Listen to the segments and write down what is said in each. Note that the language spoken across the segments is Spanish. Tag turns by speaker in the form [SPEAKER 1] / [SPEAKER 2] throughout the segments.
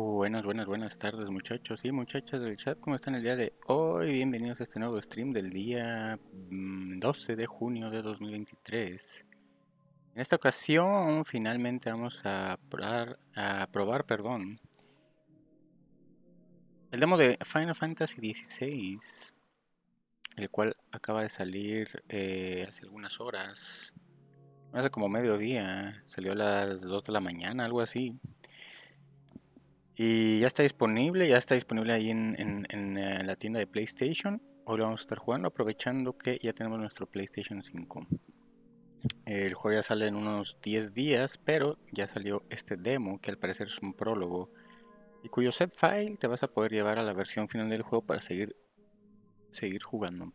[SPEAKER 1] Buenas, buenas, buenas tardes muchachos y muchachas del chat, ¿cómo están el día de hoy? Bienvenidos a este nuevo stream del día 12 de junio de 2023. En esta ocasión finalmente vamos a probar, a probar perdón, el demo de Final Fantasy XVI, el cual acaba de salir eh, hace algunas horas, hace como mediodía, salió a las 2 de la mañana, algo así. Y ya está disponible, ya está disponible ahí en, eh, la tienda de PlayStation. Hoy lo vamos a estar jugando aprovechando que ya tenemos nuestro PlayStation 5. El juego ya sale en unos 10 días, pero ya salió este demo que al parecer es un prólogo y cuyo set file te vas a poder llevar a la versión final del juego para seguir, seguir jugando.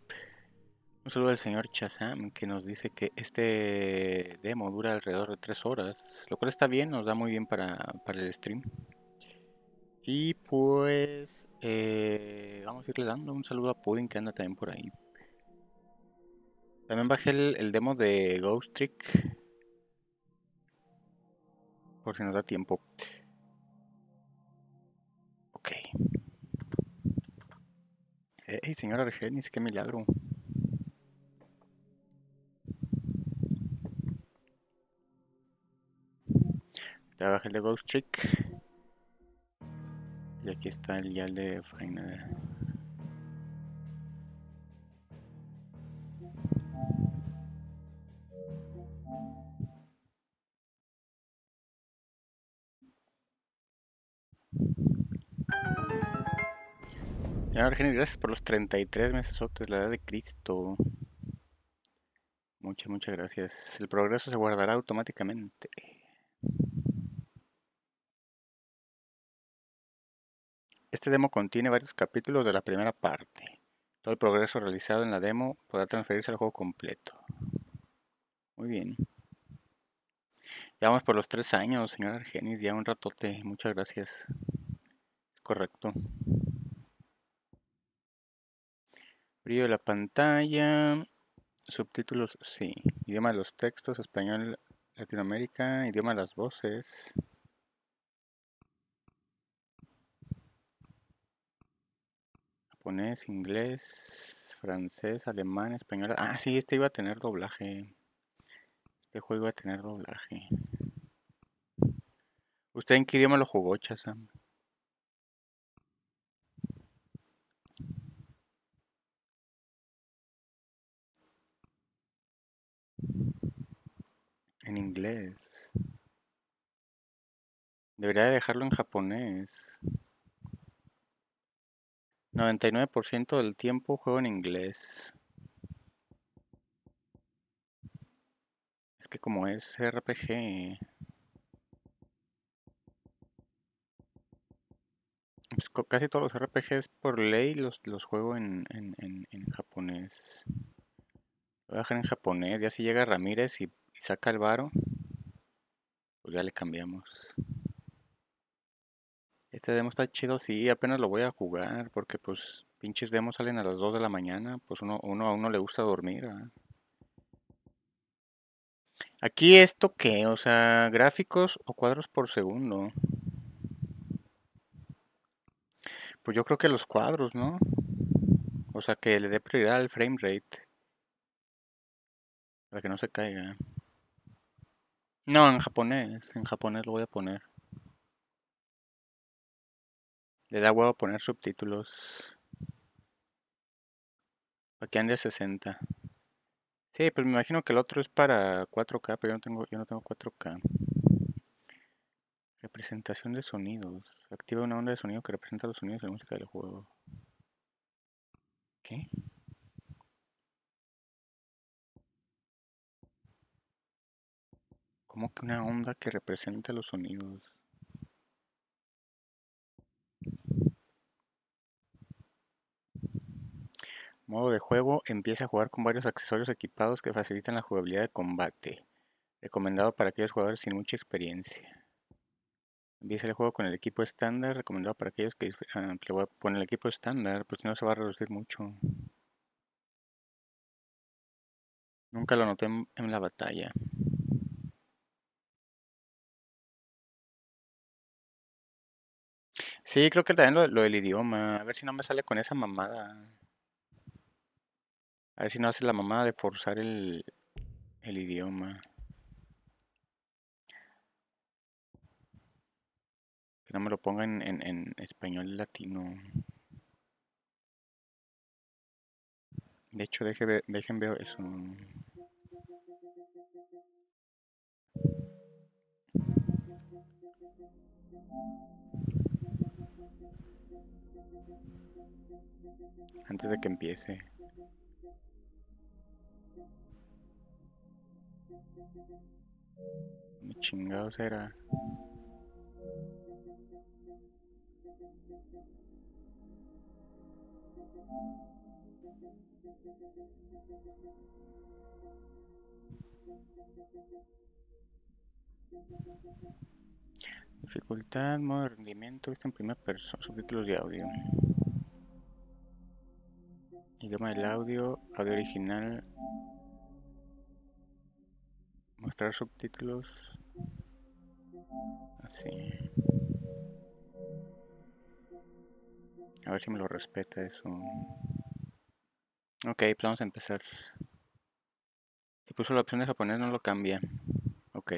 [SPEAKER 1] Un saludo al señor Chazam que nos dice que este demo dura alrededor de 3 horas, lo cual está bien, nos da muy bien para, para el stream. Y pues eh, vamos a irle dando un saludo a Pudding que anda también por ahí. También bajé el, demo de Ghost Trick. Por si nos da tiempo. Ok. Hey, señor Argenis, qué milagro. Ya bajé el de Ghost Trick. Y aquí está el ya de Final. Señor gracias por los 33 meses de la edad de Cristo. Muchas, muchas gracias. El progreso se guardará automáticamente. Este demo contiene varios capítulos de la primera parte. Todo el progreso realizado en la demo podrá transferirse al juego completo. Muy bien. Ya vamos por los tres años, señor Argenis, ya un ratote. Muchas gracias. Correcto. Brillo de la pantalla. Subtítulos, sí. Idioma de los textos, español, Latinoamérica, idioma de las voces. Japonés, inglés, francés, alemán, español. Ah, sí, este iba a tener doblaje. Este juego iba a tener doblaje. ¿Usted en qué idioma lo jugó, Chazam? En inglés. Debería dejarlo en japonés. 99% del tiempo juego en inglés. Es que como es RPG... Pues casi todos los RPGs por ley los, los juego en, en, en, japonés. Lo voy a dejar en japonés. Ya si llega Ramírez y, y saca el varo, pues ya le cambiamos. Este demo está chido, sí, apenas lo voy a jugar, porque pues pinches demos salen a las 2 de la mañana, pues uno, uno a uno le gusta dormir. Aquí esto qué, o sea, gráficos o cuadros por segundo. Pues yo creo que los cuadros, ¿no? O sea, que le dé prioridad al frame rate. Para que no se caiga. No, en japonés, en japonés lo voy a poner. Le da huevo poner subtítulos. Que ande a 60. Sí, pues me imagino que el otro es para 4K, pero yo no tengo, yo no tengo 4K. Representación de sonidos. Activa una onda de sonido que representa los sonidos de la música del juego. ¿Qué? ¿Cómo que una onda que representa los sonidos? Modo de juego, empieza a jugar con varios accesorios equipados que facilitan la jugabilidad de combate. Recomendado para aquellos jugadores sin mucha experiencia. Empieza el juego con el equipo estándar, recomendado para aquellos que ah, le el equipo estándar, pues no se va a reducir mucho. Nunca lo noté en la batalla. Sí, creo que también lo, lo del idioma. A ver si no me sale con esa mamada. A ver si no hace la mamada de forzar el, el idioma. Que no me lo ponga en, en, español latino. De hecho, deje, dejen ver eso. Antes de que empiece. ¿Dónde chingados era? Dificultad, modo de rendimiento, vista en primera persona, subtítulos de audio. Idioma del audio, audio original. Mostrar subtítulos. Así. A ver si me lo respeta eso. Ok, pues vamos a empezar. Si puso la opción de japonés no lo cambia. Ok.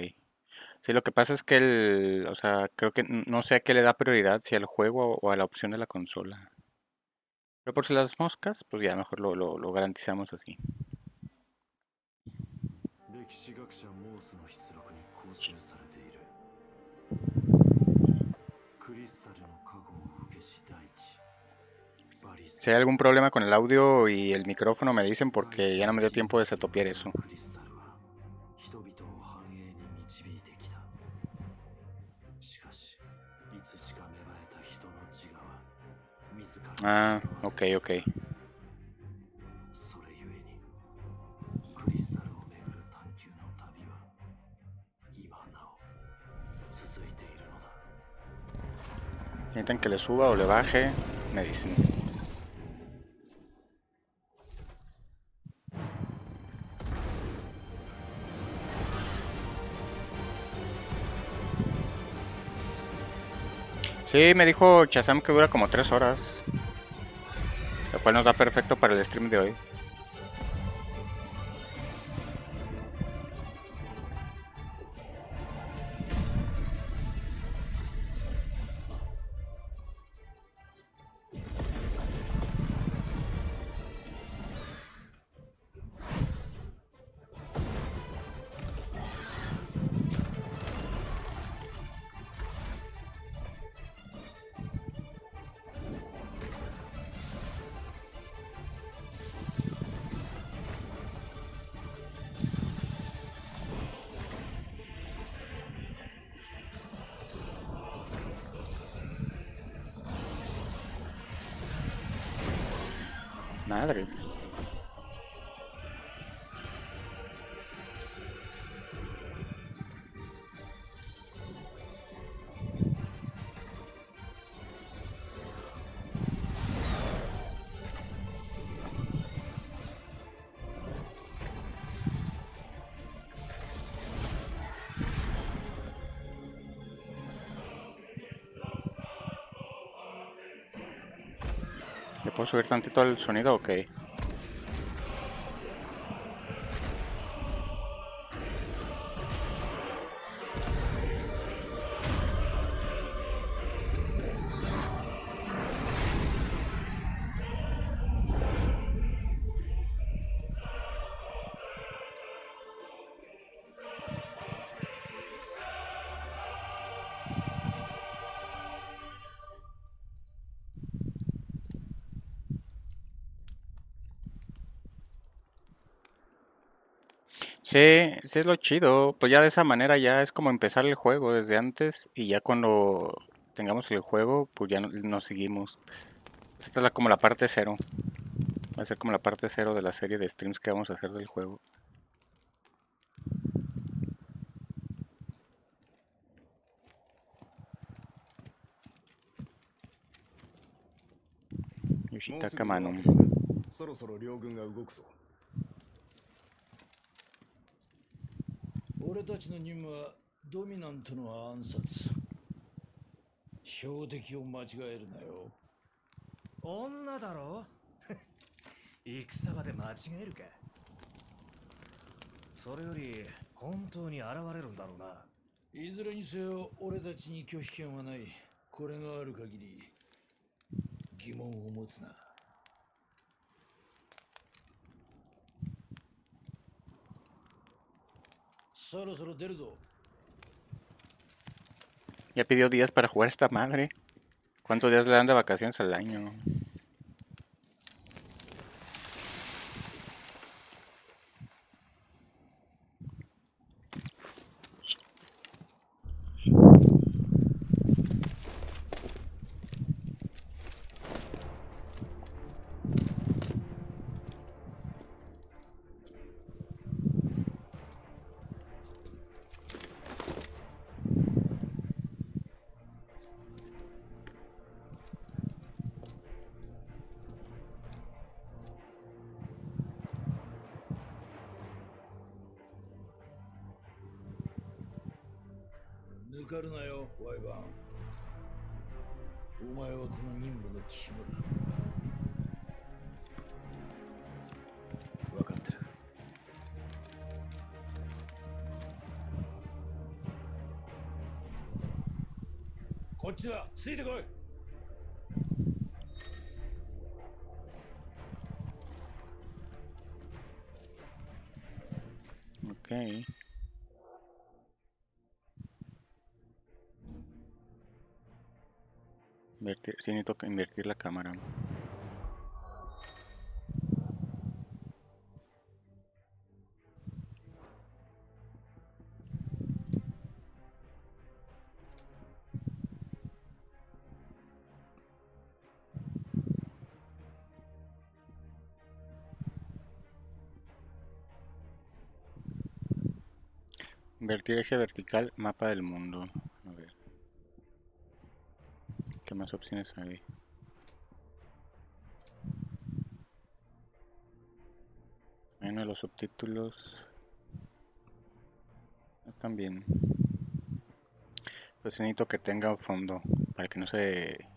[SPEAKER 1] Sí, lo que pasa es que el, o sea, creo que no sé a qué le da prioridad, si al juego o a la opción de la consola. Pero por si las moscas, pues ya mejor lo, lo garantizamos así.
[SPEAKER 2] 歴史学者モースの出力に更新されているクリスタルの加護を受けし大地バリス
[SPEAKER 1] Si hay algún problema con el audio y el micrófono me dicen porque ya no me dio tiempo de setopear eso.
[SPEAKER 2] クリス
[SPEAKER 1] Necesitan que le suba o le baje, me dicen. Sí, me dijo Chazam que dura como 3 horas. Lo cual nos da perfecto para el stream de hoy. Puedo subir tantito el sonido? Ok. Sí, sí es lo chido. Pues ya de esa manera ya es como empezar el juego desde antes y ya cuando tengamos el juego, pues ya no- nos seguimos. Esta es la, como la parte cero. Va a ser como la parte cero de la serie de streams que vamos a hacer del juego. Yoshitaka Mano.
[SPEAKER 3] 俺たちの任務はドミナントの暗殺。
[SPEAKER 4] 標的を間違えるなよ。
[SPEAKER 5] 女だろ？戦場で間違えるか？それより本当に現れるんだろうな。い
[SPEAKER 4] ずれにせよ俺たちに拒否権はない。これがある限り疑問を持つな Solo.
[SPEAKER 1] Ya pidió días para jugar esta madre. ¿Cuántos días le dan de vacaciones al año?
[SPEAKER 4] の
[SPEAKER 1] sí necesito invertir la cámara. Invertir eje vertical, mapa del mundo. A ver. ¿Qué más opciones hay? Bueno, los subtítulos están bien. Pues necesito que tenga un fondo para que no se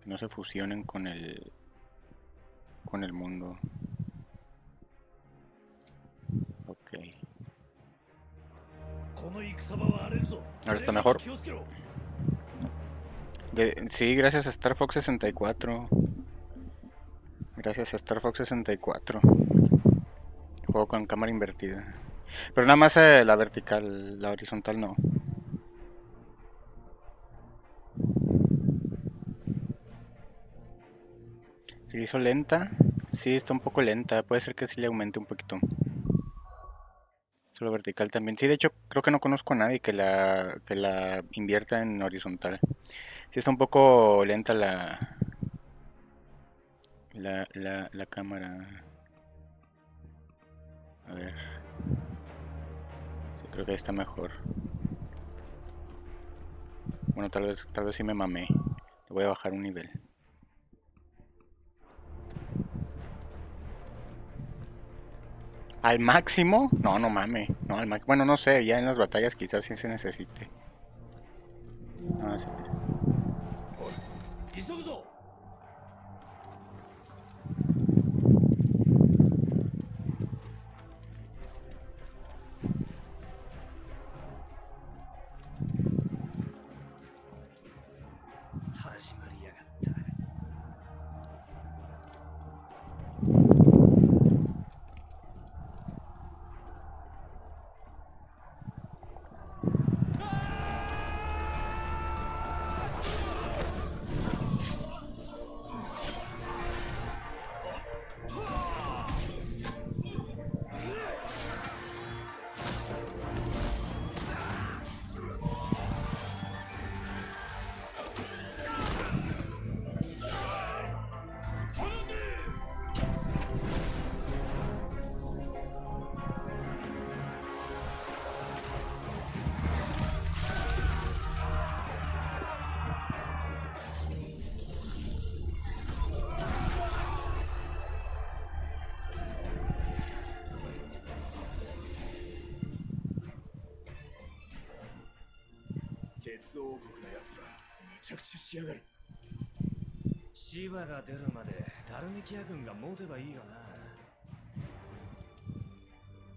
[SPEAKER 1] que no se fusionen con el con el mundo. Ahora está mejor. Sí, gracias a Star Fox 64. Gracias a Star Fox 64. Juego con cámara invertida. Pero nada más eh, la vertical, la horizontal no. Se hizo lenta. Sí, está un poco lenta. Puede ser que sí le aumente un poquito. Solo vertical también. Sí, de hecho, creo que no conozco a nadie que la, que la invierta en horizontal. Sí está un poco lenta la la, la, la cámara. A ver. Sí, creo que ahí está mejor. Bueno, tal vez, tal vez sí me mamé. Voy a bajar un nivel. ¿Al máximo? No, no mame. No, al máximo. Bueno, no sé, ya en las batallas quizás sí se necesite. No.
[SPEAKER 6] 鉄王国の奴らめちゃくちゃしやがる。
[SPEAKER 5] シバが出るまでダルメキア軍が持てばいいよ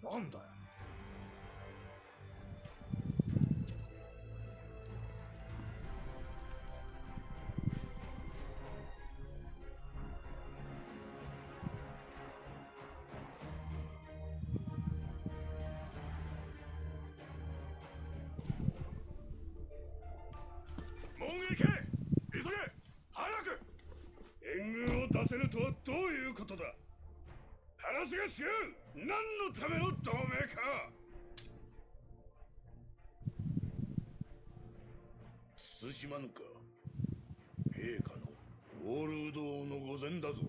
[SPEAKER 5] な。なんだ？よ
[SPEAKER 7] 話が違う。何のための同盟か。
[SPEAKER 6] 慎まぬか。陛下のウォールウド王の御前だぞ。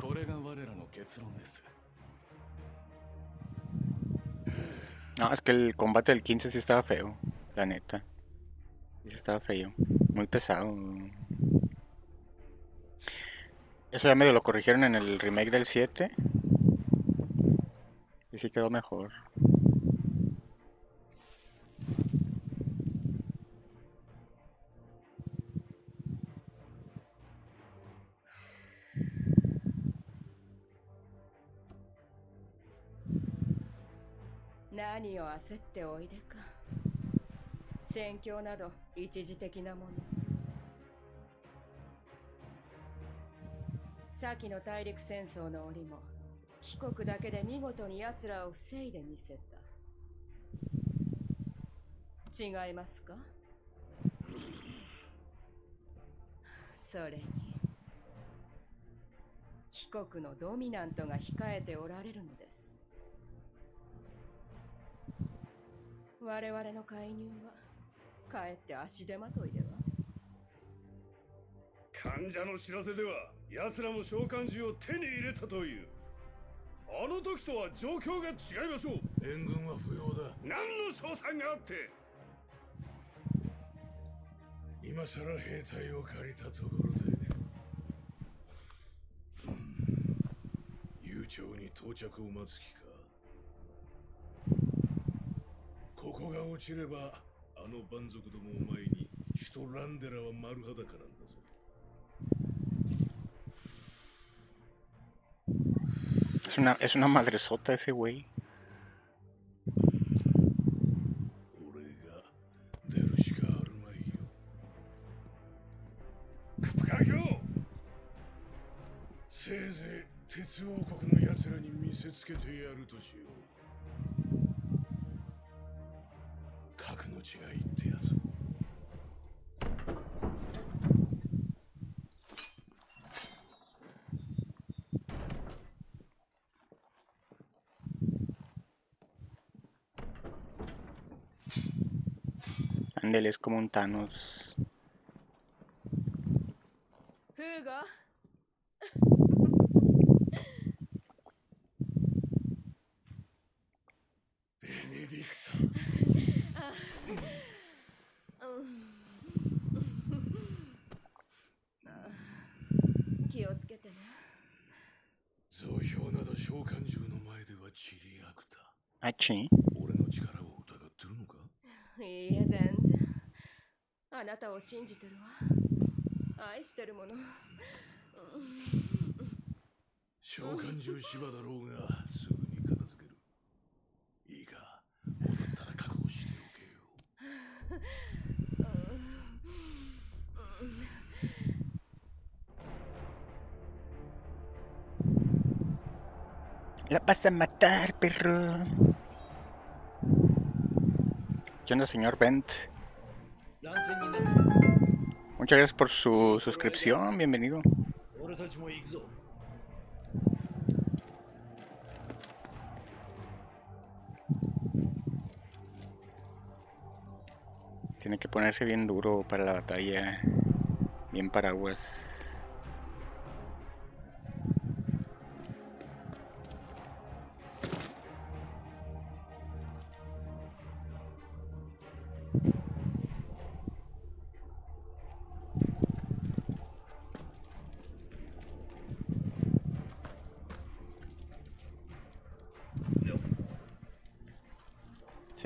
[SPEAKER 8] これが我らの結論です
[SPEAKER 1] No, es que el combate del 15 sí estaba feo, la neta. Sí estaba feo, muy pesado. Eso ya medio lo corrigieron en el remake del 7. Y sí quedó mejor.
[SPEAKER 9] 焦っておいでか。戦況など一時的なもの。先の大陸戦争の折も帰国だけで見事に奴らを防いでみせた。違いますか？それに帰国のドミナントが控えておられるので我々の介入はかえって足手まといでは。
[SPEAKER 7] 患者の知らせでは奴らも召喚獣を手に入れたという。あの時とは状況が違いましょう。
[SPEAKER 6] 援軍は不要だ。
[SPEAKER 7] 何の賞賛があって。
[SPEAKER 6] 今さら兵隊を借りたところで。うん。悠長に到着を待つ気かここが落ちればあの蛮族どもを前に首都ランデラは丸裸なんだぞ。
[SPEAKER 1] Es una, es una madresota ese güey.
[SPEAKER 6] 俺が出るしかあるまいよ
[SPEAKER 7] 副官卿
[SPEAKER 6] せいぜい鉄王国の奴らに見せつけてやるとしよう核の違いってやつを
[SPEAKER 1] Ándele, es como un Thanos.
[SPEAKER 9] フ 気をつけてね。
[SPEAKER 6] タ増票など召喚獣の前ではチリアクタ
[SPEAKER 1] Ah, chi.
[SPEAKER 6] 俺の力を疑ってるのか？
[SPEAKER 9] いいえ全然。あなたを信じてるわ。愛してるもの。
[SPEAKER 6] 召喚獣芝だろうがすぐ
[SPEAKER 1] La vas a matar, perro. ¿Qué onda, señor Bent? Muchas gracias por su suscripción, bienvenido. Tiene que ponerse bien duro para la batalla, bien paraguas.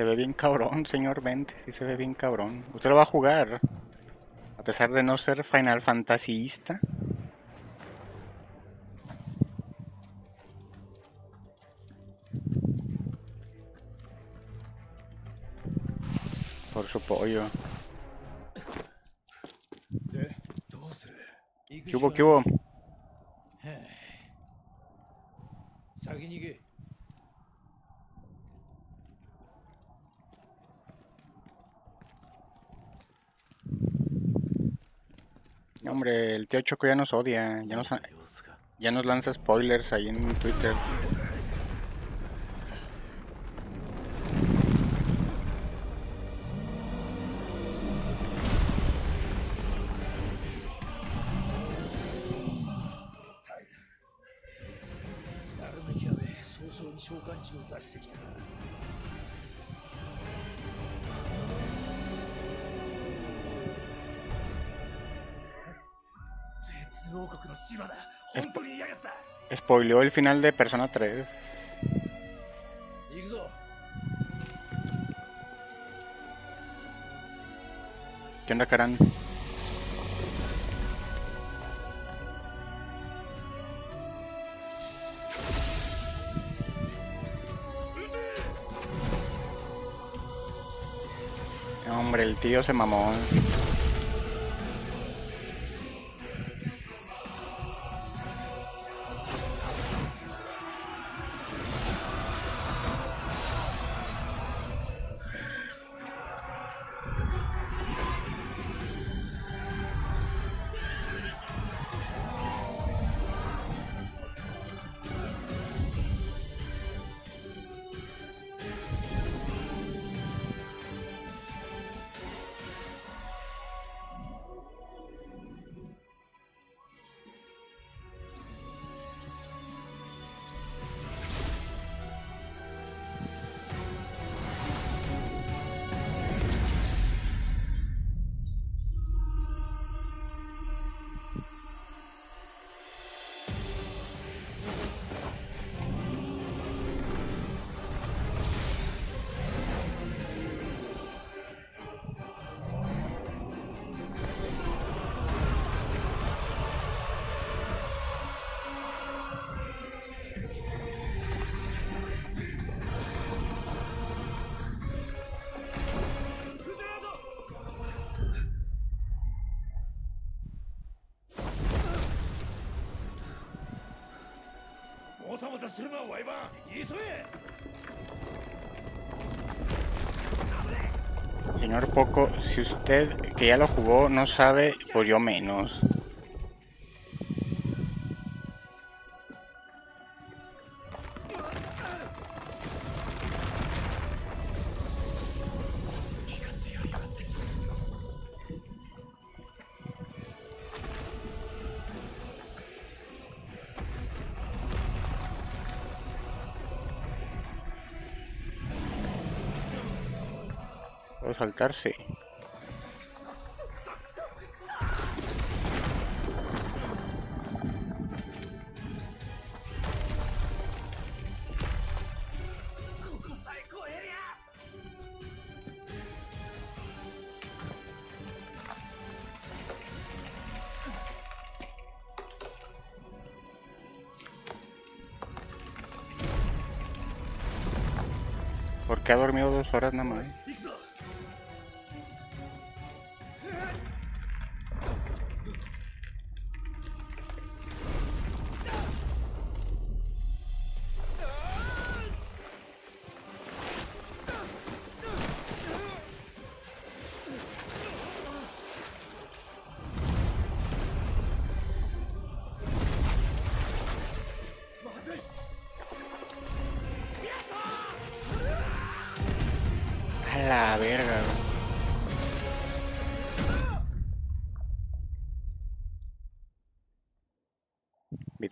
[SPEAKER 1] se ve bien cabrón, señor Bent. Sí se ve bien cabrón. Usted lo va a jugar. A pesar de no ser Final Fantasyista. Por su pollo. ¿Qué hubo, qué hubo? Hombre, el tío Choco ya nos odia, ya nos, ya nos lanza spoilers ahí en Twitter.
[SPEAKER 3] Espo
[SPEAKER 1] spoileó el final de Persona 3. ¿Qué onda, Karan? Hombre, el tío se mamó. Poco, si usted que ya lo jugó no sabe, pues yo menos. ¿Puedo saltar? Sí. ¿Por qué ha dormido dos horas nada más?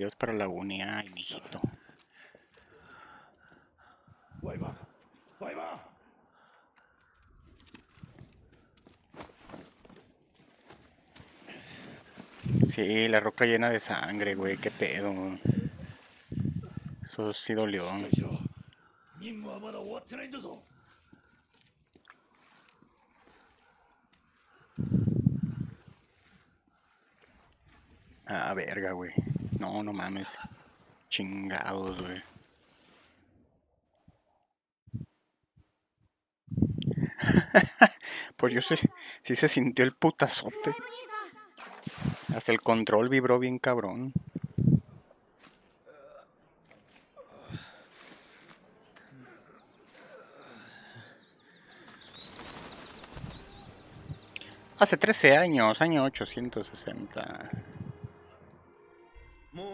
[SPEAKER 1] Dios para la unidad, ay, mijito.
[SPEAKER 10] Ahí va, ahí va.
[SPEAKER 1] Sí, la roca llena de sangre, güey, qué pedo. Eso sí dolió. Ah, verga, güey. No, mames. Chingados, güey. pues yo sé, sí se sintió el putazote. Hasta el control vibró bien cabrón. Hace 13 años, año 860.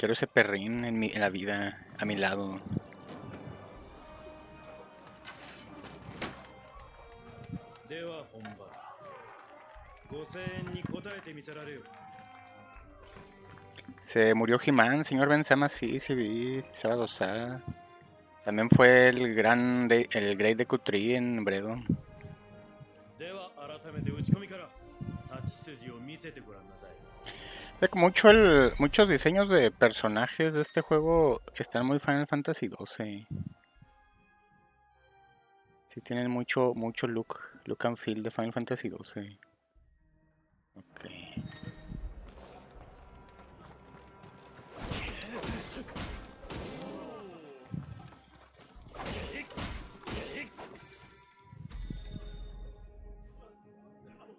[SPEAKER 1] Quiero ese perrín en, mi, en la vida, a mi lado. Se murió Jimán, señor Benzema sí, sí vi, estaba dosada. También fue el gran, el Great de Cutri en Bredo. Mucho muchos diseños de personajes de este juego están muy Final Fantasy XII. Sí tienen mucho, mucho look, look and feel de Final Fantasy XII. Ok.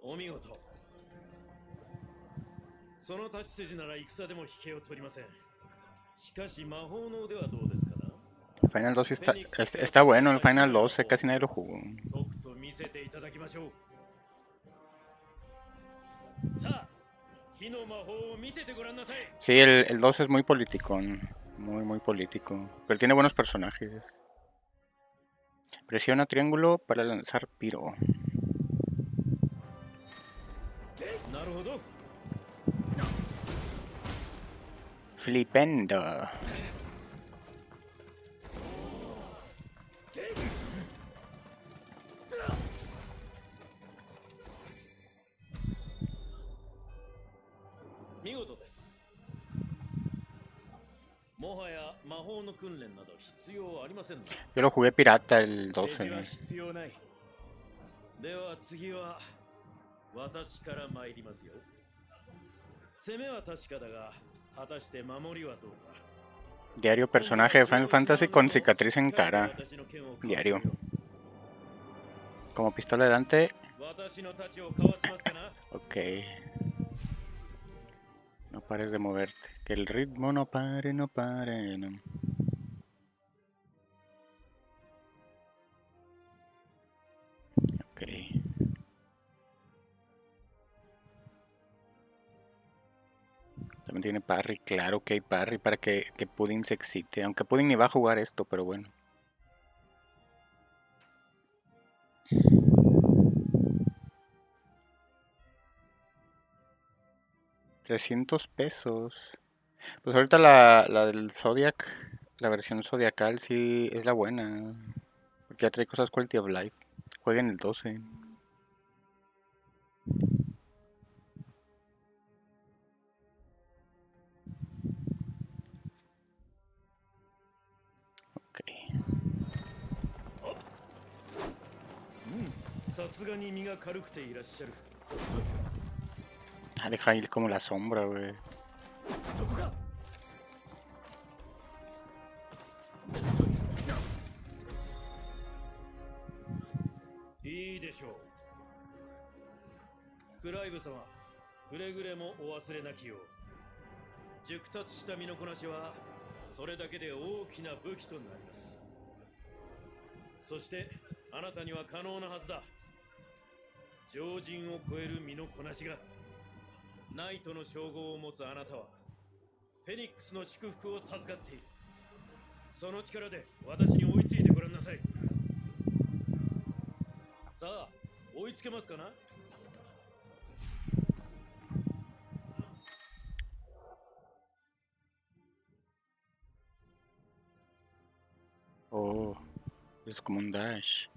[SPEAKER 3] Oh, ¡Omígoto! その立ち筋なら戦でも引けを取りませんしかし魔法の腕はどうですかな
[SPEAKER 1] Final 12 está, es- está bueno, el Final 12 casi nadie lo jugó.
[SPEAKER 3] とくと見せていただきましょうさあ火の魔法を見せてごらんなさい
[SPEAKER 1] Sí, el, el 12 es muy político, muy, muy político. Pero tiene buenos personajes. Presiona triángulo para lanzar piro. Flipendo.
[SPEAKER 3] 見事ですもはや魔法の訓練など必要ありませんな
[SPEAKER 1] Yo lo jugué pirata el
[SPEAKER 3] 政治は
[SPEAKER 1] 12.
[SPEAKER 3] 必要ないでは次は私から参りますよ攻めは確かだが
[SPEAKER 1] Diario personaje de Final Fantasy con cicatriz en cara. Diario. Como pistola de Dante. ok. No pares de moverte. Que el ritmo no pare, no pare. No. También tiene parry, claro que hay parry para que, que Pudding se excite. Aunque Pudding ni va a jugar esto, pero bueno. $300 pesos. Pues ahorita la, la del Zodiac, la versión zodiacal sí es la buena. Porque ya trae cosas quality of life. Jueguen el 12.
[SPEAKER 3] さすがに身が軽くていらっしゃる。
[SPEAKER 1] Ah, deja ir como la sombra, güey.
[SPEAKER 3] そこか。いいでしょう。クライブ様くれぐれもお忘れなきよう。熟達した身のこなしはそれだけで大きな武器となります。そしてあなたには可能なはずだ常人を超える身のこなしがナイトの称号を持つあなたはフェニックスの祝福を授かっている。その力で私に追いついてごらんなさい。さあ追いつけますかな？
[SPEAKER 1] おお、oh, ですくも
[SPEAKER 3] んだし。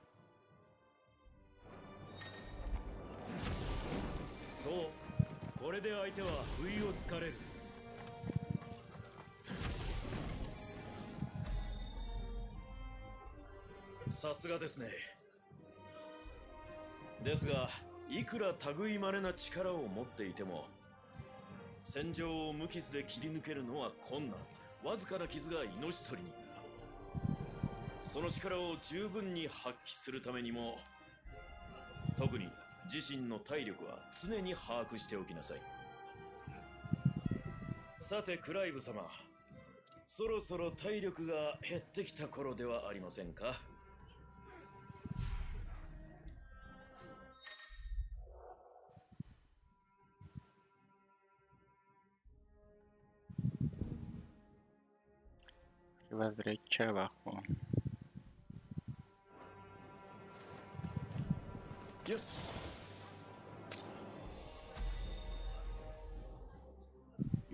[SPEAKER 3] れで相手は不意をつかれる。さすがですね。ですがいくら類いまれな力を持っていても戦場を無傷で切り抜けるのは困難。わずかな傷が命取りになる。その力を十分に発揮するためにも特に自身の体力は常に把握しておきなさい。さてクライブ様そろそろ体力が減ってきた頃ではありませんか
[SPEAKER 1] ？Arriba, derecha,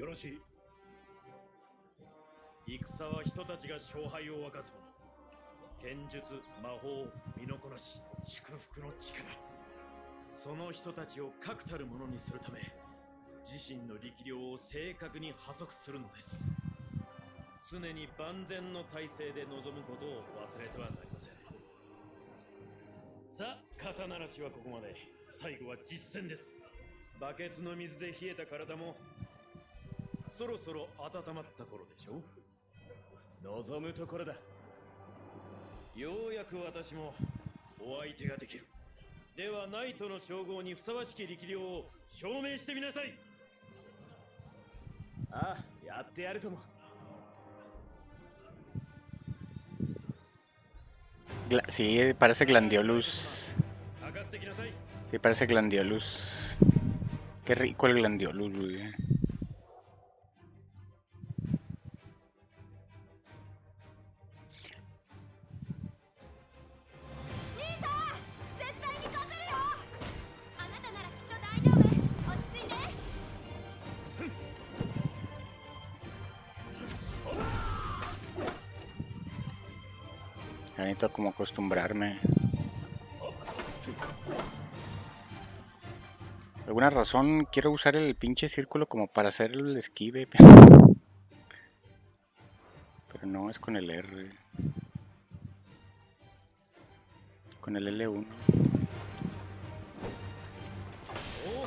[SPEAKER 3] よろしい。戦は人たちが勝敗を分かつもの。剣術魔法身のこなし祝福の力。その人たちを確たるものにするため自身の力量を正確に加速するのです。常に万全の体制で臨むことを忘れてはなりません。さあ肩慣らしはここまで。最後は実践です。バケツの水で冷えた体もそろそろ温まった頃でしょ望むところだようやく私もお相手ができるではナイトの称号にふさわしき力量を証明してみなさいああやってやるとも
[SPEAKER 1] sí, parece Glandiolus. Sí, parece Glandiolus. Qué rico el Glandiolus, güey. Como acostumbrarme. Alguna razón quiero usar el pinche círculo como para hacer el esquive. Pero no, es con el R. Con el L1.
[SPEAKER 3] お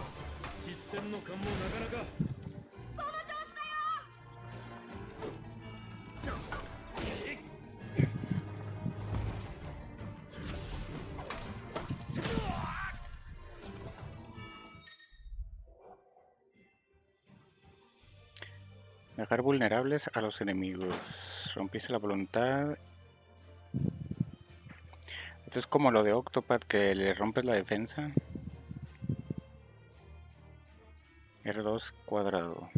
[SPEAKER 1] Dejar vulnerables a los enemigos. Rompiste la voluntad. Esto es como lo de Octopath que le rompes la defensa. R2 cuadrado.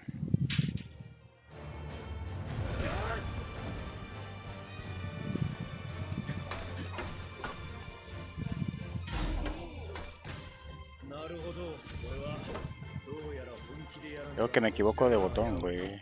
[SPEAKER 1] Creo que me equivoco de botón, güey.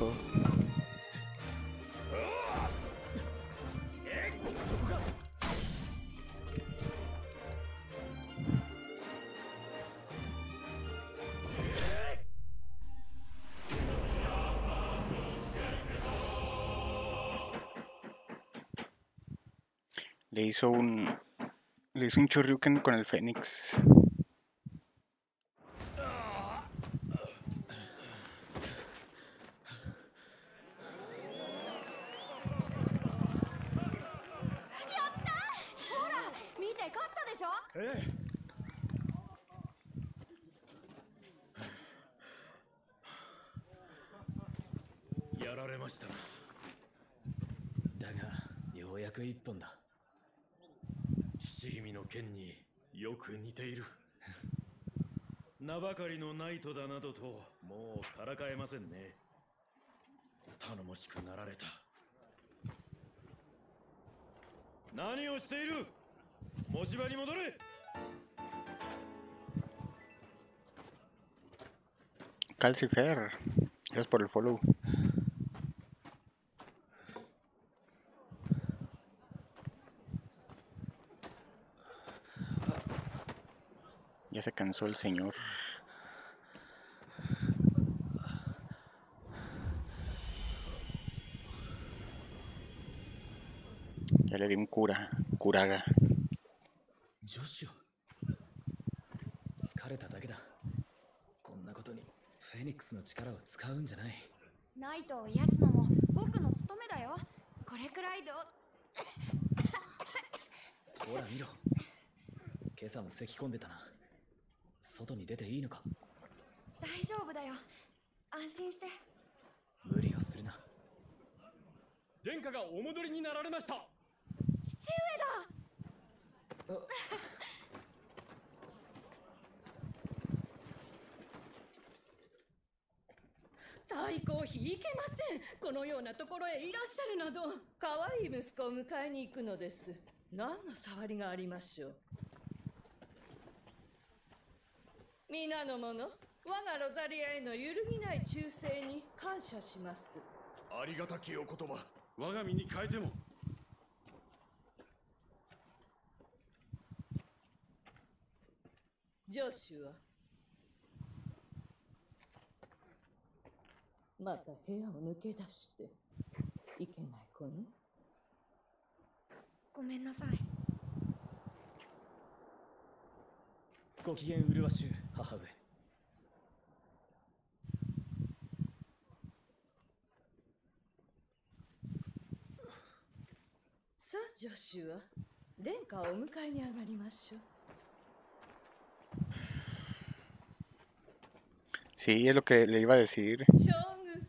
[SPEAKER 11] そ
[SPEAKER 1] hizo un. Le hizo un Choryuken con el Fénix.
[SPEAKER 11] ほら見て勝ったでしょ
[SPEAKER 3] ええやられましたなだがようやく一本だ 父君の剣によく似ている名ばかりのナイトだなどともうからかえませんね頼もしくなられた何をしている？持ち場に戻れ
[SPEAKER 1] Calcifer. Gracias por el follow. Ya se cansó el señor. Ya le di un cura, curaga.
[SPEAKER 12] 外に出ていいのか？
[SPEAKER 11] 大丈夫だよ。安心して。
[SPEAKER 12] 無理をするな。
[SPEAKER 3] 殿下がお戻りになられました。
[SPEAKER 11] 父上だ。
[SPEAKER 13] 太閤妃いけません。このようなところへいらっしゃるなど。可愛い息子を迎えに行くのです。何の触りがありましょう皆の者我がロザリアへの揺るぎない忠誠に感謝します。
[SPEAKER 7] ありがたきお言葉。我が身に変えても。
[SPEAKER 13] ジョシュはまた部屋を抜け出していけない子ね。
[SPEAKER 11] ごめんなさい。
[SPEAKER 12] ご機嫌うるわしゅう 母上
[SPEAKER 13] さあジョシュは殿下をお迎えに上がりましょう
[SPEAKER 1] Sí, es lo que le iba a decir.
[SPEAKER 13] 将軍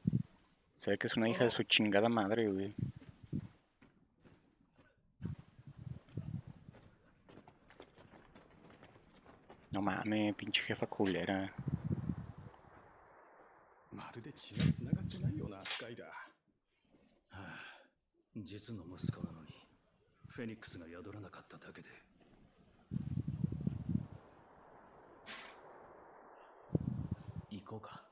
[SPEAKER 1] Se ve que es una hija de su chingada madre, güey. No mames, pinche jefa culera.
[SPEAKER 7] まるで血がつながってないような扱いだ
[SPEAKER 12] はあ実の息子なのにフェニックスが宿らなかっただけで行こうか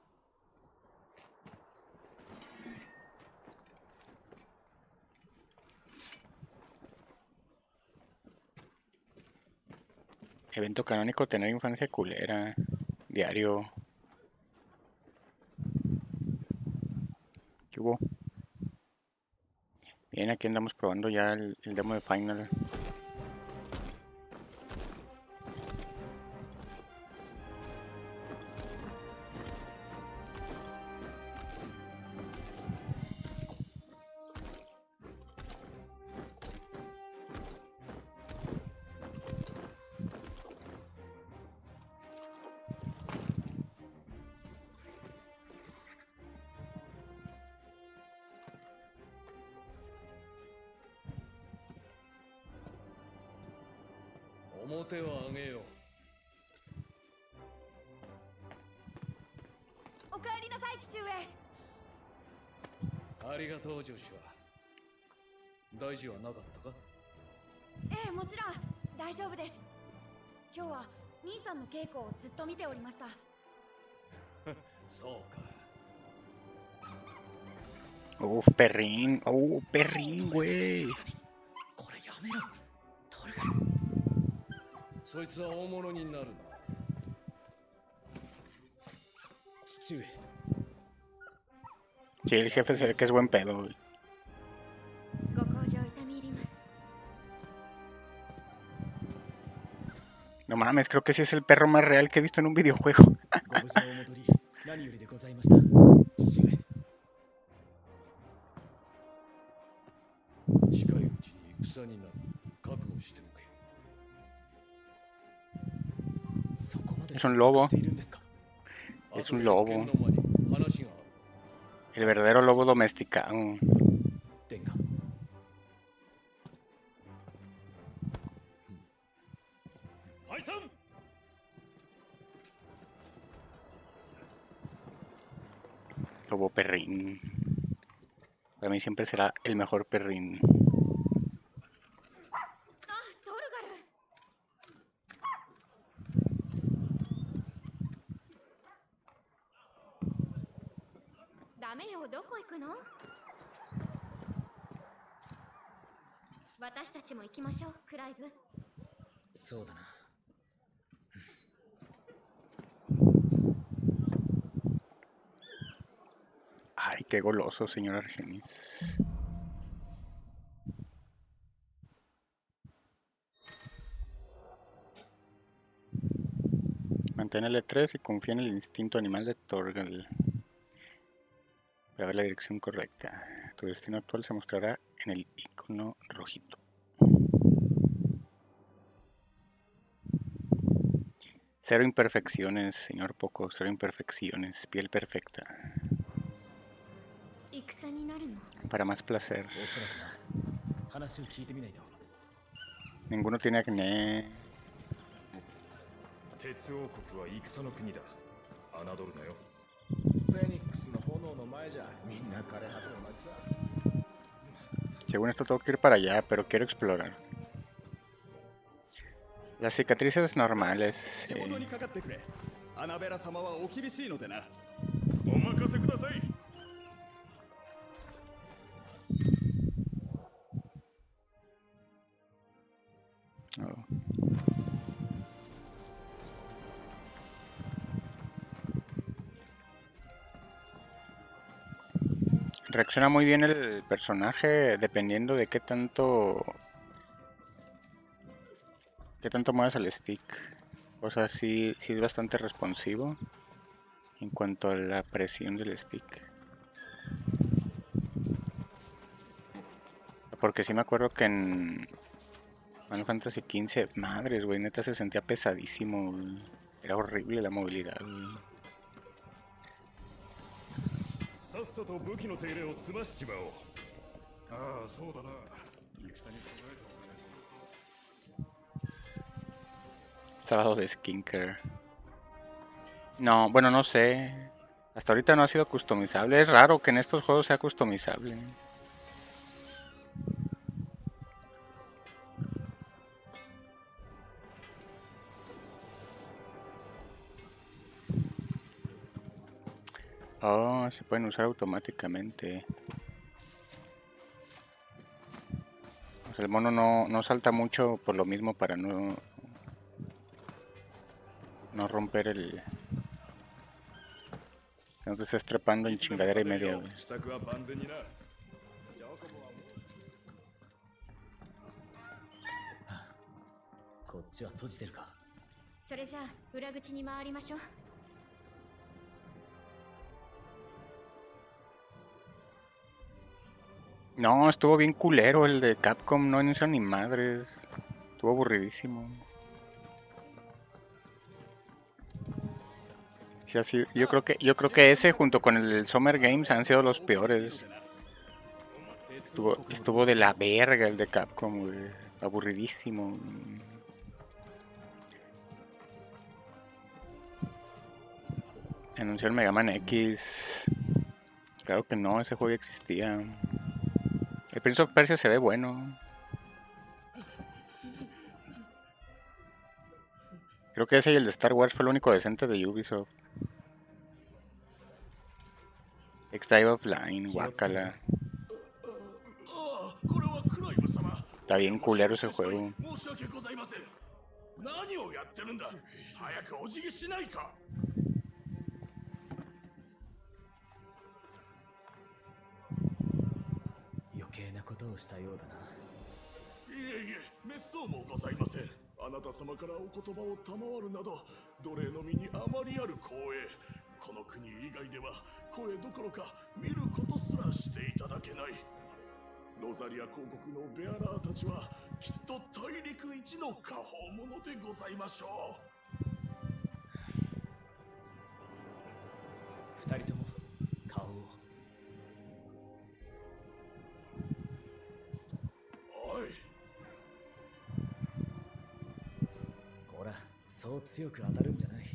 [SPEAKER 1] Evento canónico, tener infancia culera. Diario. ¿Qué hubo? Bien, aquí andamos probando ya el, el demo de Final.
[SPEAKER 3] 事はなかったか？
[SPEAKER 11] ええもちろん。大丈夫です。今日は兄さんの稽古をずっと見ておりました。
[SPEAKER 3] そうか。
[SPEAKER 1] Uf, perrín. Uh, perrín, güey.
[SPEAKER 12] これやめろ。トルガ
[SPEAKER 3] そいつは大物になるな
[SPEAKER 12] 父上。
[SPEAKER 1] Sí, el jefe se ve que es buen pedo, güey. mames, creo que sí es el perro más real que he visto en un videojuego. Es un lobo. Es un lobo. El verdadero lobo domesticado. Lobo perrín. Para mí siempre será el mejor perrín.
[SPEAKER 11] あ
[SPEAKER 1] Ay, qué goloso, señor Argenis. Mantén el E3 y confía en el instinto animal de Torgal. Para ver la dirección correcta. Tu destino actual se mostrará en el icono rojito. Cero imperfecciones, señor Poco, cero imperfecciones, piel perfecta para más placer. Ninguno tiene acné. Según esto tengo que ir para allá, pero quiero explorar. Las cicatrices normales. Reacciona muy bien el personaje dependiendo de qué tanto. qué tanto mueves el stick. O sea, sí, sí es bastante responsivo en cuanto a la presión del stick. Porque sí me acuerdo que en Final Fantasy XV, madres, güey, neta se sentía pesadísimo. Era horrible la movilidad. güey.
[SPEAKER 14] さっさと武器の手入れを済ましちまおう
[SPEAKER 6] ああそうだな戦に備えた
[SPEAKER 1] Sábado de skincare. No, bueno, no sé. Hasta ahorita no ha sido customizable. Es raro que en estos juegos sea customizable. Oh, se pueden usar automáticamente. O sea, el mono no, no salta mucho por lo mismo para no no romper el que no te estés trepando en chingadera y media güey.
[SPEAKER 14] 支
[SPEAKER 1] no estuvo bien culero el de Capcom no inició ni madres. Estuvo aburridísimo. Sí, así, yo creo que yo creo que ese junto con el Summer Games han sido los peores. Estuvo estuvo de la verga el de Capcom aburridísimo. Anunció el Mega Man X. Claro que no, ese juego ya existía. El Prince of Persia se ve bueno. Creo que ese y el de Star Wars fue el único decente de Ubisoft. X-Dive Offline, guácala. Está bien culero ese juego.
[SPEAKER 3] ことをしたようだな。い
[SPEAKER 6] えいえ滅相もございません。あなた様からお言葉を賜るなど奴隷の身にあまりある光栄。この国以外では声どころか見ることすらしていただけない。ロザリア公国のベアラーたちはきっと大陸一の果報者でございましょ
[SPEAKER 3] 二人ともそう強く当たるんじゃない。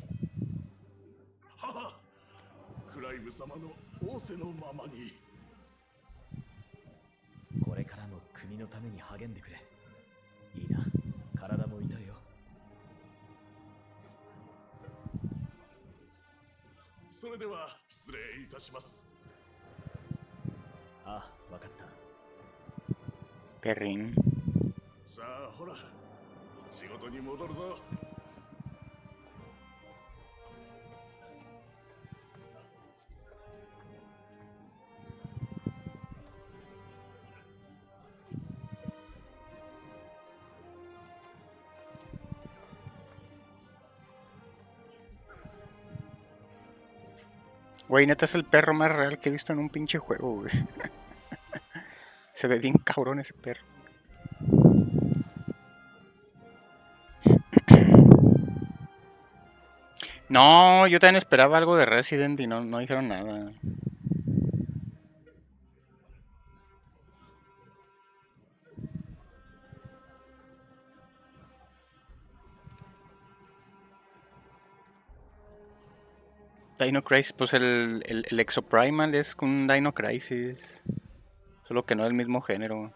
[SPEAKER 6] はは。クライム様の仰せのままに。
[SPEAKER 2] 国のために励んでくれ。いいな。体も痛いよ。
[SPEAKER 6] それでは失礼いたします。
[SPEAKER 2] ああ分かった。
[SPEAKER 1] Perrin.
[SPEAKER 6] さあほら。仕事に戻るぞ
[SPEAKER 1] Güey, neta es el perro más real que he visto en un pinche juego, güey. Se ve bien cabrón ese perro. No, yo también esperaba algo de Resident y no, no dijeron nada. Dino Crisis, pues el, el, el Exoprimal es un Dino Crisis. Solo que no del mismo género.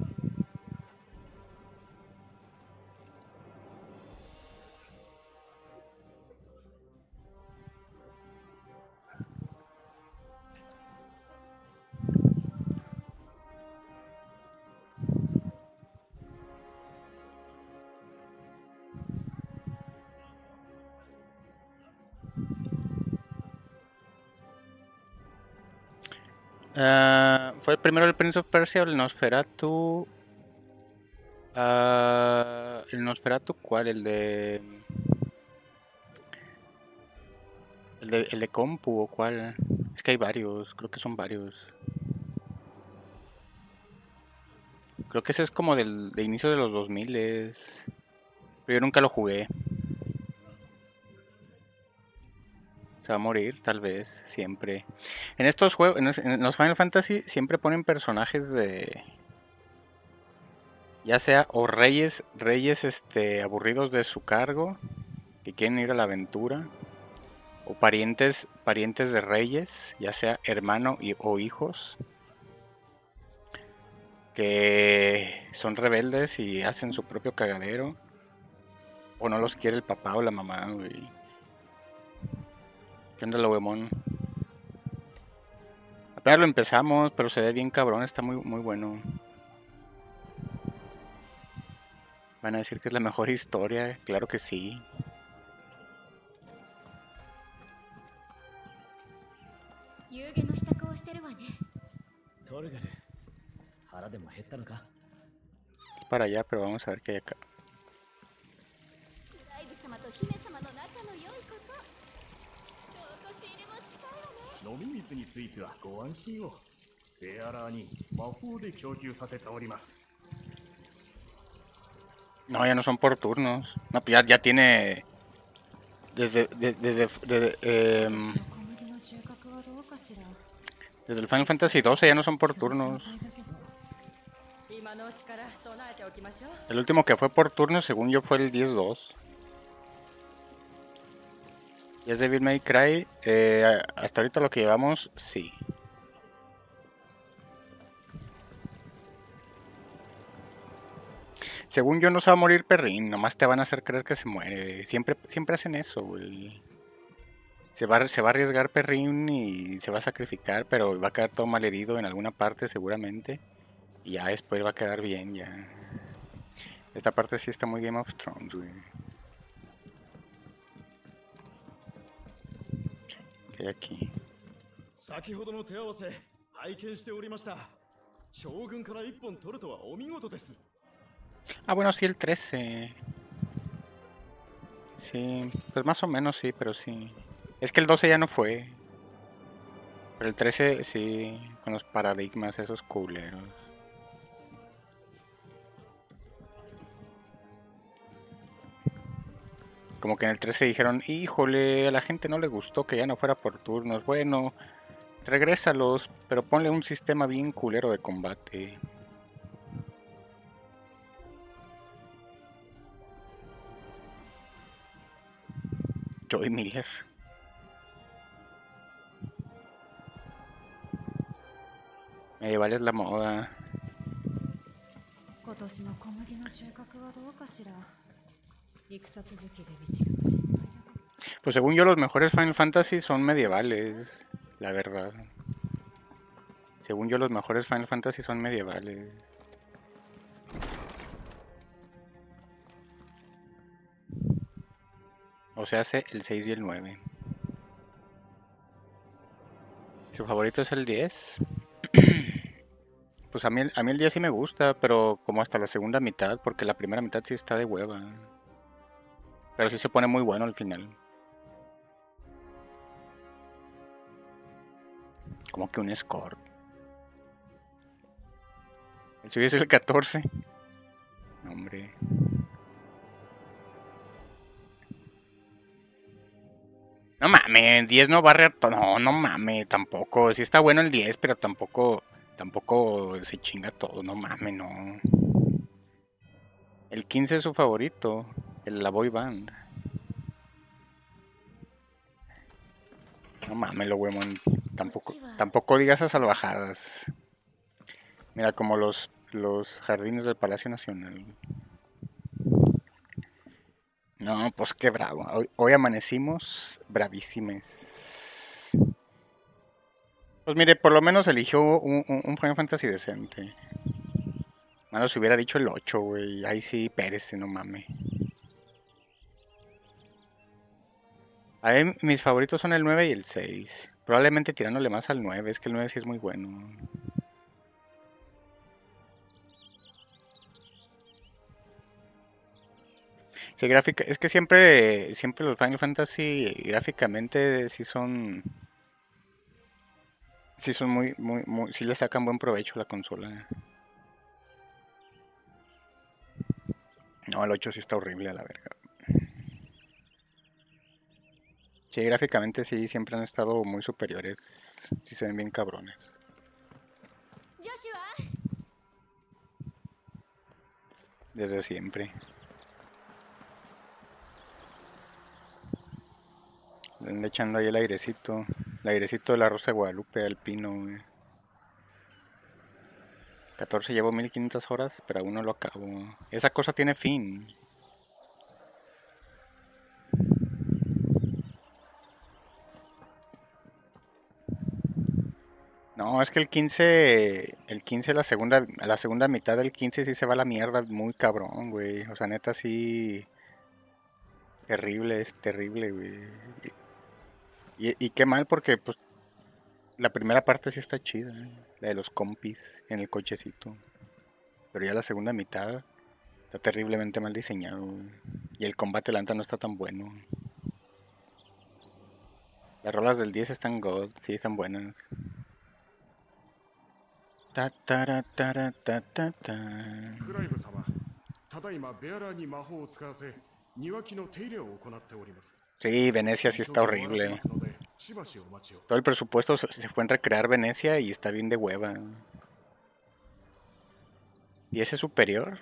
[SPEAKER 1] Ah, ¿Fue el primero el Prince of Persia el Nosferatu? Ah, ¿El Nosferatu cuál? ¿El de... ¿El de, el de compu o cuál? Es que hay varios, creo que son varios. Creo que ese es como del de inicio de los 2000 es... Pero yo nunca lo jugué. Se va a morir, tal vez, siempre. En estos juegos, en los- Final Fantasy, siempre ponen personajes de. Ya sea o reyes, reyes este, aburridos de su cargo, que quieren ir a la aventura, o parientes, parientes de reyes, ya sea hermano o hijos, que son rebeldes y hacen su propio cagadero, o no los quiere el papá o la mamá. ¿Qué onda, lo huevón? Apenas lo empezamos, pero se ve bien cabrón, está muy, muy bueno. Van a decir que es la mejor historia, claro que sí. Es para allá, pero vamos a ver qué hay acá.
[SPEAKER 8] 飲み水についてはご安心をベアラーに魔法で供給させております
[SPEAKER 1] No, ya no son por turnos. No, pues ya, ya tiene. Desde. de- Desde. desde, em,
[SPEAKER 11] 小麦の収穫はどうかしら
[SPEAKER 1] desde el Final Fantasy 12 ya no son por turnos.
[SPEAKER 9] 今のうちから備えておきましょう
[SPEAKER 1] El último que fue por turnos, según yo, fue el 10-2. Y es Devil May Cry. eh, hasta ahorita lo que llevamos, sí. Según yo no se va a morir Perrin, nomás te van a hacer creer que se muere. Siempre, siempre hacen eso, güey. Se va, se va a arriesgar Perrin y se va a sacrificar, pero va a quedar todo malherido en alguna parte seguramente. Y ya después va a quedar bien, ya. Esta parte sí está muy Game of Thrones, güey. hay aquí?
[SPEAKER 14] 先ほどの手合わせ拝見しておりました将軍から一本取るとはお見事です
[SPEAKER 1] Ah, bueno, sí, el 13. Sí, pues más o menos sí, pero sí. Es que el 12 ya no fue. Pero el 13 sí, con los paradigmas esos culeros. Como que en el 13 dijeron, híjole, a la gente no le gustó que ya no fuera por turnos. Bueno, regrésalos, pero ponle un sistema bien culero de combate. Joey Miller. Medieval es la moda. Pues según yo los mejores Final Fantasy son medievales, la verdad. Según yo los mejores Final Fantasy son medievales. O sea, hace el 6 y el 9. ¿Su favorito es el 10? Pues a mí, el- a mí el 10 sí me gusta, pero como hasta la segunda mitad, porque la primera mitad sí está de hueva. Pero sí se pone muy bueno al final. Como que un score. El suyo es el 14. Hombre. No mames, 10 no barre. a to- No, no mames, tampoco. Sí está bueno el 10, pero tampoco. Tampoco se chinga todo. No mames, no. El 15 es su favorito. La boy band. No mames, lo huevón. Tampoco, tampoco digas esas salvajadas. Mira, como los, los jardines del Palacio Nacional. No, pues qué bravo. Hoy, hoy amanecimos bravísimes. Pues mire, por lo menos eligió un, un, un Final Fantasy decente. Malo si hubiera dicho el 8, güey. Ahí sí, Pérez, no mames. A mí mis favoritos son el 9 y el 6. Probablemente tirándole más al 9, es que el 9 sí es muy bueno. Sí, gráfica, es que siempre, siempre los Final Fantasy gráficamente sí son, sí son muy, muy, muy, sí le sacan buen provecho a la consola. No, el 8 sí está horrible a la verga. Sí, gráficamente sí, siempre han estado muy superiores. Sí se ven bien cabrones. Desde siempre. Le echando ahí el airecito. El airecito de la Rosa de Guadalupe al pino, güey. 14 llevo 1500 horas, pero aún no lo acabo. Esa cosa tiene fin. No, es que el 15, el 15, la segunda, la segunda mitad del 15 sí se va a la mierda muy cabrón, güey. O sea, neta sí. Terrible, es terrible, güey. Y, qué mal porque, pues, la primera parte sí está chida, ¿eh? la de los compis en el cochecito. Pero ya la segunda mitad está terriblemente mal diseñado, güey. Y el combate lanta no está tan bueno. Las rolas del 10 están god, sí, están buenas. Ta, tara, tara, ta, ta, ta.
[SPEAKER 8] クライブ様ただいまベアラーに魔法を使わせ庭木の手入れを行っております
[SPEAKER 1] Sí, Venecia sí está
[SPEAKER 8] 急ぎ終わらせ
[SPEAKER 1] horrible.
[SPEAKER 8] ますのでしばしお待ちを
[SPEAKER 1] Todo el presupuesto se se fue en recrear Venecia y está bien de hueva. ¿Y ese superior?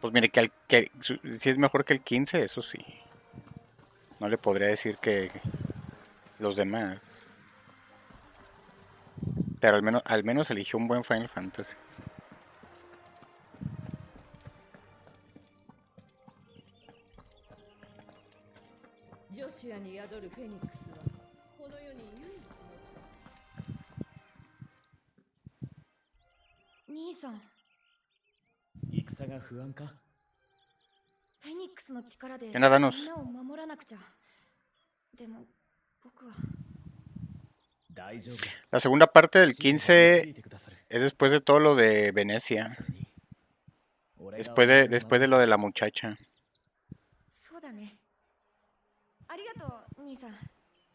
[SPEAKER 1] Pues mire, que, al- que su- si es mejor que el 15, eso sí. No le podría decir que los demás. Pero al menos, al menos eligió un buen Final Fantasy.
[SPEAKER 9] ジョシュアに宿るフェニックスはこの世に唯一の
[SPEAKER 11] 兄さん
[SPEAKER 14] 戦が不安か
[SPEAKER 11] フェニックスの力でみん
[SPEAKER 1] ¿Qué nada nos?
[SPEAKER 11] なを守らなくちゃでも僕は
[SPEAKER 14] 大丈夫
[SPEAKER 1] la segunda parte del 15 es después de todo lo de Venecia. Después de, después de lo de la muchacha.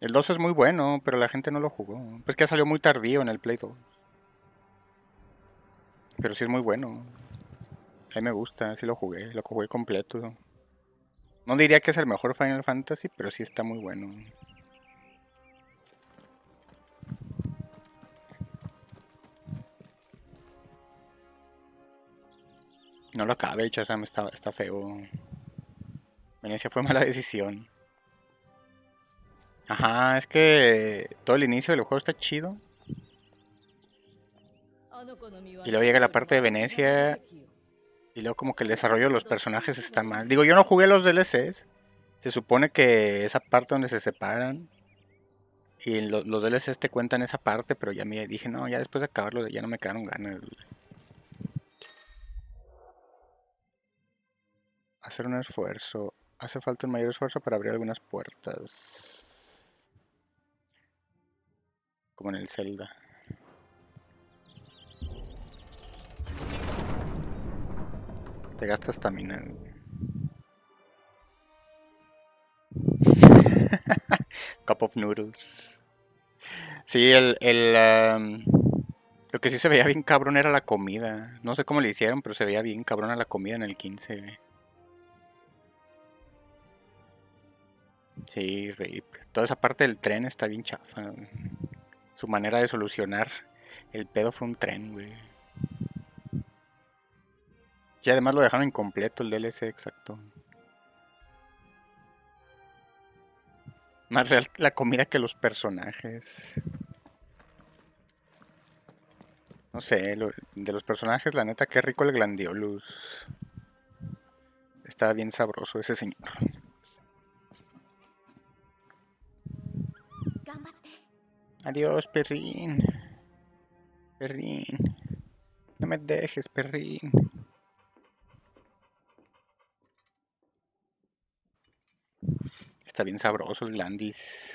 [SPEAKER 1] El 2 es muy bueno, pero la gente no lo jugó. Pues que salió muy tardío en el Play 2. Pero sí es muy bueno. A mí me gusta, sí lo jugué, lo jugué completo. No diría que es el mejor Final Fantasy, pero sí está muy bueno. No lo acabe, Shazam está, está feo. Venecia fue mala decisión. Ajá, es que todo el inicio del juego está chido. Y luego llega la parte de Venecia. Y luego como que el desarrollo de los personajes está mal. Digo, yo no jugué los DLCs. Se supone que esa parte donde se separan. Y los, los DLCs te cuentan esa parte, pero ya me dije, no, ya después de acabarlo ya no me quedaron ganas. Hacer un esfuerzo. Hace falta un mayor esfuerzo para abrir algunas puertas. Como en el Zelda. Te gastas estamina. Cup of noodles. Sí, el, el am, lo que sí se veía bien cabrón era la comida. No sé cómo le hicieron, pero se veía bien cabrón la comida en el 15. Sí, rip. Toda esa parte del tren está bien chafa. Su manera de solucionar el pedo fue un tren, güey. Y además lo dejaron incompleto el DLC, exacto. Más real la comida que los personajes. No sé, de los personajes, la neta, qué rico el Glandiolus. Está bien sabroso ese señor. Adiós, perrín. Perrín. No me dejes, perrín. Está bien sabroso el Landis.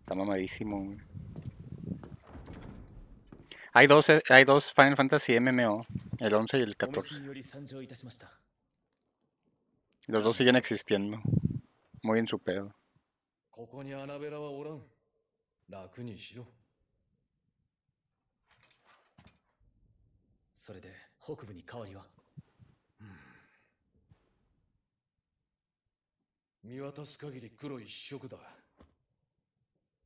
[SPEAKER 1] Está mamadísimo. Hay dos, eh, hay dos Final Fantasy MMO, el 11 y el 14. Los dos siguen existiendo. Muy en su pedo.
[SPEAKER 10] ここにアナベラはおらん。楽にしろ。
[SPEAKER 12] それで北部に変わりは
[SPEAKER 10] 見渡す限り黒一色だ。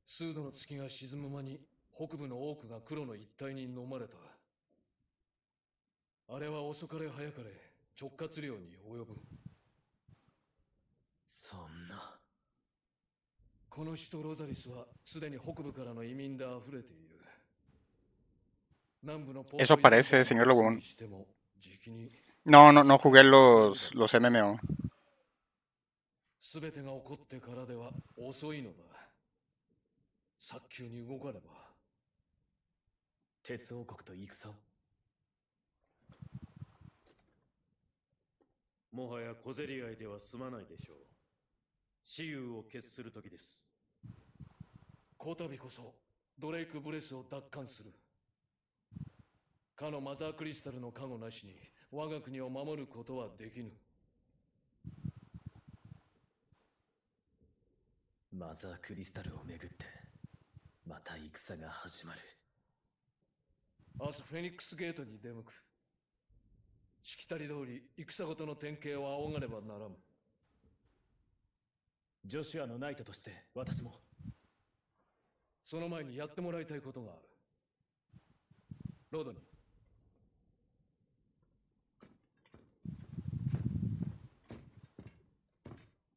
[SPEAKER 10] 数度の月が沈む間に北部の多くが黒の一帯に飲まれた。あれは遅かれ早かれ直轄領に及ぶ。
[SPEAKER 12] そんな。
[SPEAKER 10] この首都ロザリスはすでに北部からの移民で溢れている。南部の
[SPEAKER 1] parece,
[SPEAKER 10] ム
[SPEAKER 1] señor
[SPEAKER 10] を
[SPEAKER 1] Lobón. No, no, no jugué los, los MMO.
[SPEAKER 10] すべてが起こってからでは遅いのだ。早急に動かねば。
[SPEAKER 12] 鉄王国と戦を
[SPEAKER 10] もはや小競り合いでは済まないでしょう。雌雄を決する時です。こたびこそドレイク・ブレスを奪還する。かのマザークリスタルの加護なしに我が国を守ることはできぬ。
[SPEAKER 12] マザークリスタルをめぐってまた戦が始まる
[SPEAKER 10] 明日フェニックスゲートに出向く。しきたり通り戦ごとの典型を仰がねばならん。
[SPEAKER 12] ジョシュアのナイトとして私も
[SPEAKER 10] その前にやってもらいたいことがある。ロードに。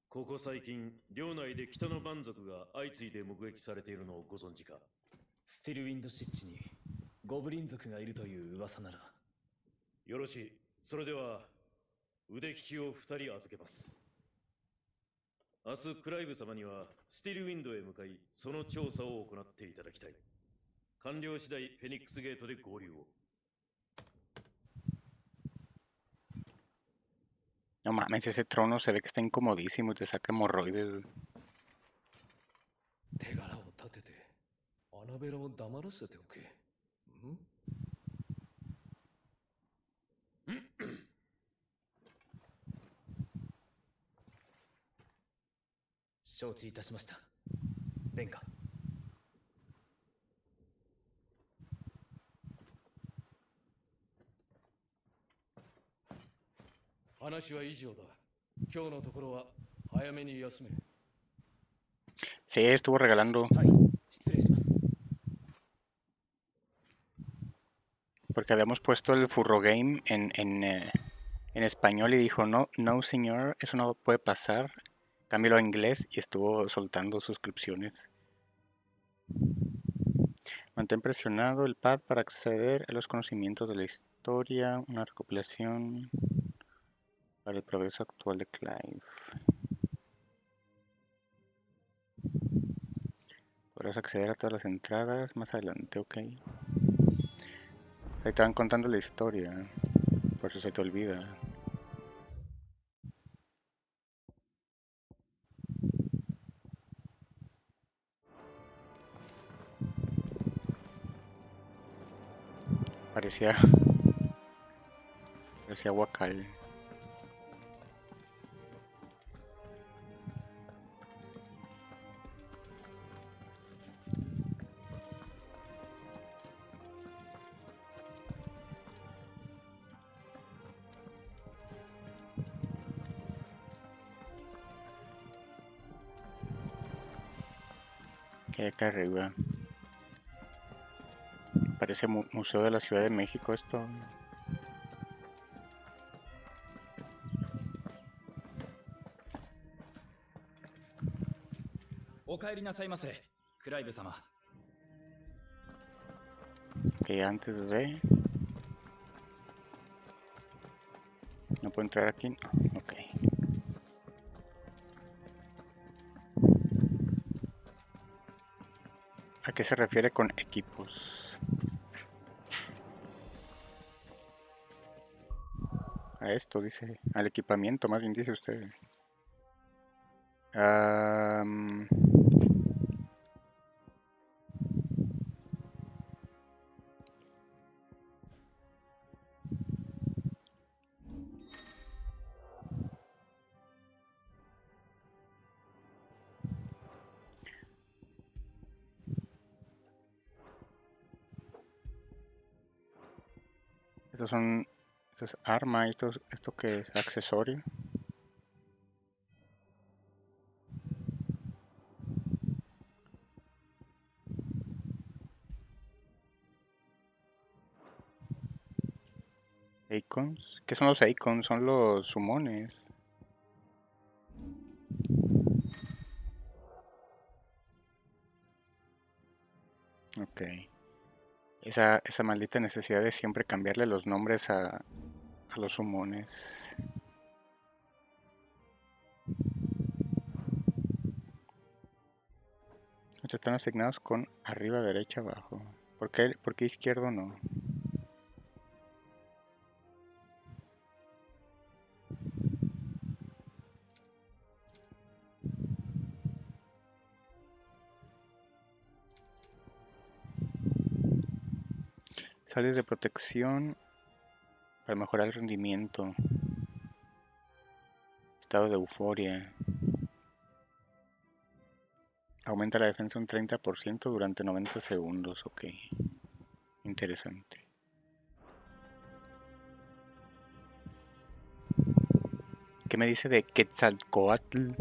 [SPEAKER 10] ここ最近、領内で北の蛮族が相次いで目撃されているのをご存知か？
[SPEAKER 12] スティルウィンドシッチにゴブリン族がいるという噂なら
[SPEAKER 10] よろしい。それでは、腕利きを二人預けます。明日、クライブ様には、スティルウィンドへ向かい、その調査を行っていただきたい。完了次第、フェニックスゲートで合流を。
[SPEAKER 1] No mames, ese trono se ve que está incomodísimo y te saca hemorroides.
[SPEAKER 10] 手柄を立てて、アナベラを黙らせておけ。
[SPEAKER 12] 承知いたしました殿下
[SPEAKER 10] 話は以上だ。今日のところは、早めに休め。
[SPEAKER 1] Sí, estuvo regalando.
[SPEAKER 12] はい失礼します
[SPEAKER 1] Porque habíamos puesto el Furro Game en, en, eh, en español y dijo, no, no señor, eso no puede pasar. Cámbialo a inglés y estuvo soltando suscripciones. Mantén presionado el pad para acceder a los conocimientos de la historia, una recopilación para el progreso actual de Clive. Podrás acceder a todas las entradas más adelante, ok. Ahí estaban contando la historia, por eso se te olvida. Parecía. Parecía Wakal. Que acá arriba. Parece Museo de la Ciudad de México esto. Que antes de... No puedo entrar aquí. Ok. ¿A qué se refiere con equipos? A esto dice. Al equipamiento, más bien dice usted. Estos son. Esto es arma, esto, es- esto que es accesorio. Icons. ¿Qué son los icons? Son los sumones. Ok. Esa, esa maldita necesidad de siempre cambiarle los nombres a los sumones. Estos están asignados con arriba, derecha, abajo. ¿Por qué, por qué izquierdo no? Sales de protección para mejorar el rendimiento. Estado de euforia. Aumenta la defensa un 30% durante 90 segundos. Ok. Interesante. ¿Qué me dice de Quetzalcoatl??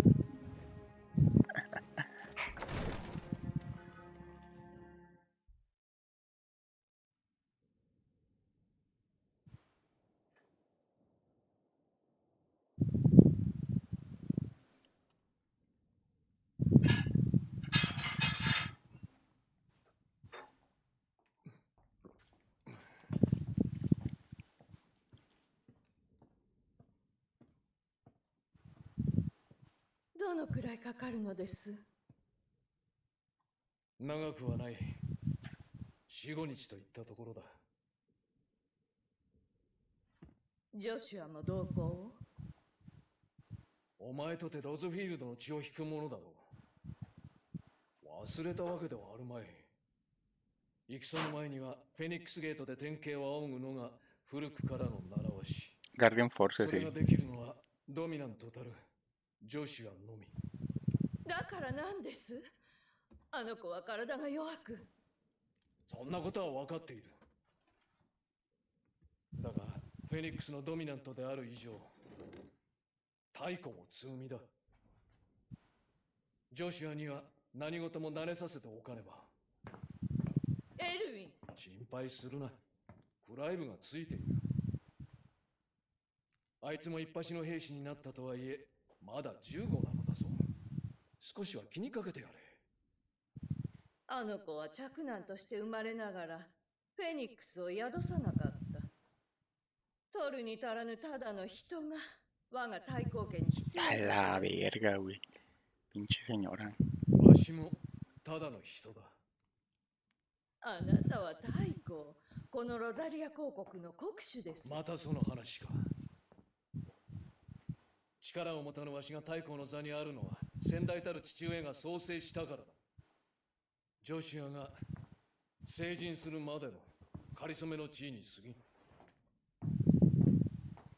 [SPEAKER 13] いかかるのです。
[SPEAKER 10] 長くはない。四五日といったところだ。
[SPEAKER 13] ジョシュアも同行を？
[SPEAKER 10] お前とてロズフィールドの血を引くものだろう。忘れたわけではあるまい。戦の前にはフェニックスゲートで典型を仰ぐのが古くからの習わし。
[SPEAKER 1] Guardian Force,
[SPEAKER 10] それ.ができるのはドミナントたるジョシュアのみ
[SPEAKER 13] だから何です？あの子は体が弱く。
[SPEAKER 10] そんなことは分かっている。だがフェニックスのドミナントである以上太古も積みだ。ジョシュアには何事も慣れさせておかねば。
[SPEAKER 13] エルウィン。
[SPEAKER 10] 心配するな。クライブがついている。あいつも一発の兵士になったとはいえまだ15なのだぞ少しは気にかけてやれ
[SPEAKER 13] あの子は嫡男として生まれながら、フェニックスを宿さなかった。取るに足らぬただの人が、我が太閤家に必要だ
[SPEAKER 1] la verga, güey. Pinche señora.
[SPEAKER 10] わしもただの人だ
[SPEAKER 13] あなたは太閤。このロザリア公国の国主です。
[SPEAKER 10] またその話か力を持たぬわしが太閤の座にあるのは先代たる父上が創生したからだジョシュアが成人するまでの仮初めの地位に過ぎん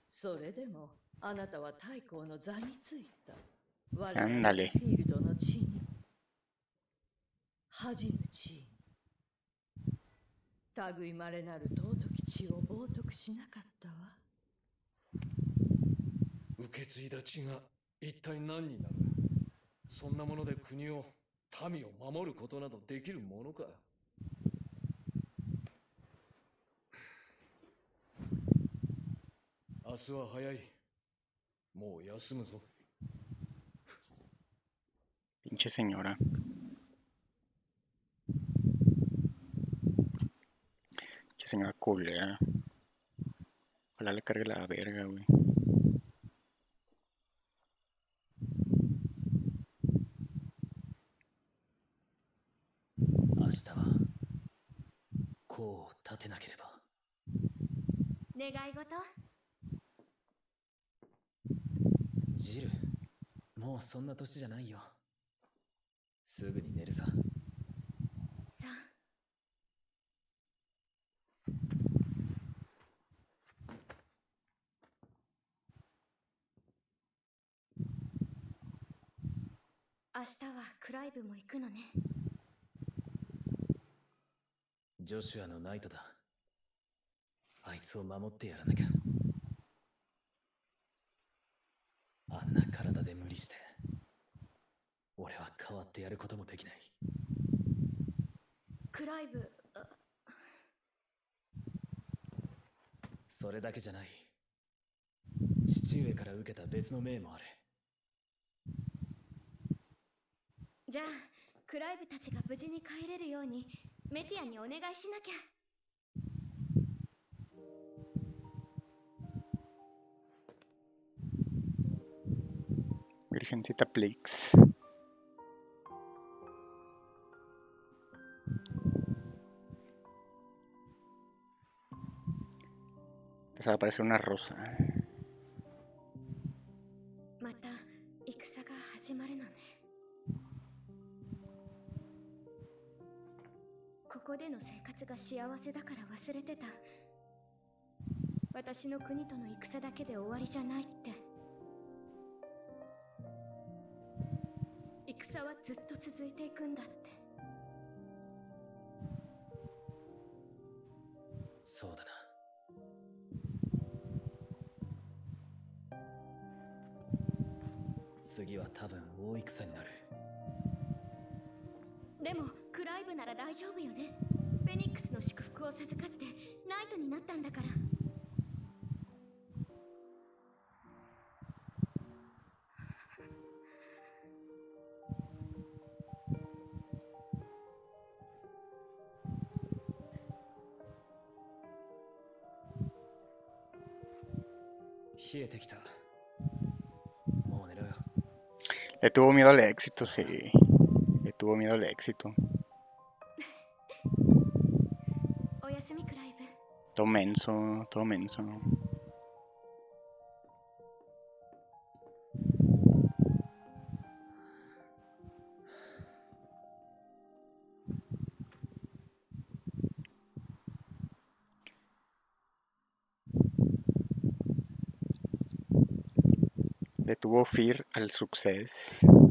[SPEAKER 13] それでも、あなたは太閤の座についた。我
[SPEAKER 1] Ándale
[SPEAKER 13] フィールドの地に。恥じぬ地位に。類まれなる尊き地を冒涜しなかったわ。
[SPEAKER 10] 受け継いだ血が一体何になる？そんなもので国を、民を守ることなどできるものか。明日は早い。もう休むぞ。
[SPEAKER 1] ピンチェ・セニョラ。Señora culera. Ojalá le cargue la verga.
[SPEAKER 12] 明日は功を立てなければ。
[SPEAKER 15] 願い事？
[SPEAKER 12] ジルもうそんな年じゃないよ。すぐに寝るさ。
[SPEAKER 15] さあ。明日はクライブも行くのね
[SPEAKER 12] ジョシュアのナイトだ。あいつを守ってやらなきゃ。あんな体で無理して。俺は変わってやることもできない。
[SPEAKER 15] クライブあ。
[SPEAKER 12] それだけじゃない。父上から受けた別の命もある。
[SPEAKER 15] じゃあクライブたちが無事に帰れるようにメティアにお願いしなきゃ
[SPEAKER 1] Virgencita Plix. Empezaba a aparecer una rosa.
[SPEAKER 15] また戦が始まるの ここでの生活が幸せだから忘れてた。私の国との戦だけで終わりじゃないって。戦はずっと続いていくんだって。
[SPEAKER 12] そうだな。次は多分大戦になる。
[SPEAKER 15] でもクライブなら大丈夫よねフェニックスの祝福を授かってナイトになったんだから
[SPEAKER 12] 冷えてきたもう寝ろよ
[SPEAKER 1] Le tuvo miedo al éxito, sí. Le tuvo miedo al éxito. Todo menso, todo menso. Le tuvo fear al success.「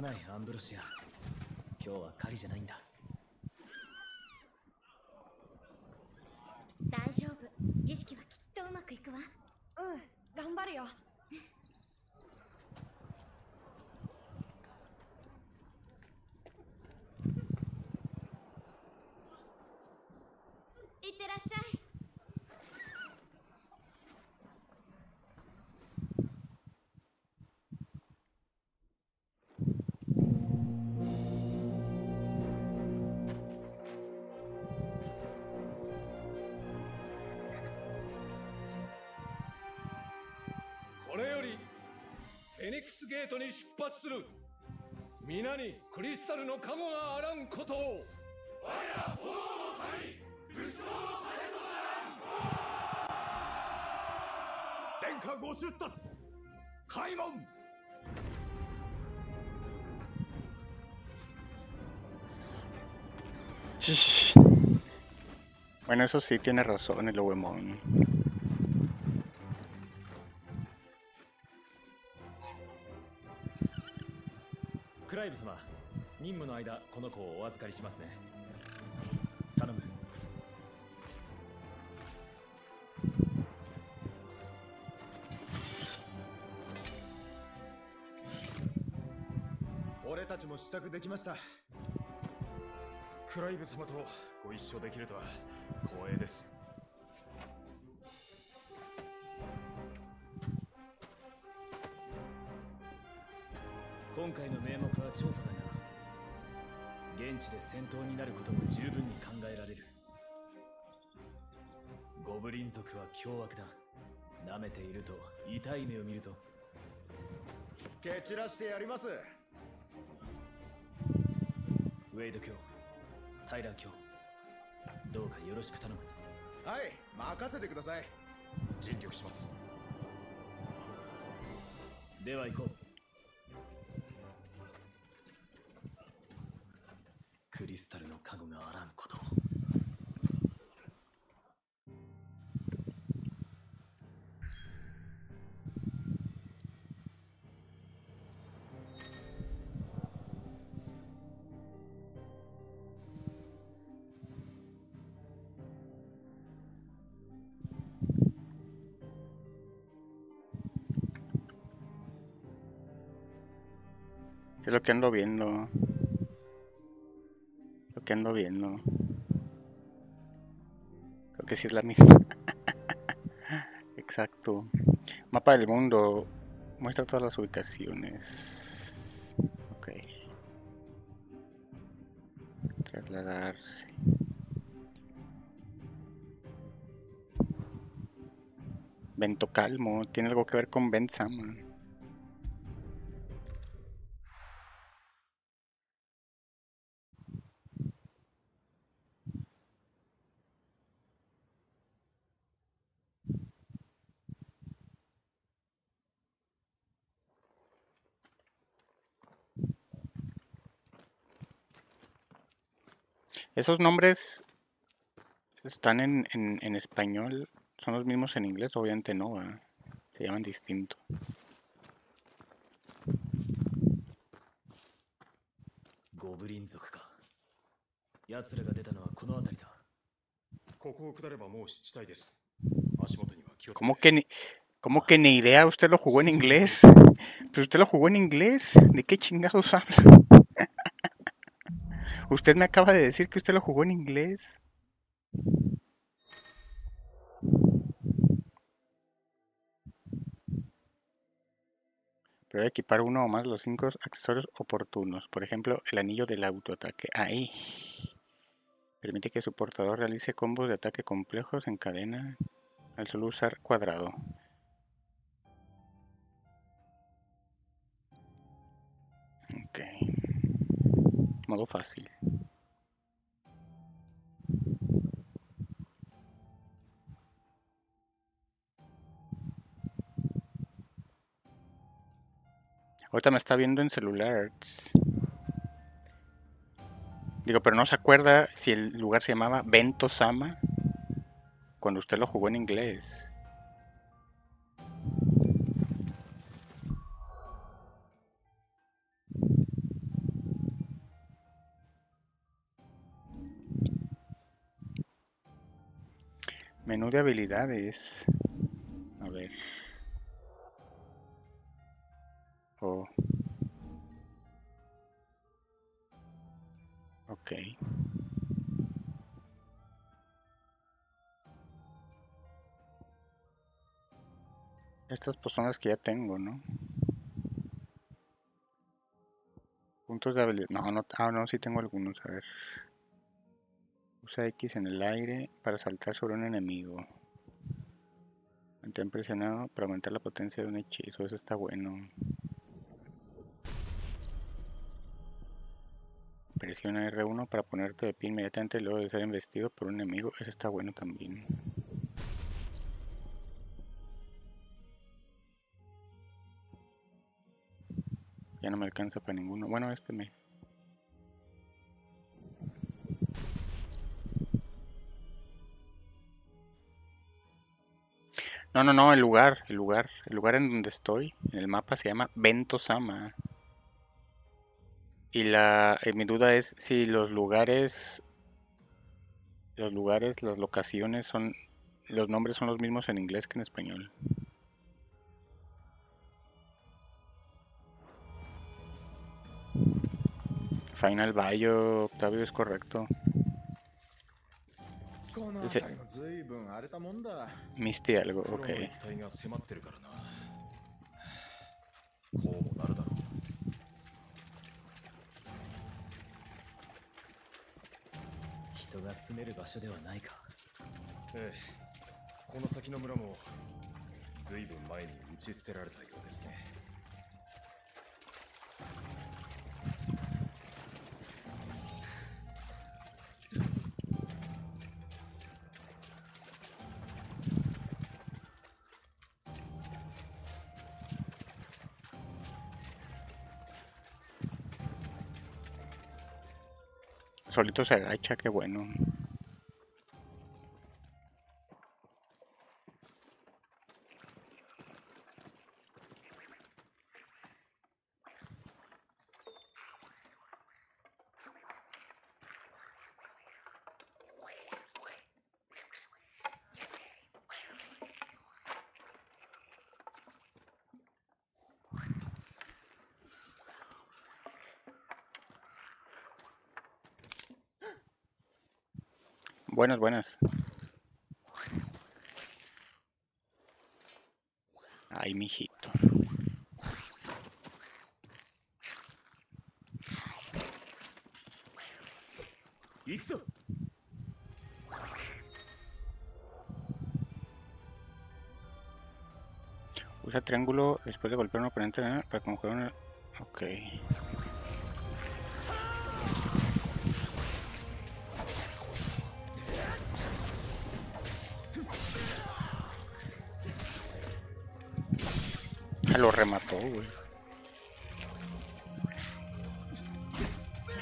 [SPEAKER 12] ないアンブロシア。今日は狩りじゃないんだ。
[SPEAKER 15] 大丈夫。儀式はきっとうまくいくわ。うん頑張るよ
[SPEAKER 10] ェニックスゲートに出発する皆にクリスタルの加護があらんことを
[SPEAKER 6] 殿下ご出立開門.
[SPEAKER 1] Bueno, eso sí tiene razón el Owemon.
[SPEAKER 12] この子をお預かりしますね。頼む。
[SPEAKER 14] 俺たちも支度できました。クライブ様とご一緒できるとは光栄です。
[SPEAKER 12] 今回の名目は調査だ地で戦闘になることも十分に考えられる。ゴブリン族は凶悪だ。舐めていると痛い目を見るぞ。
[SPEAKER 14] 蹴散らしてやります。
[SPEAKER 12] ウェイド卿タイラー卿どうかよろしく頼む。
[SPEAKER 14] はい任せてください。尽力します。
[SPEAKER 12] では行こうリスタルの加護があらんことを
[SPEAKER 1] Es lo que ando viendo. Que ando viendo. Creo que sí es la misma. Exacto. Mapa del mundo. Muestra todas las ubicaciones. Ok. Trasladarse. Vento calmo. Tiene algo que ver con Ben. Esos nombres están en, en, en español, son los mismos en inglés, obviamente no, ¿verdad? se llaman distinto.
[SPEAKER 12] ゴブリン族か奴らが出たのはこの辺りだ
[SPEAKER 8] ここを下ればもう湿地帯です足元には気をつけ
[SPEAKER 1] ¿Cómo que ni, cómo que ni idea? ¿Usted lo jugó en inglés? ¿Pero usted lo jugó en inglés? ¿De qué chingados habla? Usted me acaba de decir que usted lo jugó en inglés. Pero equipar uno o más los cinco accesorios oportunos. Por ejemplo, el anillo del autoataque. Ahí. Permite que su portador realice combos de ataque complejos en cadena al solo usar cuadrado. Ok. Modo fácil. Ahorita me está viendo en celulares. Digo, pero no se acuerda si el lugar se llamaba Bento Sama cuando usted lo jugó en inglés. Menú de habilidades. A ver. Oh. Ok. Estas pues, personas que ya tengo, ¿no? Puntos de habilidad. No, no, ah, no, sí tengo algunos. A ver. Usa X en el aire para saltar sobre un enemigo. Mantén presionado para aumentar la potencia de un hechizo. Eso está bueno. Presiona R1 para ponerte de pie inmediatamente luego de ser investido por un enemigo. Eso está bueno también. Ya no me alcanza para ninguno. Bueno, este me... No, no, no, el lugar, el lugar, el lugar en donde estoy, en el mapa se llama Ventosama. Y la, y mi duda es si los lugares, los lugares, las locaciones son, los nombres son los mismos en inglés que en español. Final Bayo, Octavio es correcto.
[SPEAKER 14] Dice,
[SPEAKER 1] Misty algo, ok.
[SPEAKER 12] Eh, こ
[SPEAKER 14] の先の村も随分ん前に打ち捨てられたようですね。
[SPEAKER 1] Solito se agacha, qué bueno. Buenas, buenas. Ay, mijito. Usa triángulo después de golpear un oponente ¿eh? para conjugar una... Ok.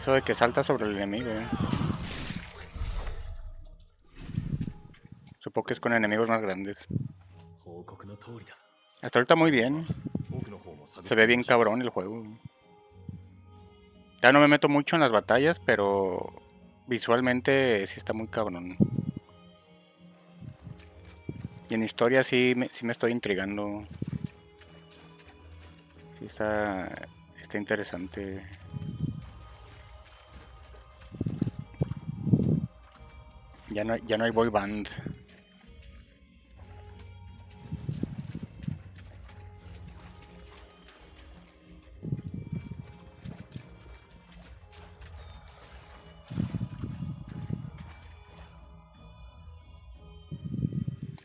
[SPEAKER 1] De que salta sobre el enemigo. Eh. Supongo que es con enemigos más grandes. Hasta ahorita muy bien. Se ve bien cabrón el juego. Ya no me meto mucho en las batallas, pero visualmente sí está muy cabrón. Y en historia sí me, sí me estoy intrigando. Sí está, está interesante. Ya no, ya no hay boy band.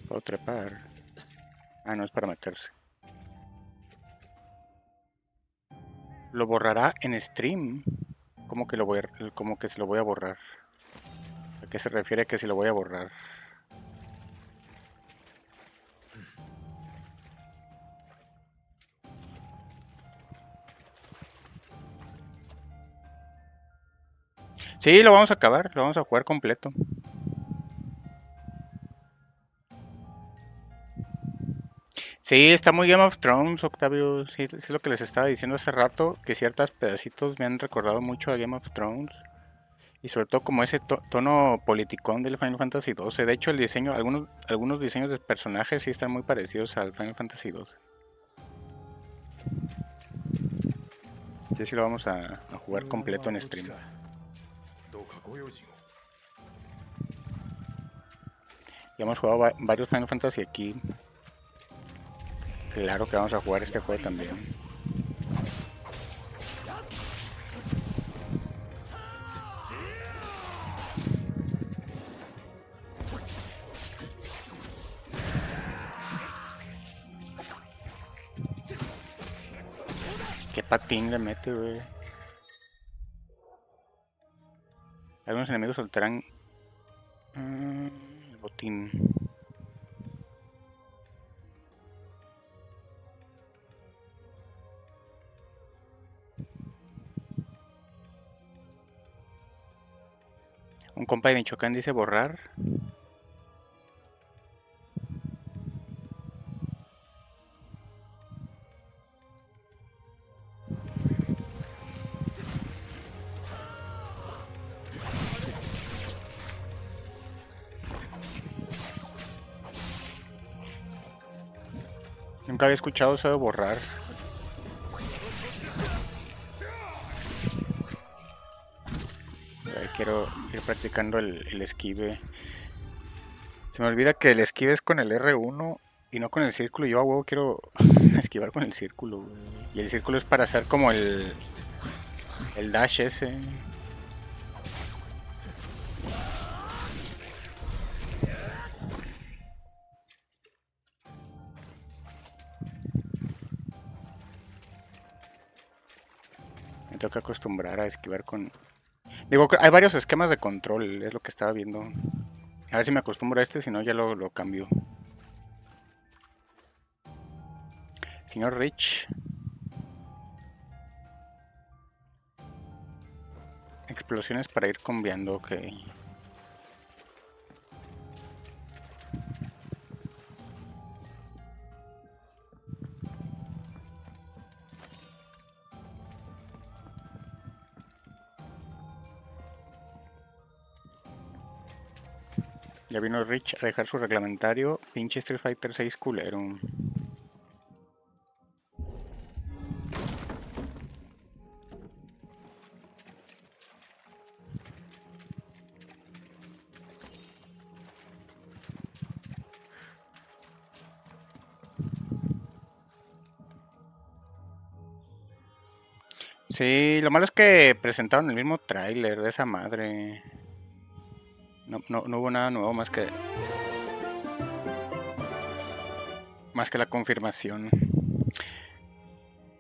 [SPEAKER 1] Puedo trepar. Ah, no es para meterse. Lo borrará en stream. ¿Cómo que lo voy a, cómo que se lo voy a borrar? ¿A qué se refiere que si lo voy a borrar? Sí, lo vamos a acabar, lo vamos a jugar completo. Sí, está muy Game of Thrones, Octavio. Sí, es lo que les estaba diciendo hace rato, que ciertos pedacitos me han recordado mucho a Game of Thrones y sobre todo como ese tono politicón del Final Fantasy XII. De hecho, el diseño, algunos, algunos diseños de personajes sí están muy parecidos al Final Fantasy XII. Ya sí lo vamos a, jugar completo en stream. Ya hemos jugado varios Final Fantasy aquí. Claro que vamos a jugar este juego también. Patín le mete. Algunos enemigos soltarán mm, el botín. Un compa de Michoacán dice borrar. Nunca había escuchado eso de borrar. Quiero ir practicando el, el esquive. Se me olvida que el esquive es con el R1 y no con el círculo. Yo a huevo quiero esquivar con el círculo. Y el círculo es para hacer como el, el dash ese. Me toca acostumbrar a esquivar con... Digo, que hay varios esquemas de control, es lo que estaba viendo. A ver si me acostumbro a este, si no ya lo, lo cambio. Señor Rich. Explosiones para ir cambiando, ok. Ya vino Rich a dejar su reglamentario. Pinche Street Fighter 6 culero. Sí, lo malo es que presentaron el mismo tráiler de esa madre. No, no, no hubo nada nuevo más que. Más que la confirmación.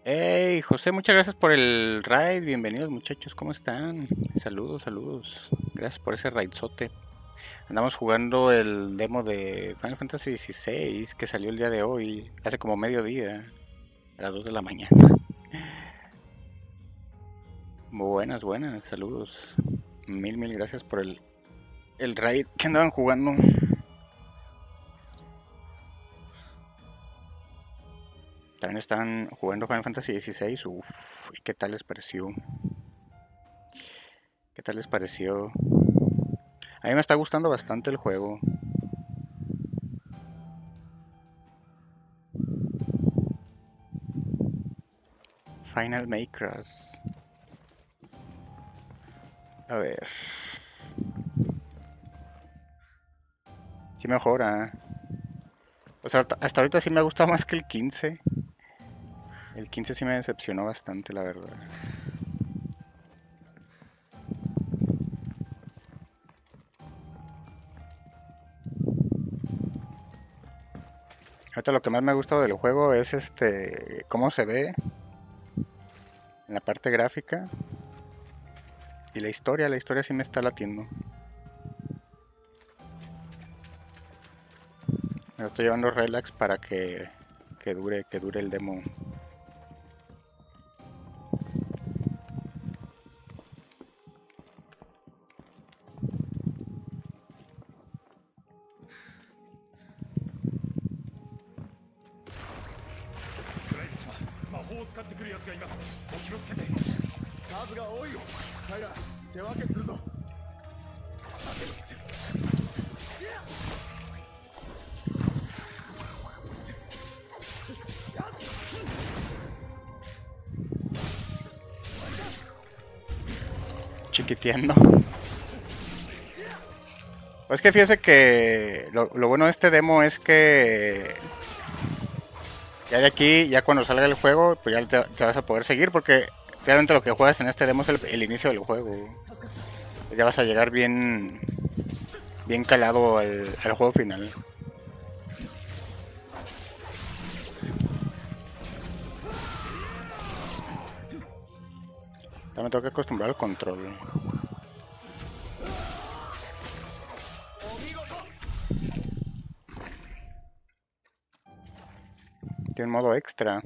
[SPEAKER 1] Hey, José, muchas gracias por el raid. Bienvenidos, muchachos, ¿cómo están? Saludos, saludos. Gracias por ese raidzote. Andamos jugando el demo de Final Fantasy XVI que salió el día de hoy, hace como mediodía, a las 2 de la mañana. Buenas, buenas, saludos. Mil, mil gracias por el, el raid que andaban jugando. También están jugando Final Fantasy XVI. Uf, ¿y qué tal les pareció? ¿Qué tal les pareció? A mí me está gustando bastante el juego. Final Makers. A ver. Sí mejora. O sea, hasta ahorita sí me ha gustado más que el 15. El 15 sí me decepcionó bastante, la verdad. Ahorita lo que más me ha gustado del juego es este cómo se ve en la parte gráfica y la historia, la historia sí me está latiendo. Lo estoy llevando relax para que, que dure, que dure el demo. Chiquiteando. Pues que fíjese que lo, bueno de este demo es que Ya de aquí, ya cuando salga el juego, pues ya te, vas a poder seguir porque realmente lo que juegas en este demo es el, inicio del juego. Ya vas a llegar bien bien calado al, al juego final. Ya me tengo que acostumbrar al control. Tiene un modo extra.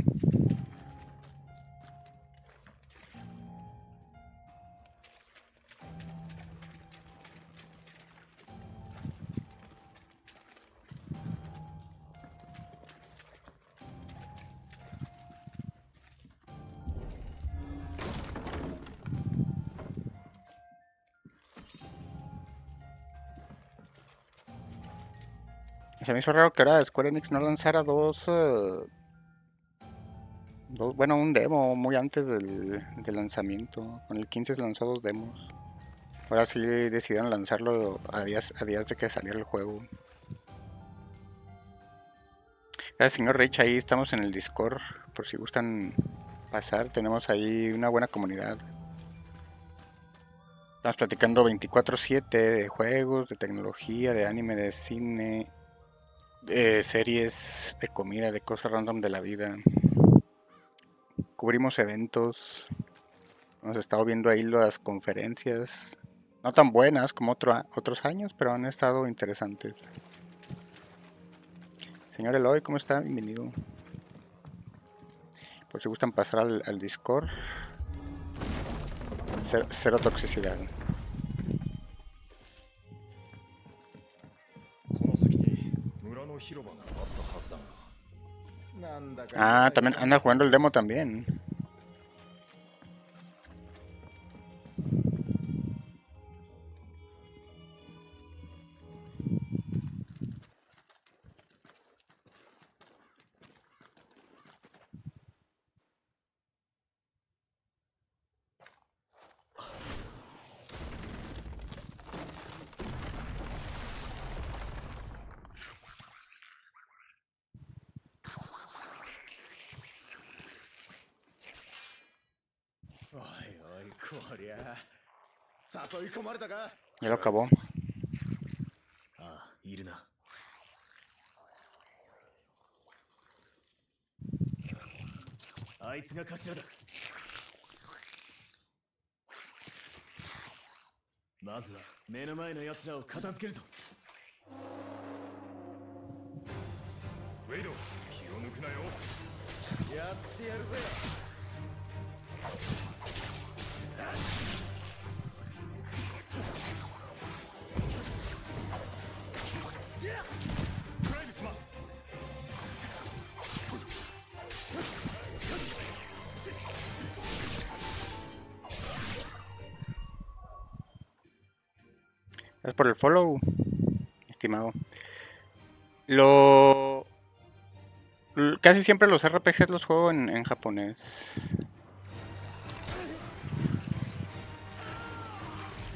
[SPEAKER 1] Se me hizo raro que ahora Square Enix no lanzara dos, eh, dos bueno, un demo muy antes del, del lanzamiento. Con el 15 se lanzó dos demos. Ahora sí decidieron lanzarlo a días, a días de que saliera el juego. Gracias, señor Rich. Ahí estamos en el Discord. Por si gustan pasar, tenemos ahí una buena comunidad. Estamos platicando 24-7 de juegos, de tecnología, de anime, de cine, de series, de comida, de cosas random de la vida. Cubrimos eventos. Hemos estado viendo ahí las conferencias. No tan buenas como otro, otros años, pero han estado interesantes. Señor Eloy, ¿cómo está? Bienvenido. Por si gustan pasar al, Discord. Cero toxicidad. Ah, también anda jugando el demo también.
[SPEAKER 14] 誘い込まれたか
[SPEAKER 1] ？Ya lo acabó.
[SPEAKER 12] ああ
[SPEAKER 1] Gracias por el follow, estimado. Lo. Casi siempre los RPGs los juego en, japonés.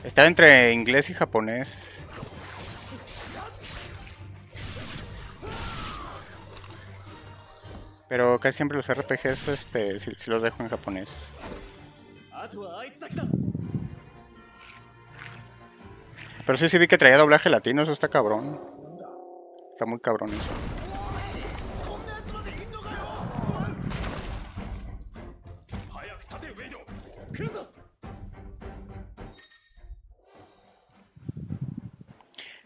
[SPEAKER 1] Está entre inglés y japonés. Pero casi siempre los RPGs este, sí los dejo en japonés. Pero sí, sí vi que traía doblaje latino, eso está cabrón. Está muy cabrón eso.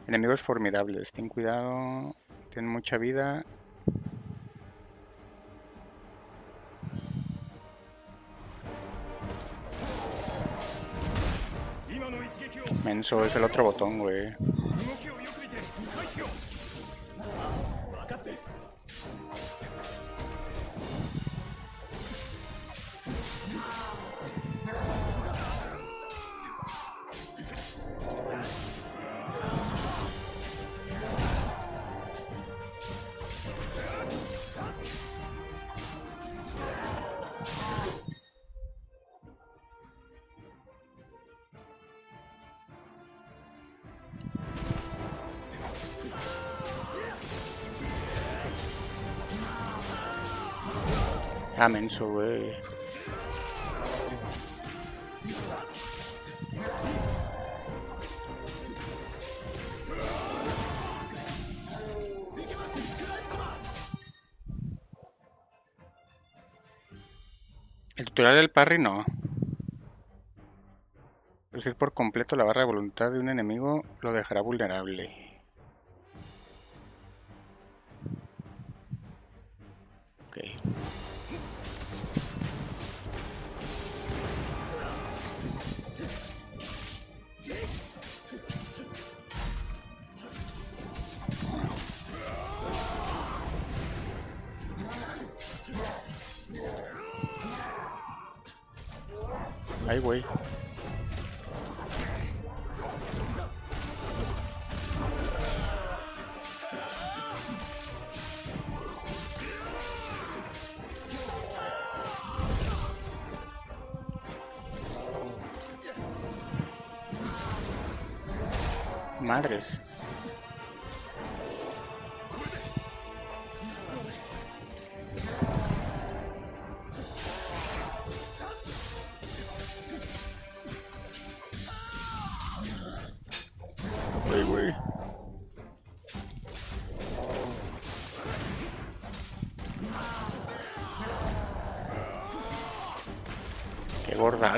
[SPEAKER 1] Enemigos formidables, ten cuidado, ten mucha vida Menso, es el otro botón, güey. El tutorial del parry no. Reducir por completo la barra de voluntad de un enemigo lo dejará vulnerable. Ok. Ay, güey. Madres.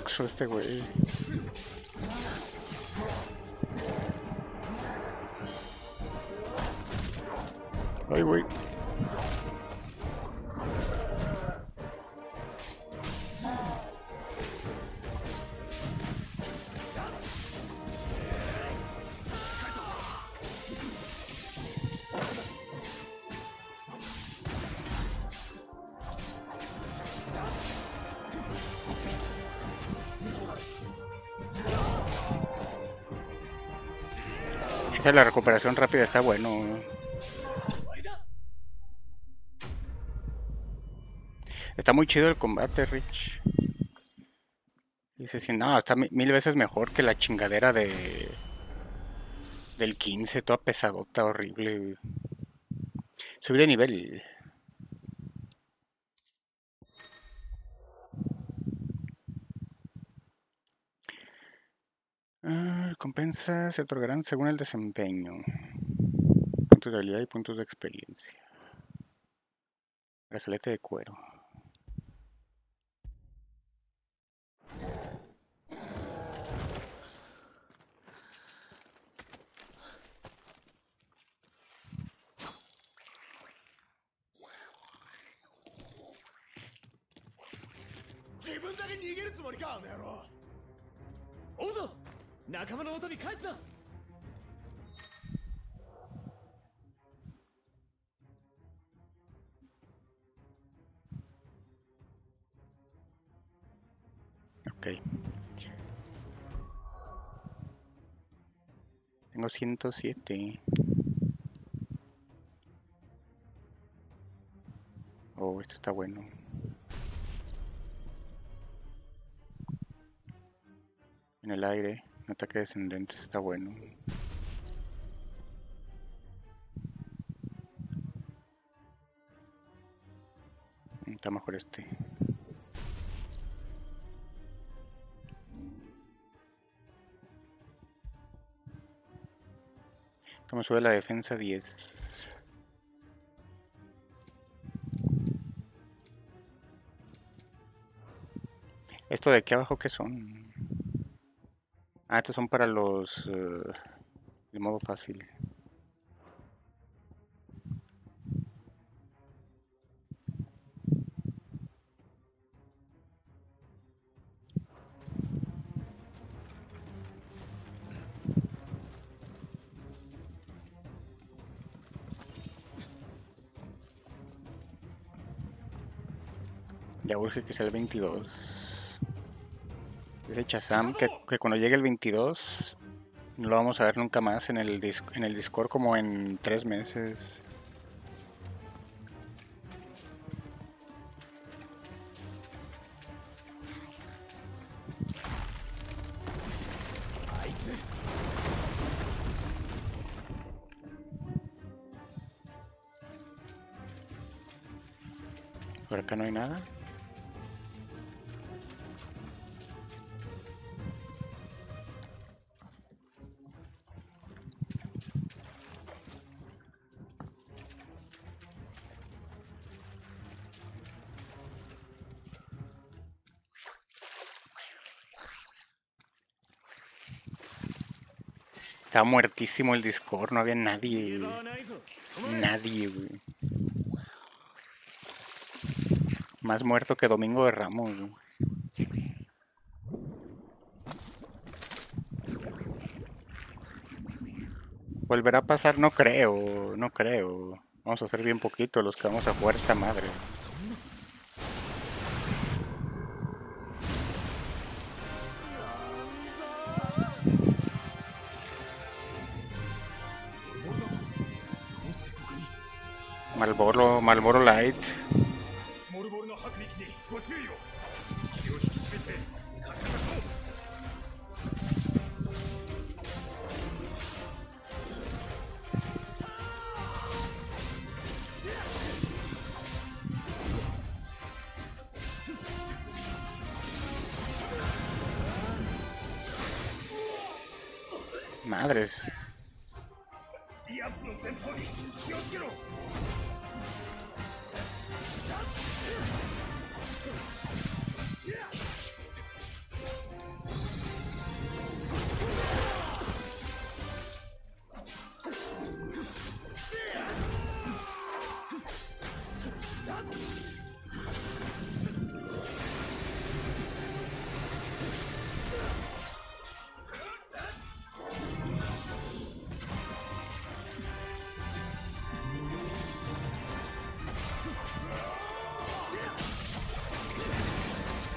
[SPEAKER 1] Gordaxo este güey. Ay, güey. La recuperación rápida está bueno. Está muy chido el combate, Rich. Dice si no, está mi- mil veces mejor que la chingadera de del 15, toda pesadota, horrible. Subí de nivel. Ah, compensas se otorgarán según el desempeño. Puntos de habilidad y puntos de experiencia. Bracelete de cuero.
[SPEAKER 12] 仲間の元に返すな
[SPEAKER 1] Ok. Tengo 107. Oh, esto está bueno. En el aire, un ataque descendente está bueno. Está mejor este. Me sube la defensa 10. ¿Esto de aquí abajo qué son? Ah, estos son para los... eh, de modo fácil. Ya urge que sea el 22. Dice Chazam que, que cuando llegue el 22 no lo vamos a ver nunca más en el, dis- en el Discord como en tres meses. Estaba muertísimo el Discord, no había nadie. Nadie, güey. Más muerto que Domingo de Ramos, güey. Volverá a pasar, no creo, no creo. Vamos a hacer bien poquito los que vamos a jugar esta madre. Malboro Light.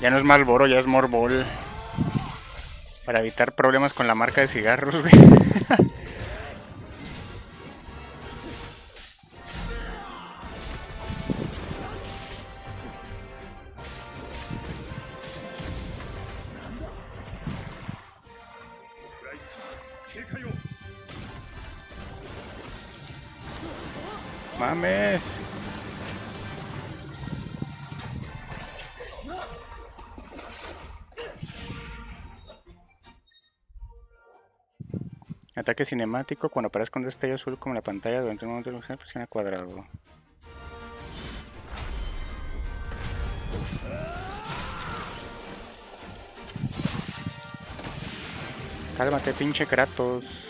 [SPEAKER 1] Ya no es Malboro, ya es Morbol. Para evitar problemas con la marca de cigarros, güey. Cinemático. Cuando aparezca un destello azul como en la pantalla durante un momento de ilusión, presiona cuadrado. Cálmate, pinche Kratos.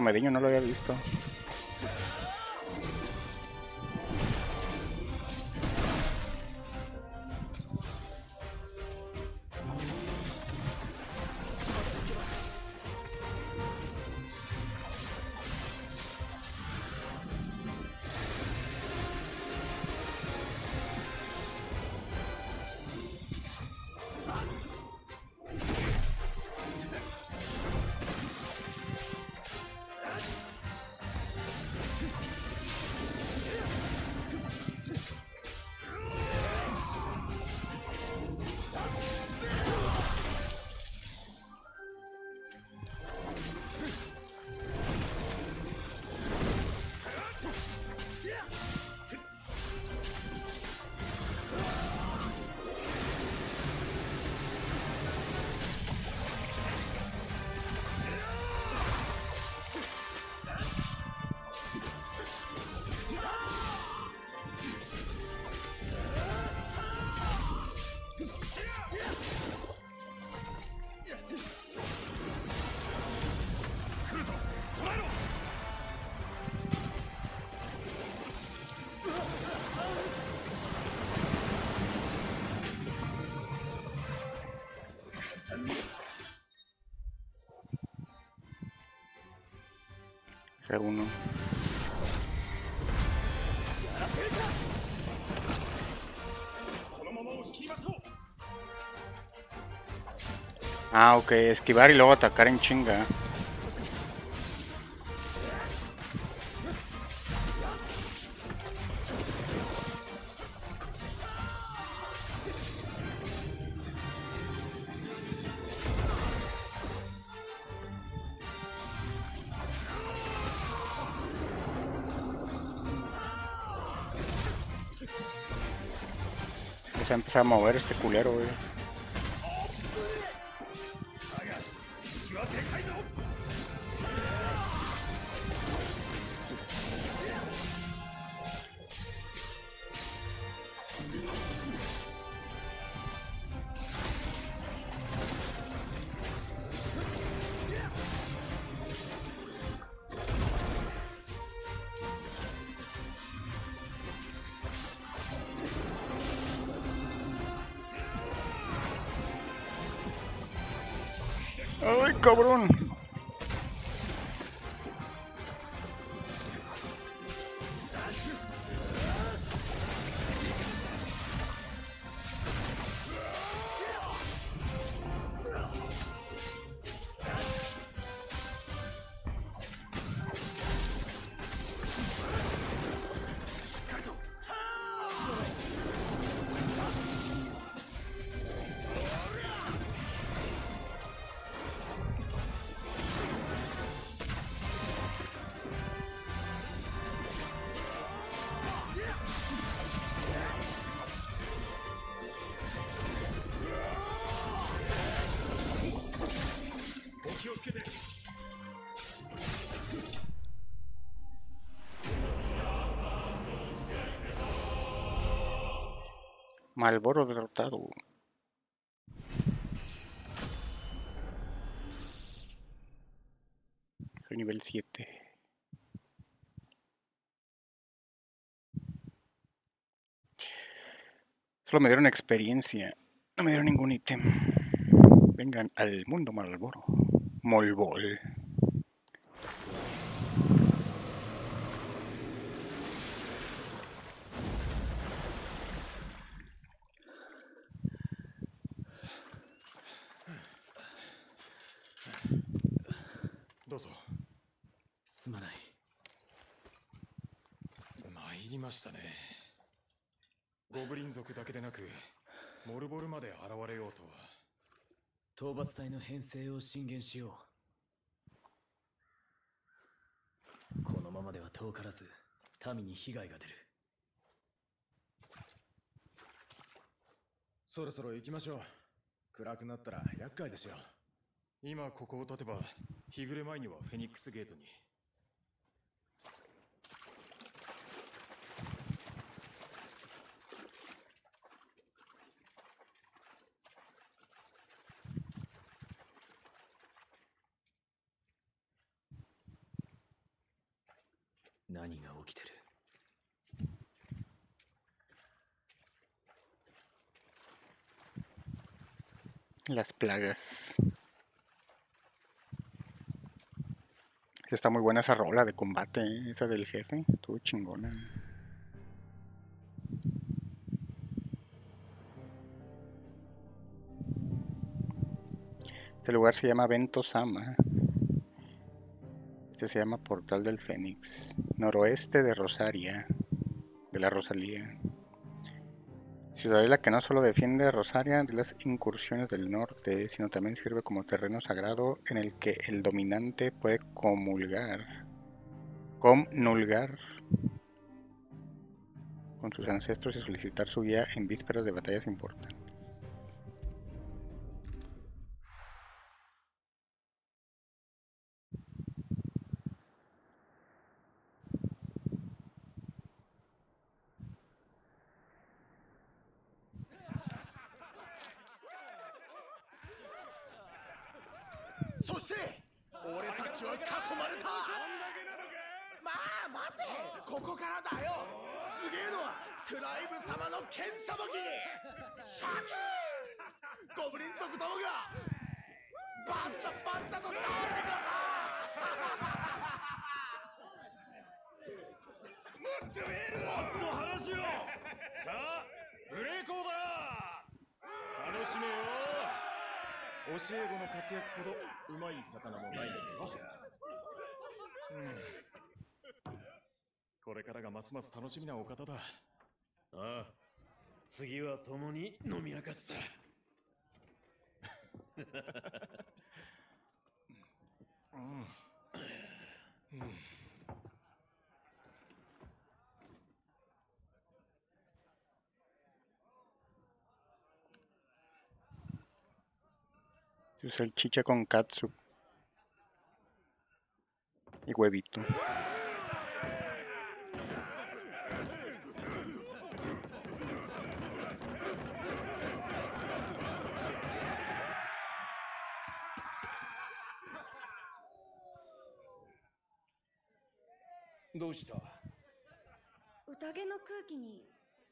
[SPEAKER 1] Remediño, no lo había visto. R1. Ah, ok, esquivar y luego atacar en chinga. Empezar a mover este culero, güey. Cabrón! Malboro derrotado. Soy nivel 7. Solo me dieron experiencia. No me dieron ningún ítem. Vengan al mundo Malboro. Molbol.
[SPEAKER 8] だけでなくモルボルまで現れようとは。
[SPEAKER 12] 討伐隊の編成を進言しよう。このままでは遠からず民に被害が出る。
[SPEAKER 8] そろそろ行きましょう。暗くなったら厄介ですよ。今ここを立てば日暮れ前にはフェニックスゲートに
[SPEAKER 1] Las plagas. Está muy buena esa rola de combate, ¿eh? esa del jefe. Estuvo chingona. Este lugar se llama Vento Sama. Este se llama Portal del Fénix. Noroeste de Rosaria. De la Rosalía. Ciudadela que no solo defiende a Rosaria de las incursiones del norte, sino también sirve como terreno sagrado en el que el dominante puede comulgar, comnulgar con sus ancestros y solicitar su guía en vísperas de batallas importantes. "
[SPEAKER 8] 活躍ほどうまい魚もないんだけど。うん。これからがますます楽しみなお方だ。
[SPEAKER 3] ああ。次は共に飲み明かすさ
[SPEAKER 8] うんうん
[SPEAKER 1] Su salchicha con katsu. Y huevito.
[SPEAKER 10] ¿Qué どうした
[SPEAKER 11] 宴の空気に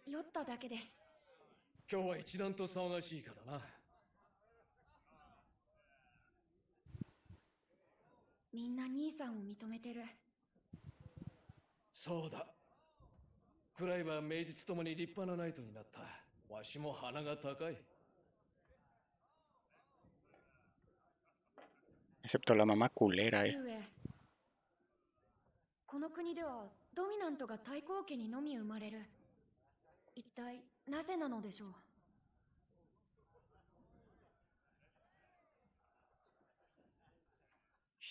[SPEAKER 11] 酔っただけです
[SPEAKER 10] 今日は一段と騒がしいからな。
[SPEAKER 11] みんな兄さんを認めてる
[SPEAKER 10] そうだ。クライバー名実ともに立派なナイトになった。わしも鼻が高い。
[SPEAKER 1] Excepto la mamá culera,
[SPEAKER 11] 父
[SPEAKER 1] eh.
[SPEAKER 11] 上この国ではドミナントが太閤家にのみ生まれる一体なぜなのでしょう？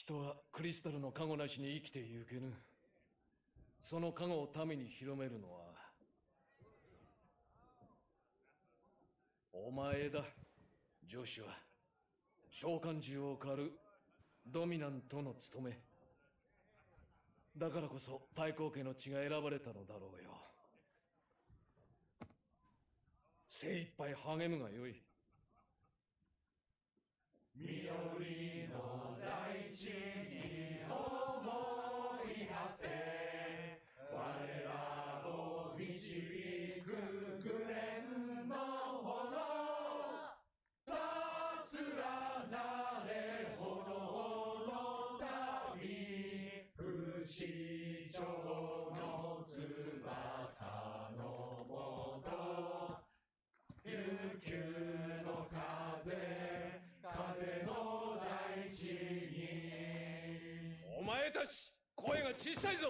[SPEAKER 10] 人はクリスタルの加護なしに生きてゆけぬ。その加護を民に広めるのは、お前だ、ジョシュア。召喚獣を狩るドミナントの務め。だからこそ太閤家の血が選ばれたのだろうよ。精一杯励むがよい。
[SPEAKER 16] 緑の大地に
[SPEAKER 10] 小さいぞ。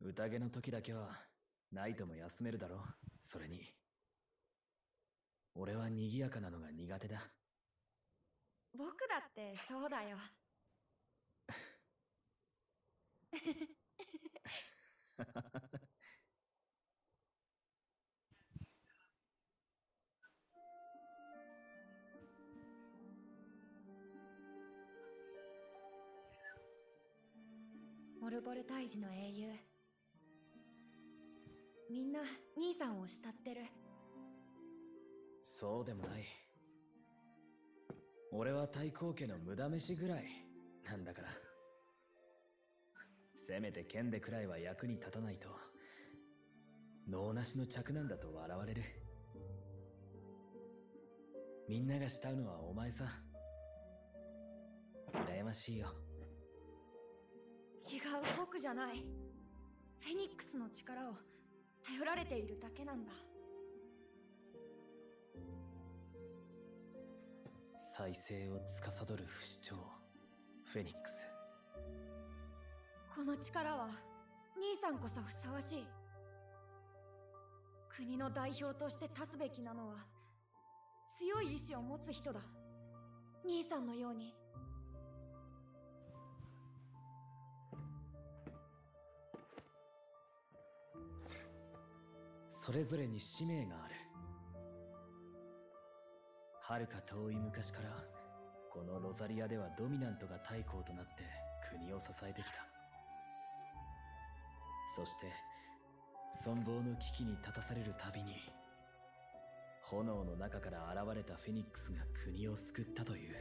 [SPEAKER 12] 宴の時だけはナイトも休めるだろそれに俺は賑やかなのが苦手だ。
[SPEAKER 11] 僕だってそうだよ。モルボル退治の英雄みんな兄さんを慕ってる。
[SPEAKER 12] そうでもない。俺は太閤家の無駄飯ぐらいなんだから。せめて剣でくらいは役に立たないと。脳なしの着なんだと笑われる。みんなが慕うのはお前さ。羨ましいよ。
[SPEAKER 11] 違う僕じゃない。フェニックスの力を頼られているだけなんだ。
[SPEAKER 12] 再生を司る不死鳥フェニックス。
[SPEAKER 11] この力は兄さんこそふさわしい。国の代表として立つべきなのは強い意志を持つ人だ。兄さんのように
[SPEAKER 12] それぞれに使命がある。遥か遠い昔からこのロザリアではドミナントが太閤となって国を支えてきた。そして存亡の危機に立たされるたびに炎の中から現れたフェニックスが国を救ったという。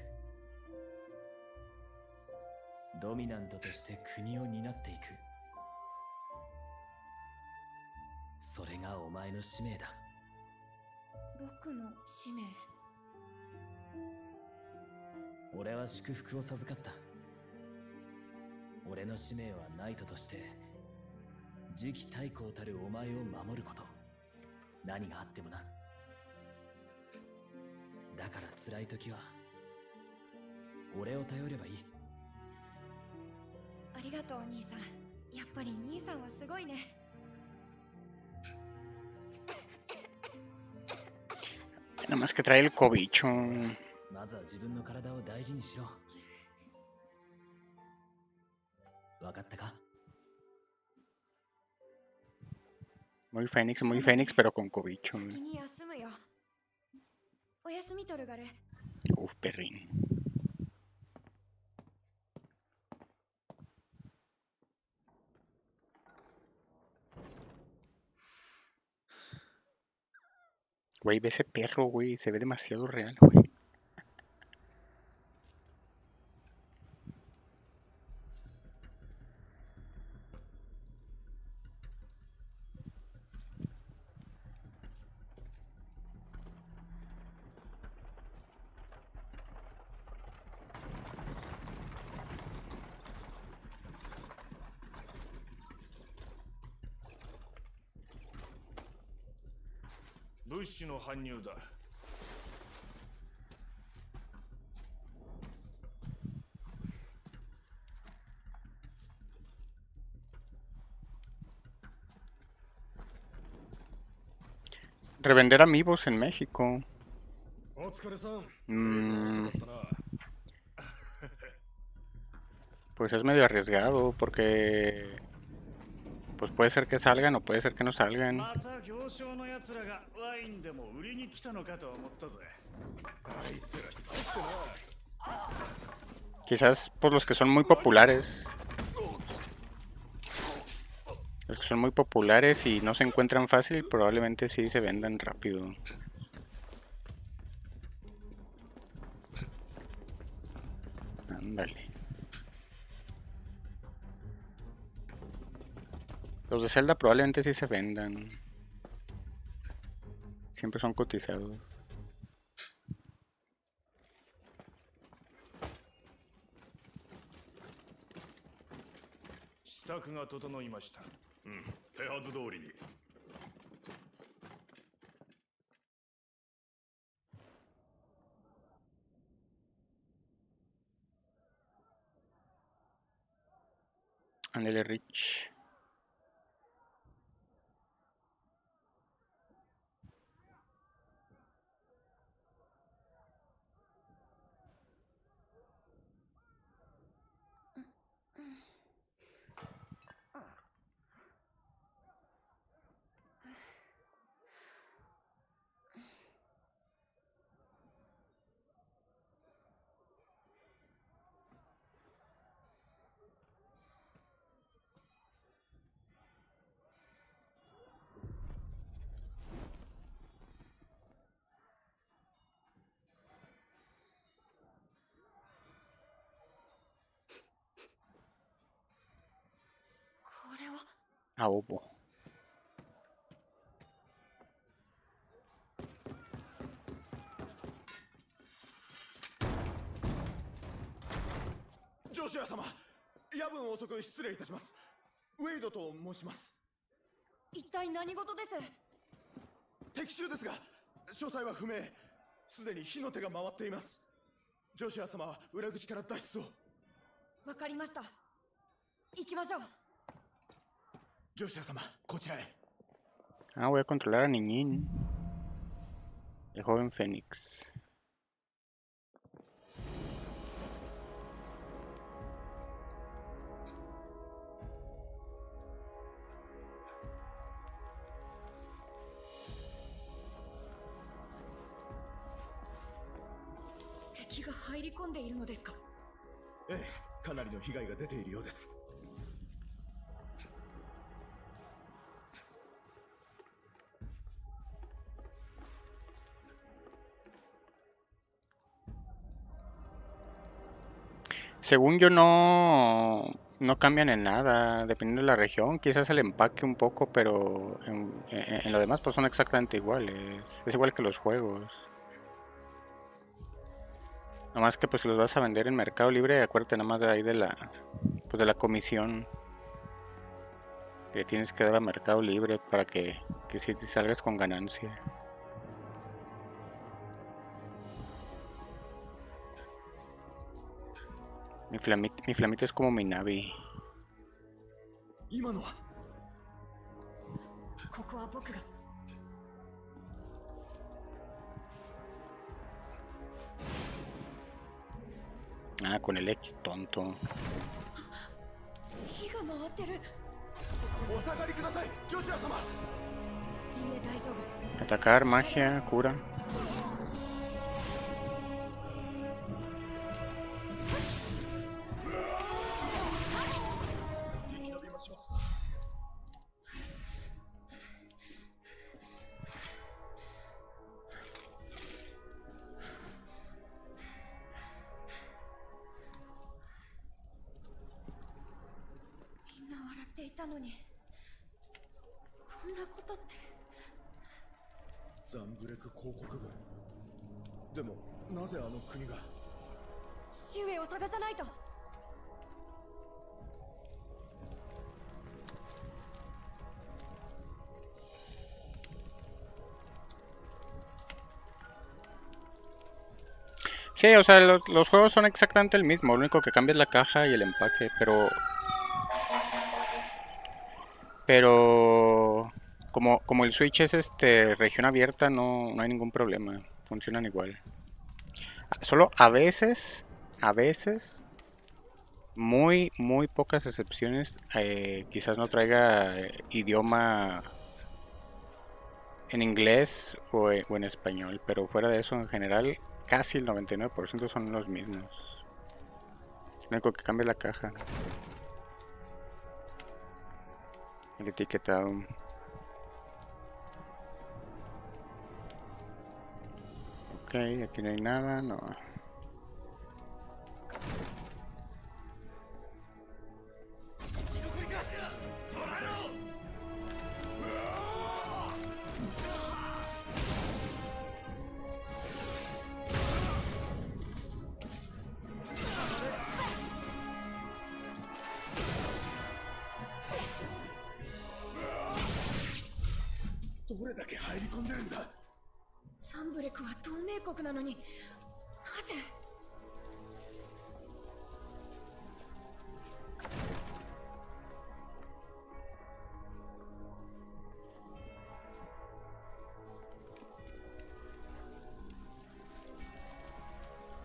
[SPEAKER 12] ドミナントとして国を担っていく。それがお前の使命だ。
[SPEAKER 11] 僕の使命。
[SPEAKER 12] 俺は祝福を授かった。俺の使命はナイトとして次期太閤たるお前を守ること。何があってもな。だから辛い時は俺を頼ればいい。
[SPEAKER 11] ありがとう兄さん。やっぱり兄さんはすごいね
[SPEAKER 1] Nada más que trae el cobicho. Muy Fénix, muy Fénix, pero con cobicho. Uf, perrín. Güey, ve ese perro, güey. Se ve demasiado real, güey. “ Revender amigos en México. Mm. Pues es medio arriesgado porque pues puede ser que salgan o puede ser que no salgan. Quizás por los que son muy populares. Los que son muy populares y no se encuentran fácil, probablemente sí se vendan rápido. Ándale. Los de Zelda probablemente sí se vendan. Siempre son cotizados. Andele Rich. Aobo.
[SPEAKER 14] ジョシュア様夜分遅く失礼いたします。ウェイドと申します。
[SPEAKER 11] 一体何事です？
[SPEAKER 14] 敵襲ですが詳細は不明。すでに火の手が回っています。ジョシュア様は裏口から脱出を。
[SPEAKER 11] わかりました。行きましょう
[SPEAKER 14] ジョシュア様こちらへ
[SPEAKER 1] Ah, voy a controlar a Niñín. El joven Fénix.
[SPEAKER 11] “敵が入り込んでいるのですか
[SPEAKER 14] ええかなりの被害が出ているようです「
[SPEAKER 1] Según yo no, no cambian en nada, dependiendo de la región, quizás el empaque un poco, pero en, en- lo demás pues son exactamente iguales. Es igual que los juegos. Nomás que pues si los vas a vender en Mercado Libre, acuérdate nada más de ahí de la, pues de la comisión que tienes que dar a Mercado Libre para que, que te salgas con ganancia. Mi flamita, mi flamita es como mi
[SPEAKER 11] nave.
[SPEAKER 1] Ah, con el X, tonto. Atacar, magia, cura.
[SPEAKER 11] たのにこんなことって
[SPEAKER 14] ザンブレク広告部でもなぜあの国が
[SPEAKER 11] 父上を探さないと
[SPEAKER 1] Sí, o sea, los, los juegos son exactamente el mismo, lo único que cambia es la caja y el empaque, pero... pero... Como, como el Switch es este región abierta, no, no hay ningún problema, funcionan igual. Solo a veces, a veces, muy, muy pocas excepciones, eh, quizás no traiga eh, idioma en inglés o, e- o en español, pero fuera de eso en general casi el 99% son los mismos. Lo único que cambia es la caja. El etiquetado. Ok, aquí no hay nada, no.「
[SPEAKER 11] サンブレクは同盟国なのになぜ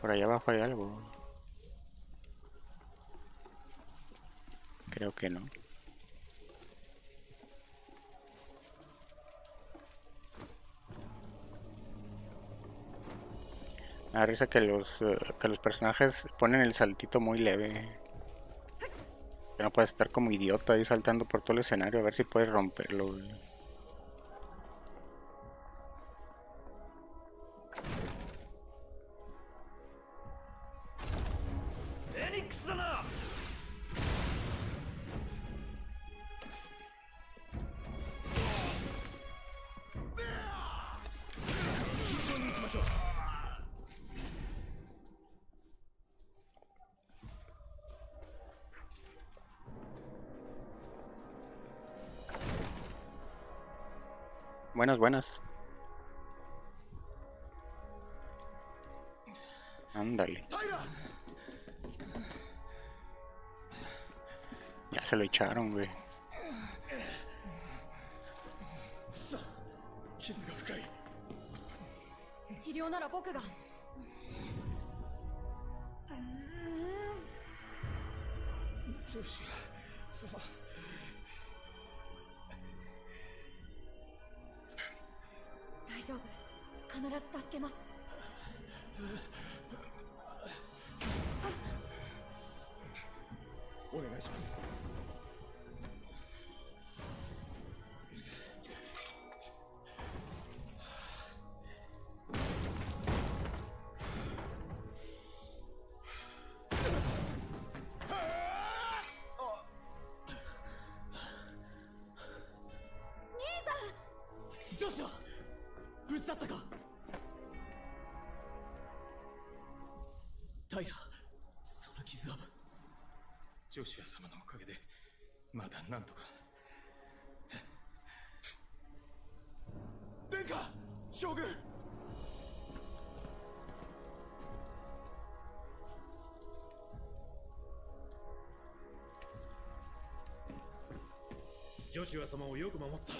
[SPEAKER 1] Por allá abajo hay algo. Creo que no. Me da risa que los, eh, que los personajes ponen el saltito muy leve. Que no puedes estar como idiota ahí saltando por todo el escenario a ver si puedes romperlo. Buenas, buenas. Ándale. Ya se lo echaron, güey.
[SPEAKER 11] な
[SPEAKER 8] んとか。
[SPEAKER 14] 殿下将軍。
[SPEAKER 3] ジョシュア様をよく守った。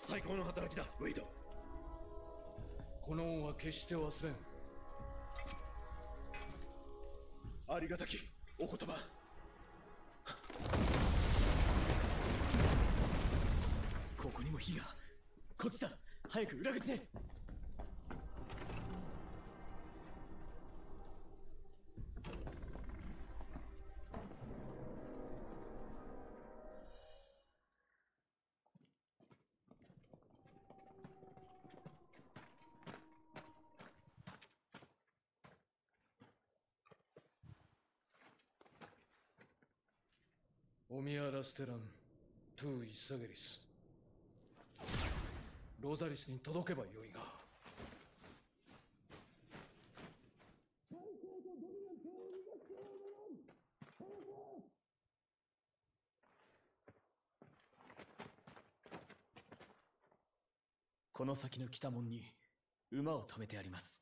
[SPEAKER 3] 最高の働きだ。ウェイド
[SPEAKER 10] この恩は決して忘れん。
[SPEAKER 14] ありがたきお言葉。
[SPEAKER 12] 火が。こっちだ。早く裏口へ。
[SPEAKER 10] オミア・ラステラン・トゥ・イサゲリス。ロザリスに届けばよいが。
[SPEAKER 12] この先の北門に馬を止めてあります。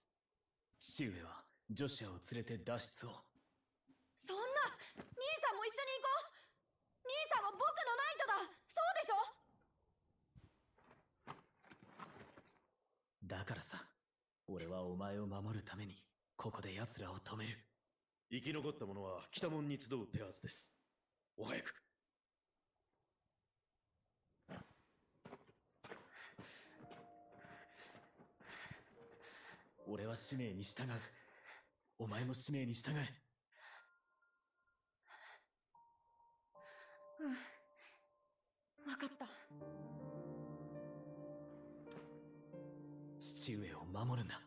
[SPEAKER 12] 父上はジョシアを連れて脱出を
[SPEAKER 11] そんな兄さんも一緒に行こう兄さんは僕のナイトだそうでしょ
[SPEAKER 12] だからさ俺はお前を守るためにここで奴らを止める。
[SPEAKER 3] 生き残った者は北門に集う手はずです。お早く。
[SPEAKER 12] 俺は使命に従う。お前も使命に従え。
[SPEAKER 11] うん。分かった。
[SPEAKER 12] 父上を守るんだ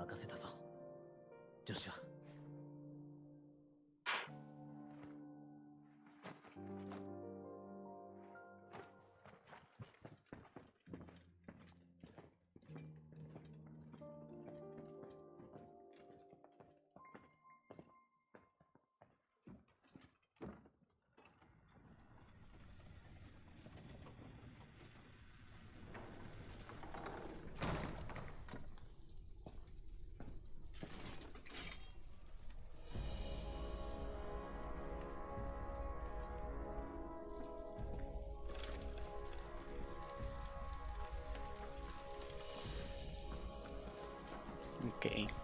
[SPEAKER 12] 任せたぞ。女子はュ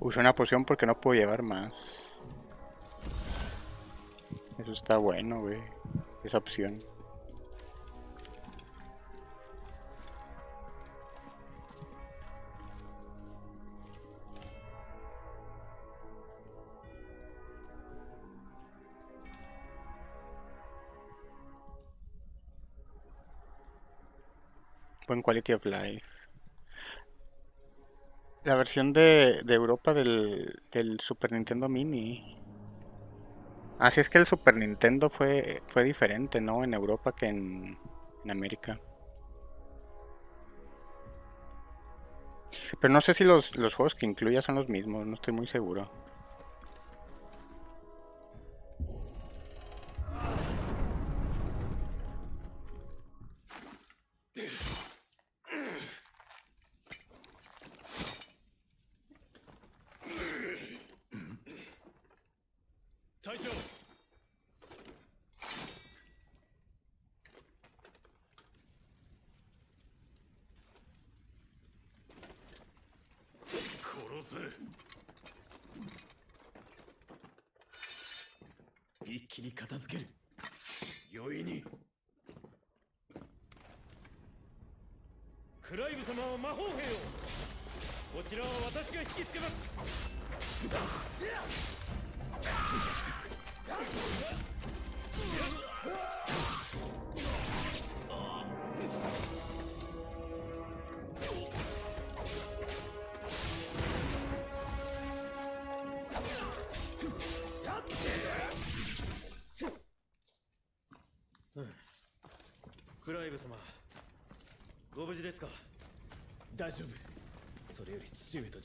[SPEAKER 1] Uso una poción porque no puedo llevar más. Eso está bueno, güey. Esa opción. Buen quality of life. La versión de, de Europa del, del, Super Nintendo Mini. Así es que el Super Nintendo fue, fue diferente, ¿no? En Europa que en, en América. Pero no sé si los, los juegos que incluya son los mismos, no estoy muy seguro.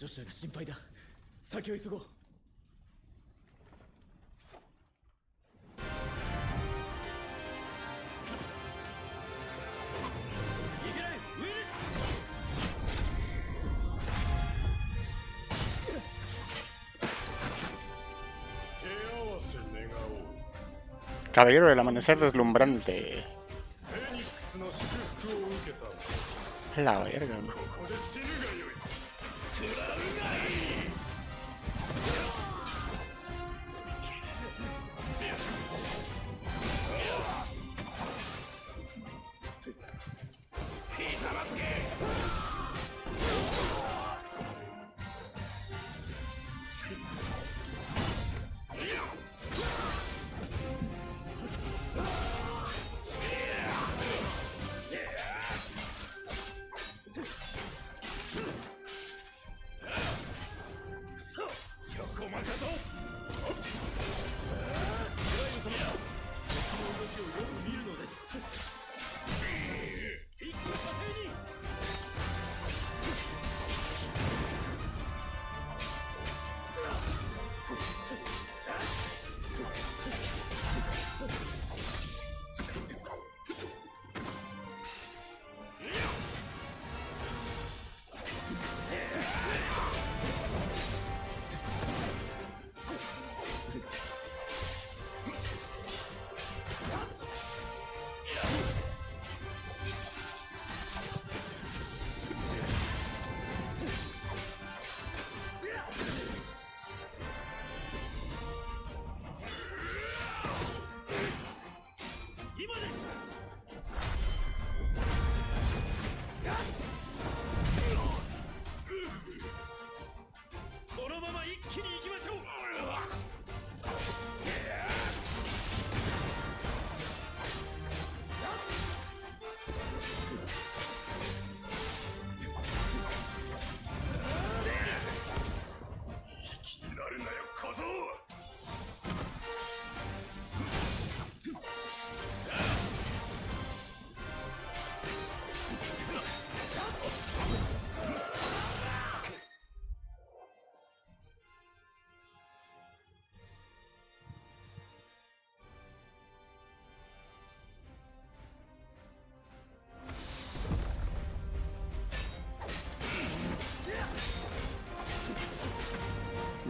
[SPEAKER 3] 女子が
[SPEAKER 12] 心配だ先を急ごう「
[SPEAKER 1] Caballero del amanecer deslumbrante. La verga.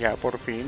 [SPEAKER 1] Ya por fin.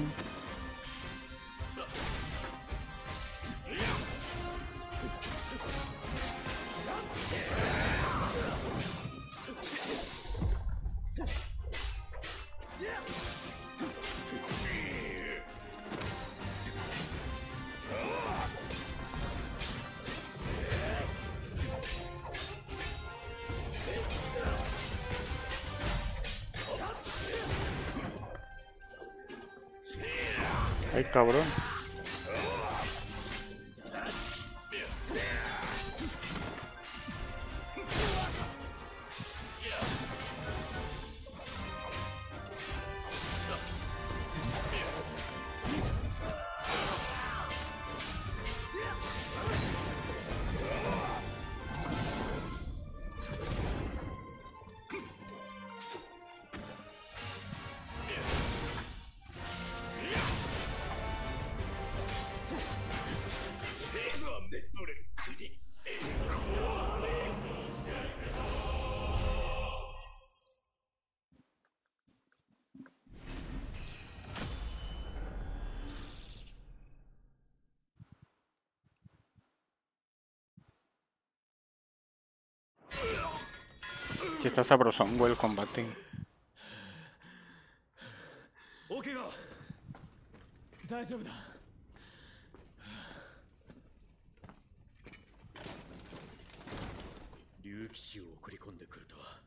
[SPEAKER 12] を送り込んでくるとは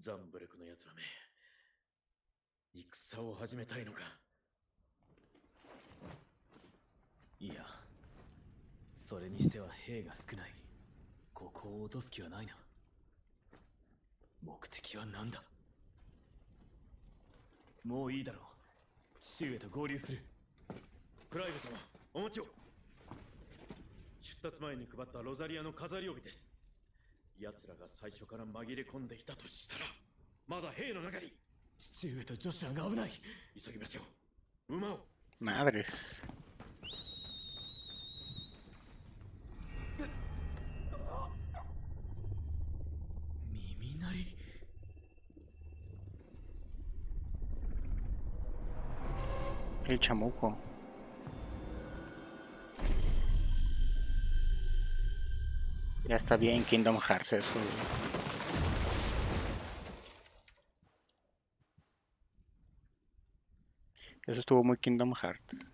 [SPEAKER 12] ザンブレクのやつらめ戦を始めたいのかいやそれにしては兵が少ないここを落とす気はないな目的は何だもういいだろう父上と合流する。クライブ様お待ちを。出立前に配ったロザリアの飾り帯です。奴らが最初から紛れ込んでいたとしたらまだ兵の中に。父上とジョシュアが危ない。急ぎましょう。馬を。
[SPEAKER 1] Madres. Está bien Kingdom Hearts eso. estuvo muy Kingdom Hearts.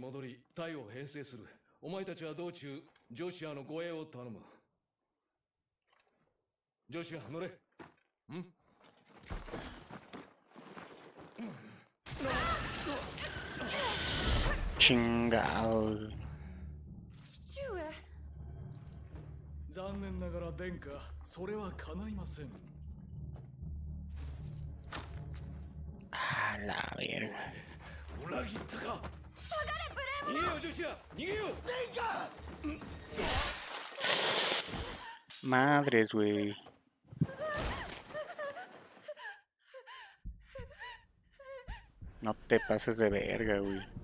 [SPEAKER 10] 戻り隊を編成する。お前たちは道中ジョシュアの護衛を頼む。ジョシュア乗れ。ん
[SPEAKER 1] ？Chingado.
[SPEAKER 11] 父上。
[SPEAKER 10] 残念ながら殿下それは叶いません。
[SPEAKER 1] A la verga.
[SPEAKER 10] 裏切ったか？
[SPEAKER 1] Madres, güey. No te pases de verga, güey.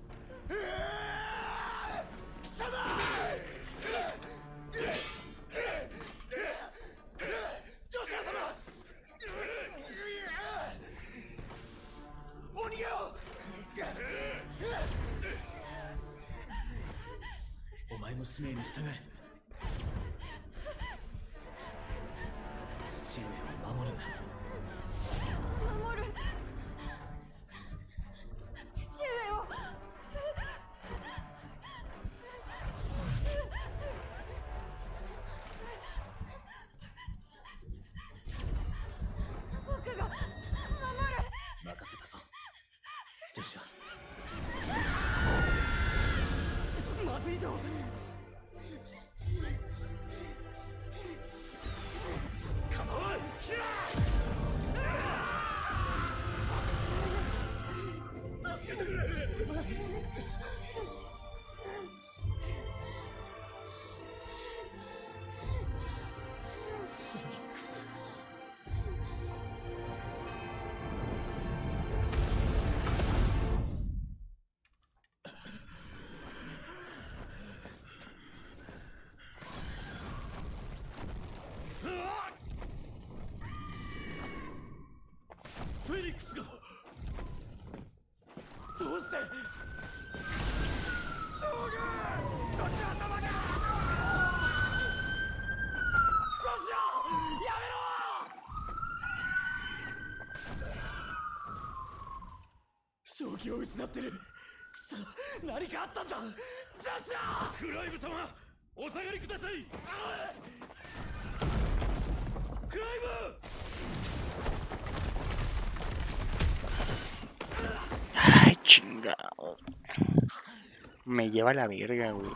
[SPEAKER 12] 失ってるくそ何かあったんだジョシュアクライブ様お下がりくださいクライブ
[SPEAKER 1] Ay, chingado. Me lleva a la verga, güey.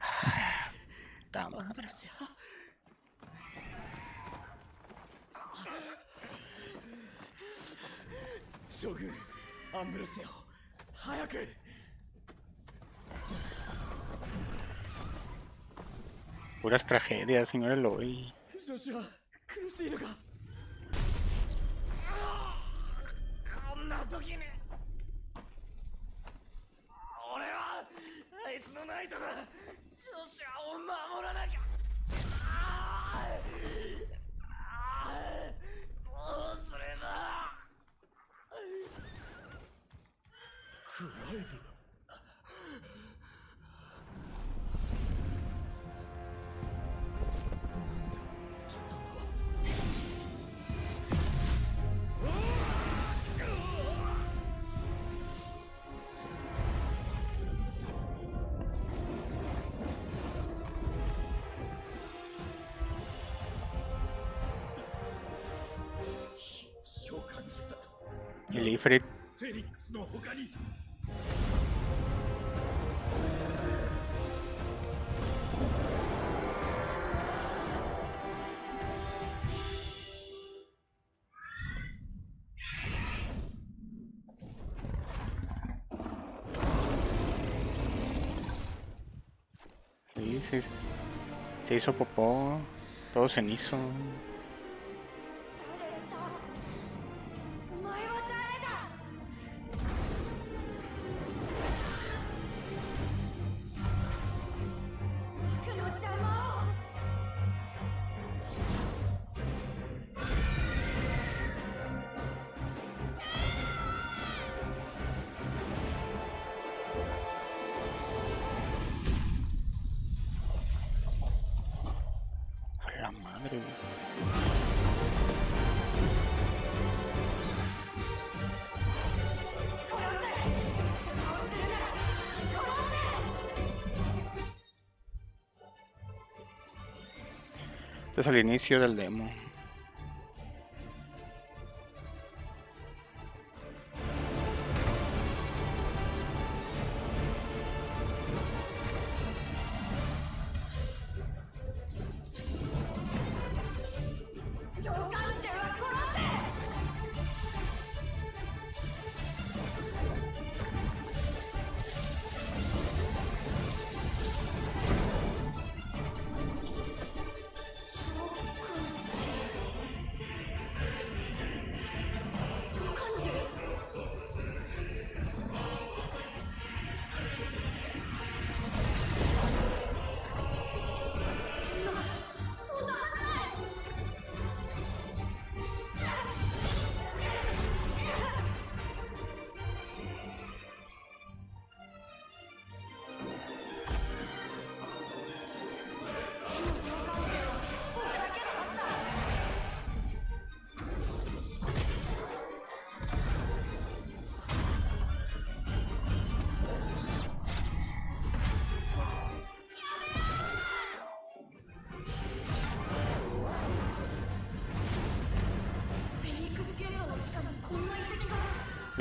[SPEAKER 1] Ah,
[SPEAKER 12] 将軍アンブルシオ早く
[SPEAKER 11] Puras tragedias, señor Eloy.
[SPEAKER 17] Joshua,
[SPEAKER 11] ¡Ah! ¡Ah!
[SPEAKER 2] ¡Ah! ェニックスの他に
[SPEAKER 11] Sí, se, se hizo popó, todo cenizo. al inicio del demo.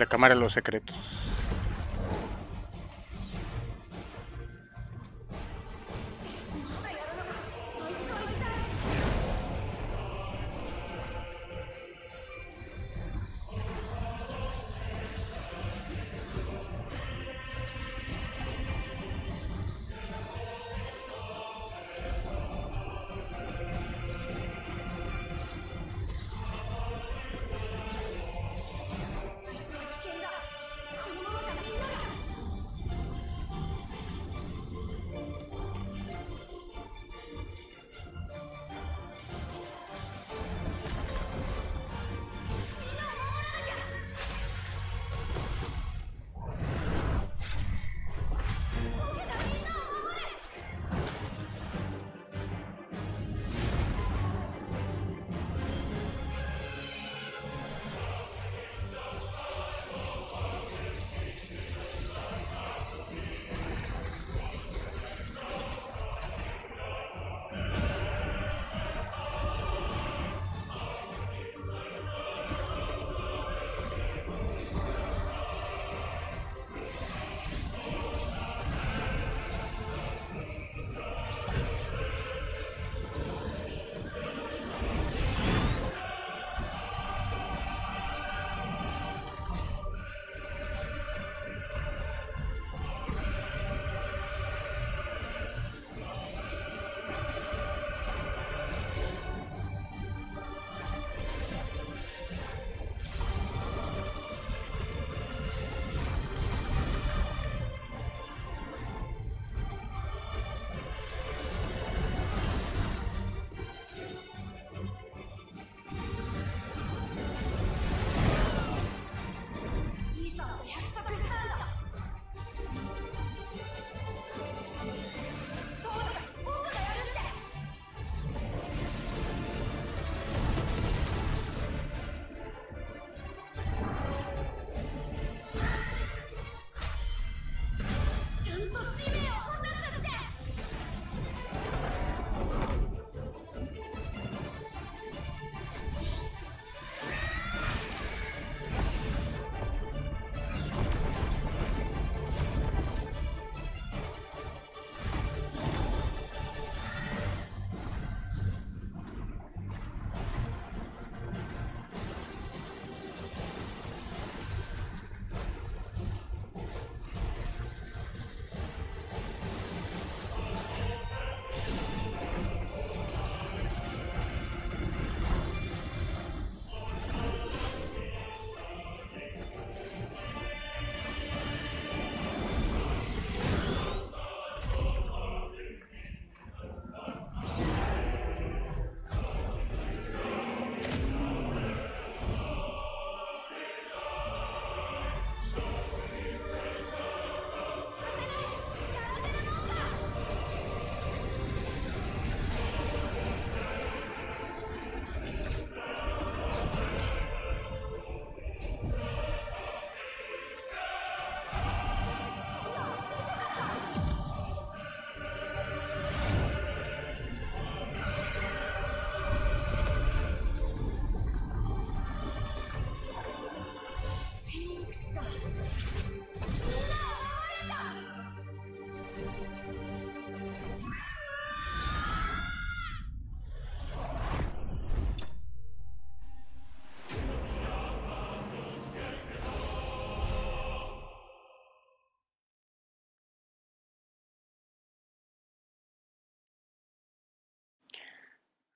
[SPEAKER 11] la Cámara de los Secretos.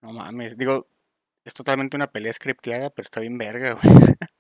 [SPEAKER 1] No mames, digo, es totalmente una pelea scripteada, pero está bien verga, güey.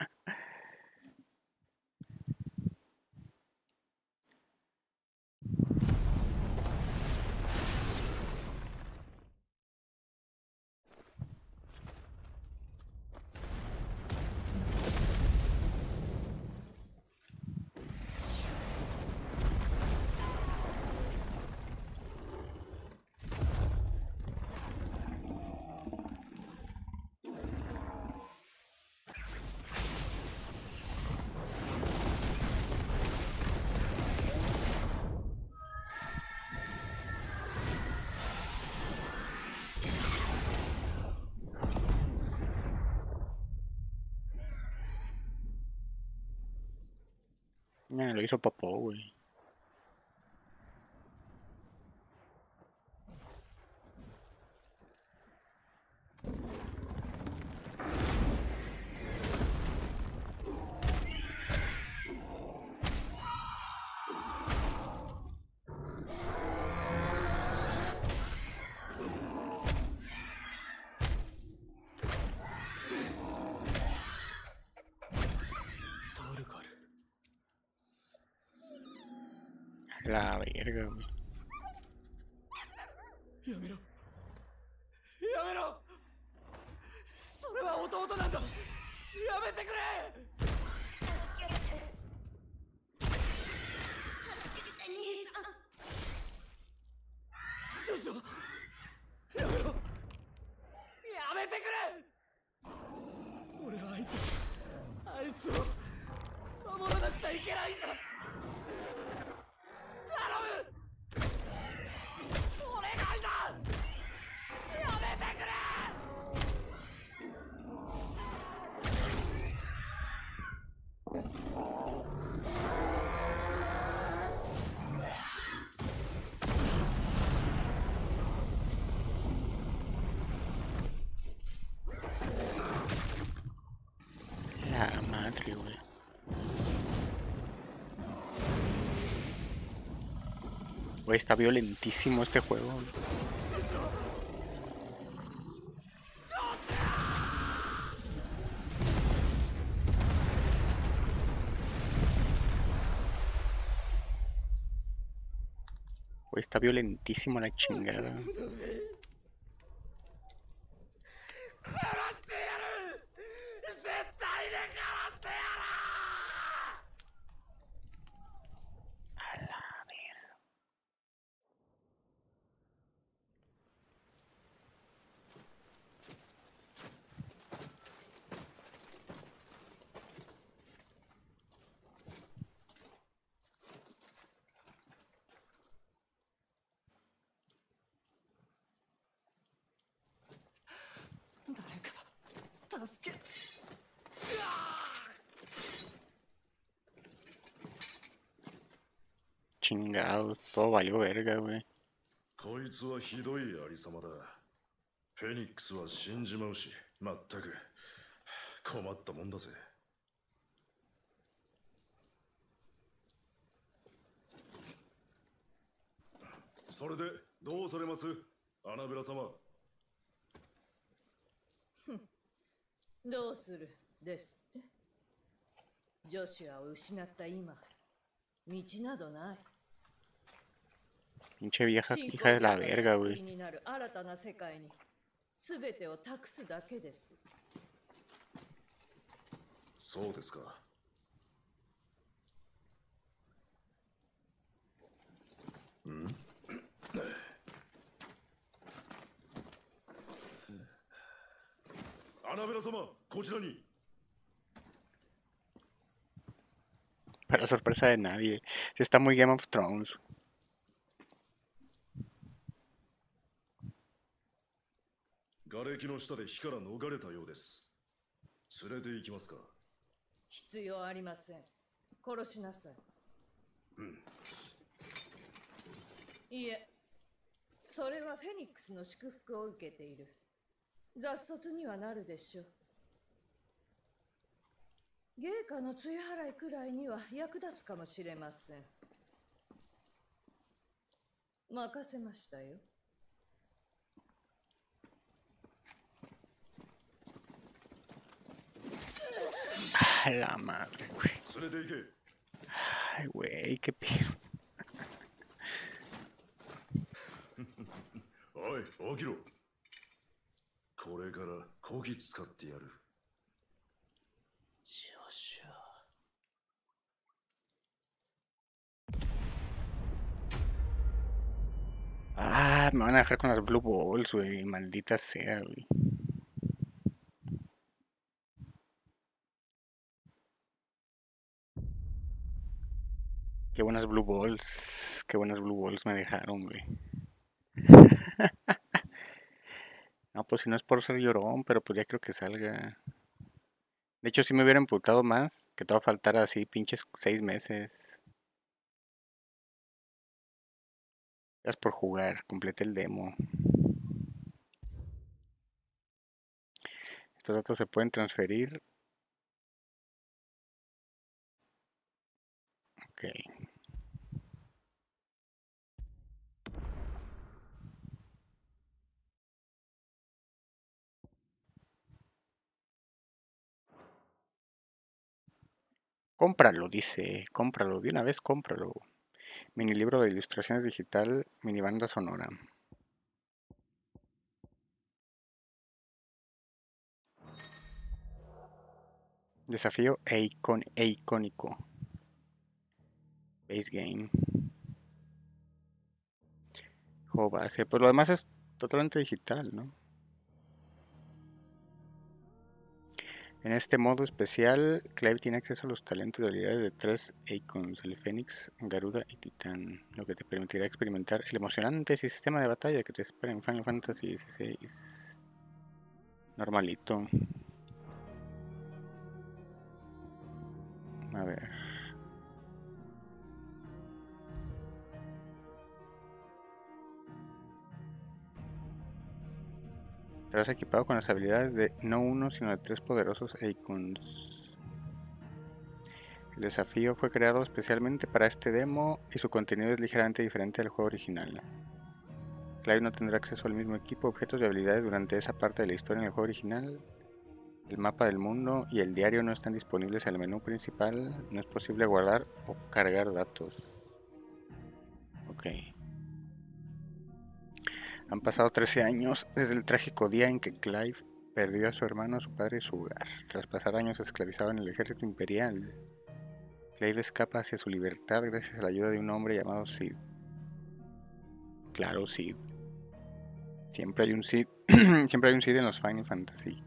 [SPEAKER 1] Nah, lo hizo Popó, güey. La verga, güey. Madre, está violentísimo este juego. Güey, está violentísimo la chingada. Chingado, todo valió verga, güey.
[SPEAKER 18] こいつはひどいありさまだ。フェニックスは死んじまうし、まったく困ったもんだぜ。それでどうされますアナベラ様。
[SPEAKER 13] どうするですってジョシュアを失った今道などない
[SPEAKER 1] Pinche vieja hija de la verga, güey. Para sorpresa de nadie. Se está muy Game of Thrones.
[SPEAKER 18] 瓦礫の下で火から逃れたようです。連れて行きますか。
[SPEAKER 13] 必要ありません。殺しなさい。
[SPEAKER 18] うん。
[SPEAKER 13] いえ。それはフェニックスの祝福を受けている。雑卒にはなるでしょう。芸家の追払いくらいには役立つかもしれません。任せましたよ
[SPEAKER 1] A la madre, güey.
[SPEAKER 6] 連れて行け
[SPEAKER 1] Ay, güey, qué pedo.
[SPEAKER 6] おい起きろこれからこぎ使ってやる
[SPEAKER 10] ジョシュ
[SPEAKER 1] Ah, me van a dejar con las Blue Balls, güey. Maldita sea, güey. Qué buenas Blue Balls. Qué buenas Blue Balls me dejaron, güey. No, pues si no es por ser llorón, pero pues ya creo que salga. De hecho, si me hubiera emputado más, que te va a faltar así pinches seis meses. Gracias por jugar, completé el demo. Estos datos se pueden transferir. Ok. Cómpralo, dice. Cómpralo. De una vez, cómpralo. Mini libro de ilustraciones digital, mini banda sonora. Desafío e, icon- e icónico. Base game. Base. Pues lo demás es totalmente digital, ¿no? En este modo especial, Clive tiene acceso a los talentos y habilidades de tres Icons, el Fénix, Garuda y Titán, lo que te permitirá experimentar el emocionante sistema de batalla que te espera en Final Fantasy XVI. Normalito. A ver. Estarás equipado con las habilidades de no uno, sino de tres poderosos Icons. El desafío fue creado especialmente para este demo y su contenido es ligeramente diferente del juego original. Clive no tendrá acceso al mismo equipo, objetos y habilidades durante esa parte de la historia en el juego original. El mapa del mundo y el diario no están disponibles en el menú principal. No es posible guardar o cargar datos. Ok. Han pasado 13 años desde el trágico día en que Clive perdió a su hermano, su padre y su hogar. Tras pasar años esclavizado en el ejército imperial, Clive escapa hacia su libertad gracias a la ayuda de un hombre llamado Sid. Claro, Sid. Siempre hay un Sid, siempre hay un Sid en los Final Fantasy,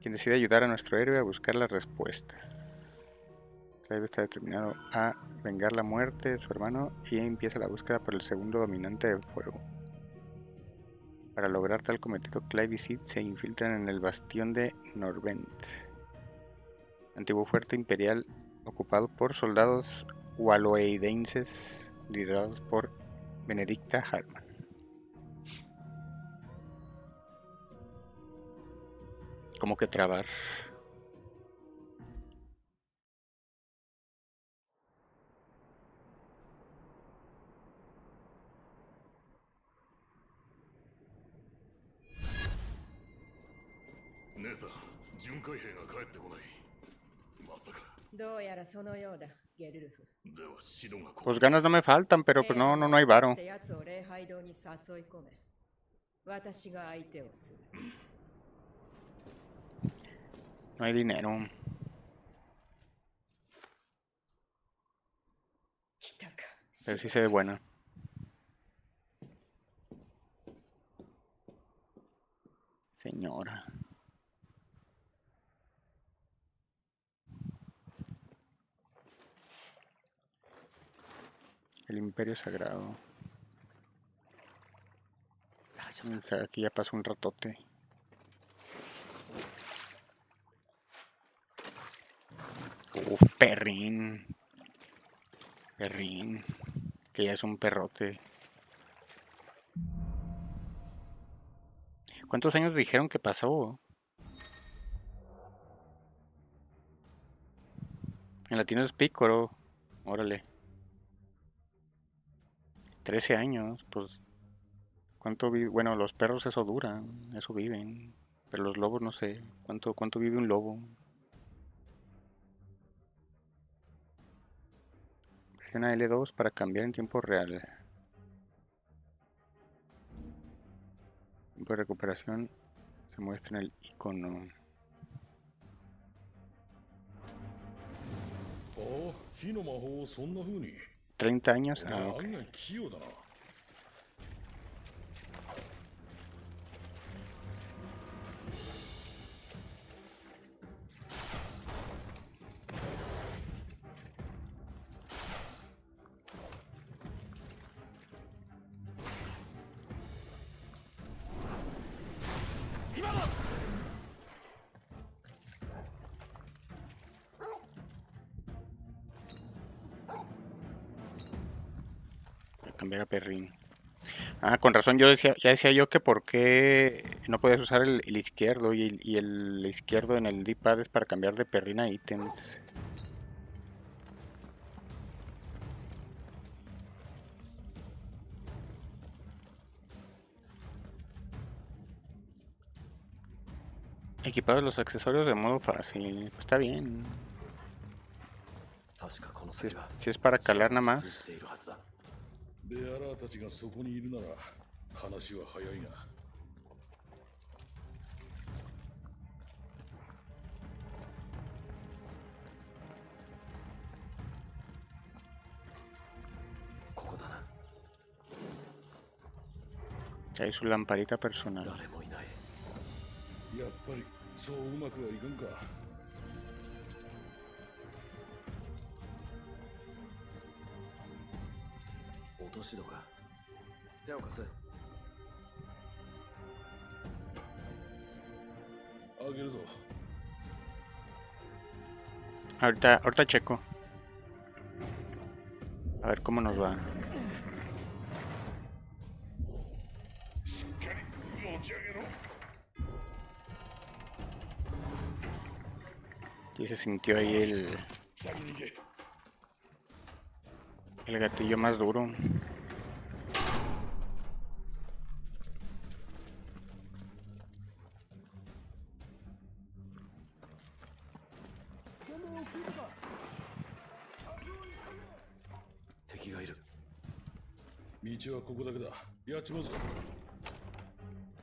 [SPEAKER 1] quien decide ayudar a nuestro héroe a buscar las respuestas. Clive está determinado a vengar la muerte de su hermano y empieza la búsqueda por el segundo dominante de fuego. Para lograr tal cometido, Clive y Sid se infiltran en el bastión de Norvent, antiguo fuerte imperial ocupado por soldados waloeidenses liderados por Benedicta Hartmann. Como que trabar.
[SPEAKER 6] さん巡回兵が帰ってこないまさか
[SPEAKER 9] どうやらそのようだゲルルフ
[SPEAKER 6] では指導がこ
[SPEAKER 1] Pues ganas no me faltan, pero pues no, no, no hay varo.
[SPEAKER 9] ってやつを礼拝堂に誘い込め私が相手をする
[SPEAKER 1] No hay dinero.
[SPEAKER 9] 来たか
[SPEAKER 1] Pero sí se ve buena. Señora. El Imperio Sagrado. Sea, Aquí ya pasó un ratote. Uf, perrín. Perrín. Que ya es un perrote. ¿Cuántos años dijeron que pasó? En latino es pícoro. Órale. 13 años, pues. ¿Cuánto vive? Bueno, los perros eso duran, eso viven. Pero los lobos no sé. ¿Cuánto, cuánto vive un lobo? Presiona L2 para cambiar en tiempo real. Tiempo de recuperación se muestra en el icono.
[SPEAKER 6] Oh,
[SPEAKER 1] 30 años. Ah, okay. cambiar a Perrin. Ah, con razón, yo decía, ya decía yo que por qué no podías usar el, izquierdo y el, izquierdo en el D-pad es para cambiar de perrina a ítems. Equipados los accesorios de modo fácil, pues está bien. Si es para calar nada más.
[SPEAKER 6] ベアラーたちがそこにいるなら話は早いな。
[SPEAKER 2] ここだな。
[SPEAKER 1] Hay su lamparita personal.
[SPEAKER 2] 誰もいない
[SPEAKER 6] やっぱりそううまくはいかんか
[SPEAKER 2] 落とし戸か手を貸せ
[SPEAKER 6] あげるぞ
[SPEAKER 1] Ahorita, ahorita checo. A ver cómo nos va.
[SPEAKER 6] しっかり持ち上げろ
[SPEAKER 1] Y se sintió ahí el,
[SPEAKER 6] 先に行け
[SPEAKER 1] el gatillo más duro.
[SPEAKER 6] 道はここだけだ。やっちまうぞ。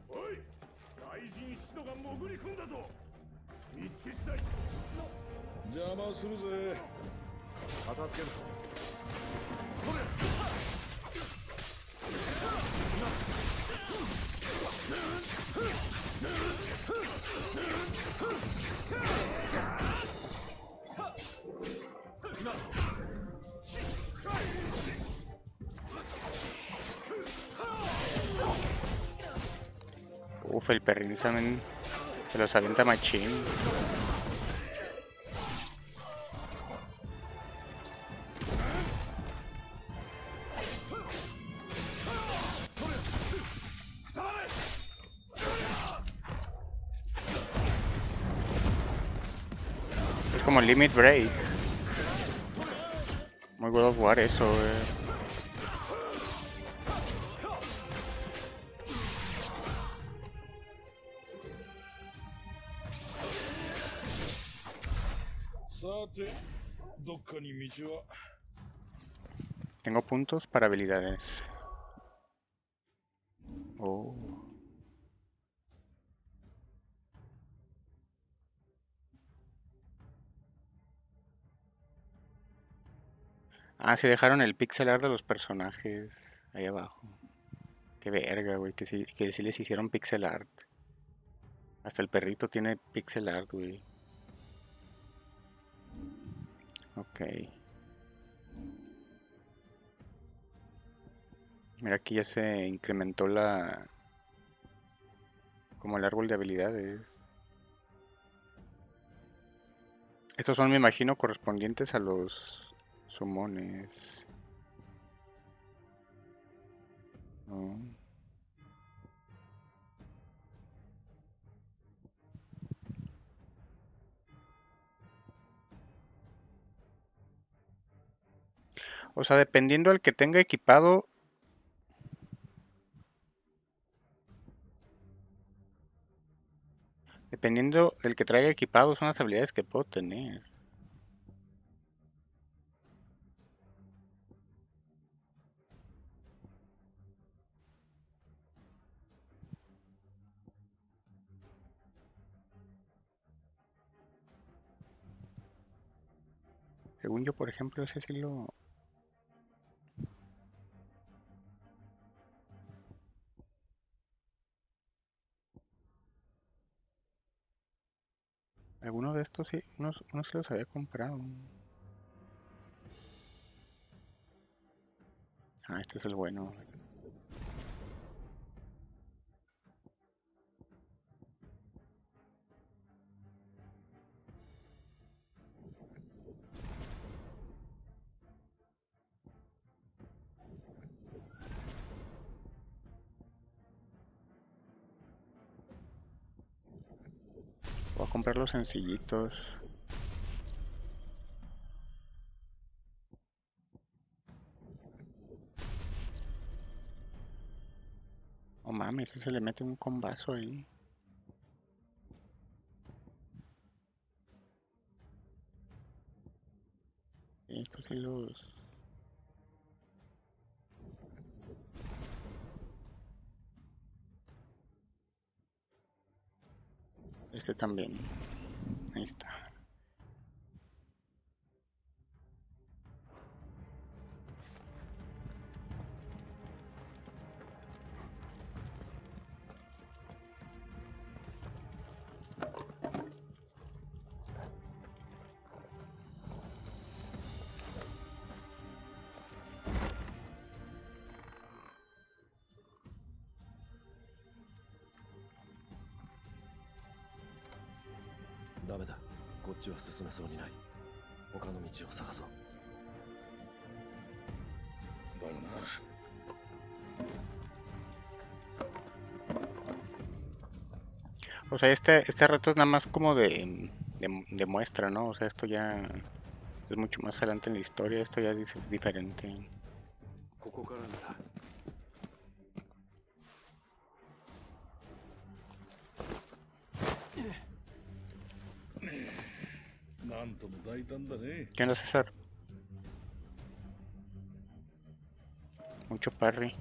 [SPEAKER 6] おい大臣使徒が潜り込んだぞ。見つけ次第。邪魔するぜ。
[SPEAKER 14] 片付けるぞ。今
[SPEAKER 1] Uf, el perrín también se los avienta machín. Es como Limit Break. Muy God of eso, eh.「Tengo puntos para habilidades. Oh. Ah, se dejaron el pixel art de los personajes ahí abajo. Qué verga, güey, que sí, que sí les hicieron pixel art. Hasta el perrito tiene pixel art, güey. Ok. Mira, aquí ya se incrementó la... Como el árbol de habilidades. Estos son, me imagino, correspondientes a los sumones. No. O sea, dependiendo el que tenga equipado. Dependiendo el que traiga equipado son las habilidades que puedo tener. Según yo, por ejemplo, ese sí lo, Alguno de estos sí, unos, unos los había comprado. Ah, este es el bueno. Comprar los sencillitos. Oh mames, se le mete un combazo ahí. Estos sí los... Este también. Ahí está.
[SPEAKER 2] ダメだこっちは進めそうにない他の道を探そう
[SPEAKER 6] Da na.
[SPEAKER 1] O sea, este, este reto es nada más como de, de, de muestra, ¿no? O sea, esto ya es mucho más adelante en la historia, esto ya es diferente.
[SPEAKER 2] ここからなら
[SPEAKER 6] gritándole.
[SPEAKER 1] ¿Qué andas a hacer? Mucho parry.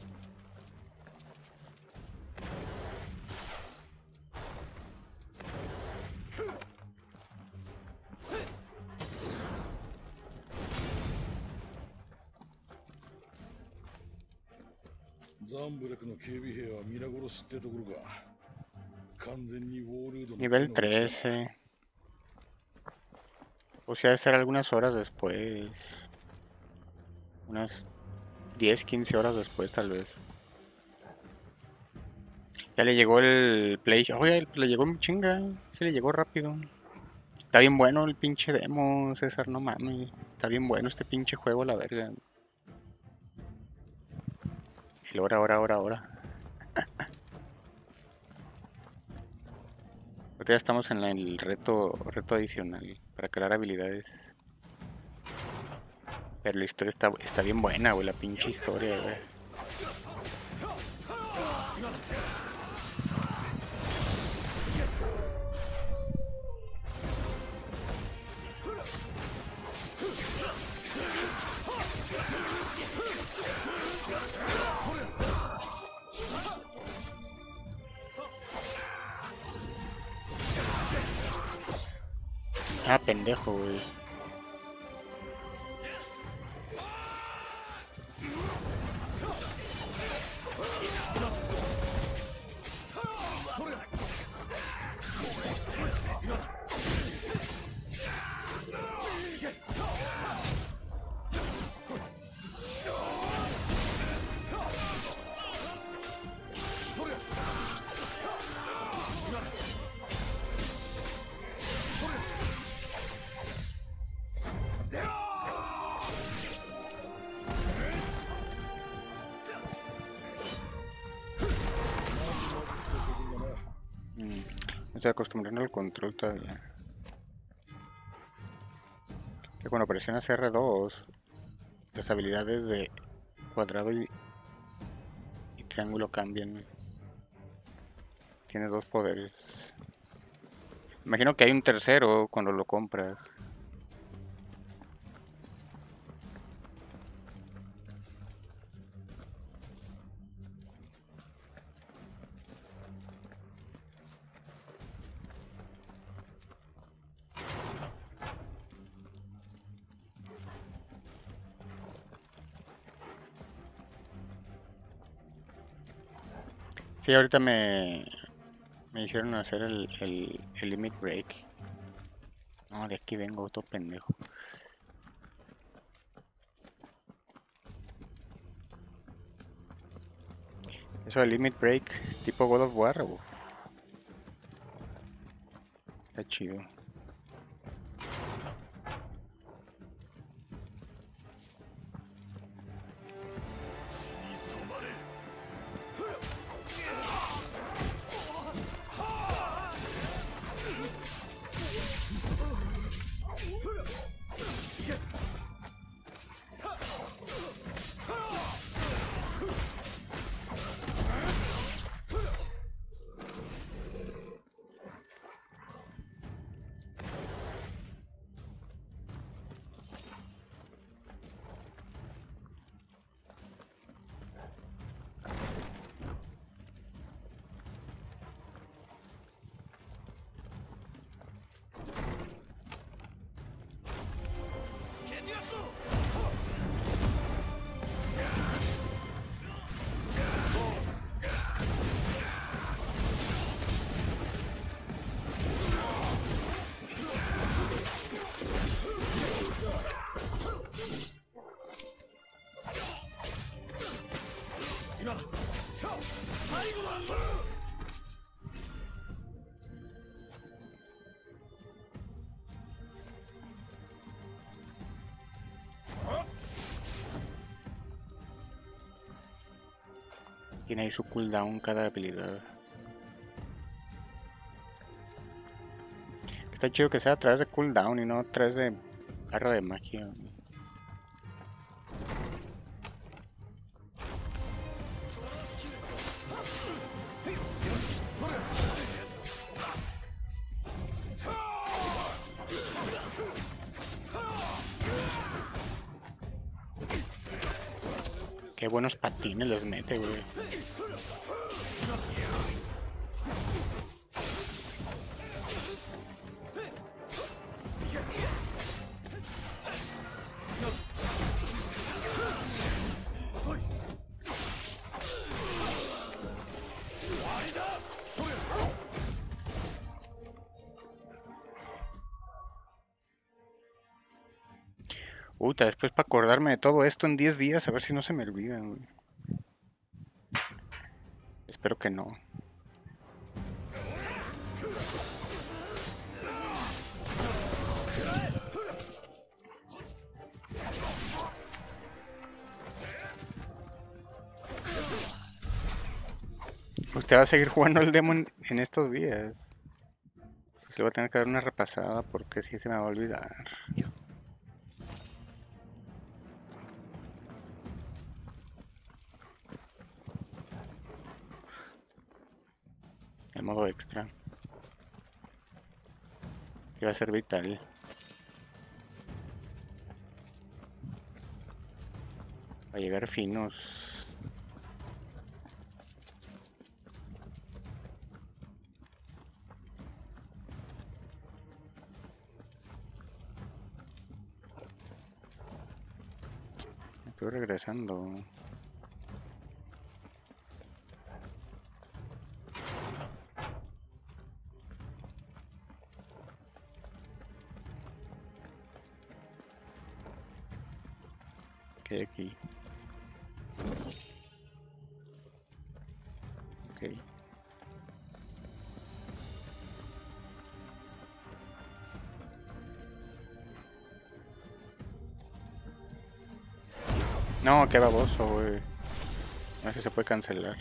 [SPEAKER 1] Nivel 13. O sea, de ser algunas horas después. Unas 10, 15 horas después, tal vez. Ya le llegó el Play. Oye, le llegó un chinga. Sí, le llegó rápido. Está bien bueno el pinche demo, César, no mames. Está bien bueno este pinche juego, la verga. El hora, hora, hora, hora. Ahorita ya estamos en el reto, reto adicional para crear habilidades. Pero la historia está, está bien buena, güey, la pinche historia, güey. Ah, pendejo, güey. Mm, estoy acostumbrando al control todavía. Que cuando presionas R2, las habilidades de cuadrado y, y triángulo cambian. Tienes dos poderes. Imagino que hay un tercero cuando lo compras. Sí, ahorita me, me hicieron hacer el, el, el limit break. No, de aquí vengo, todo pendejo. Eso del limit break, tipo God of War. Está chido. Tiene ahí su cooldown cada habilidad. Está chido que sea a través de cooldown y no a través de garra de magia. Patines los mete, güey. Puta, después para acordarme de todo esto en 10 días, a ver si no se me olvida, güey. Que no. Usted va a seguir jugando el demo en, estos días. Se le va a tener que dar una repasada porque si se me va a olvidar. Extra. Que va a ser vital. Va a llegar finos. Estoy regresando. No, qué baboso, güey. No sé si se puede cancelar.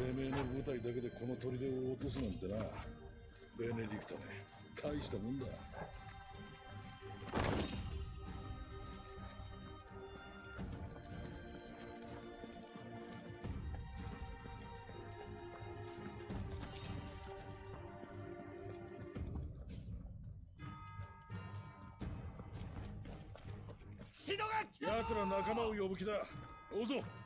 [SPEAKER 6] てめえの舞台だけでこの砦を落とすなんてな。ベネディクトめ大したもんだ。奴ら仲間を呼ぶ気だ。追うぞ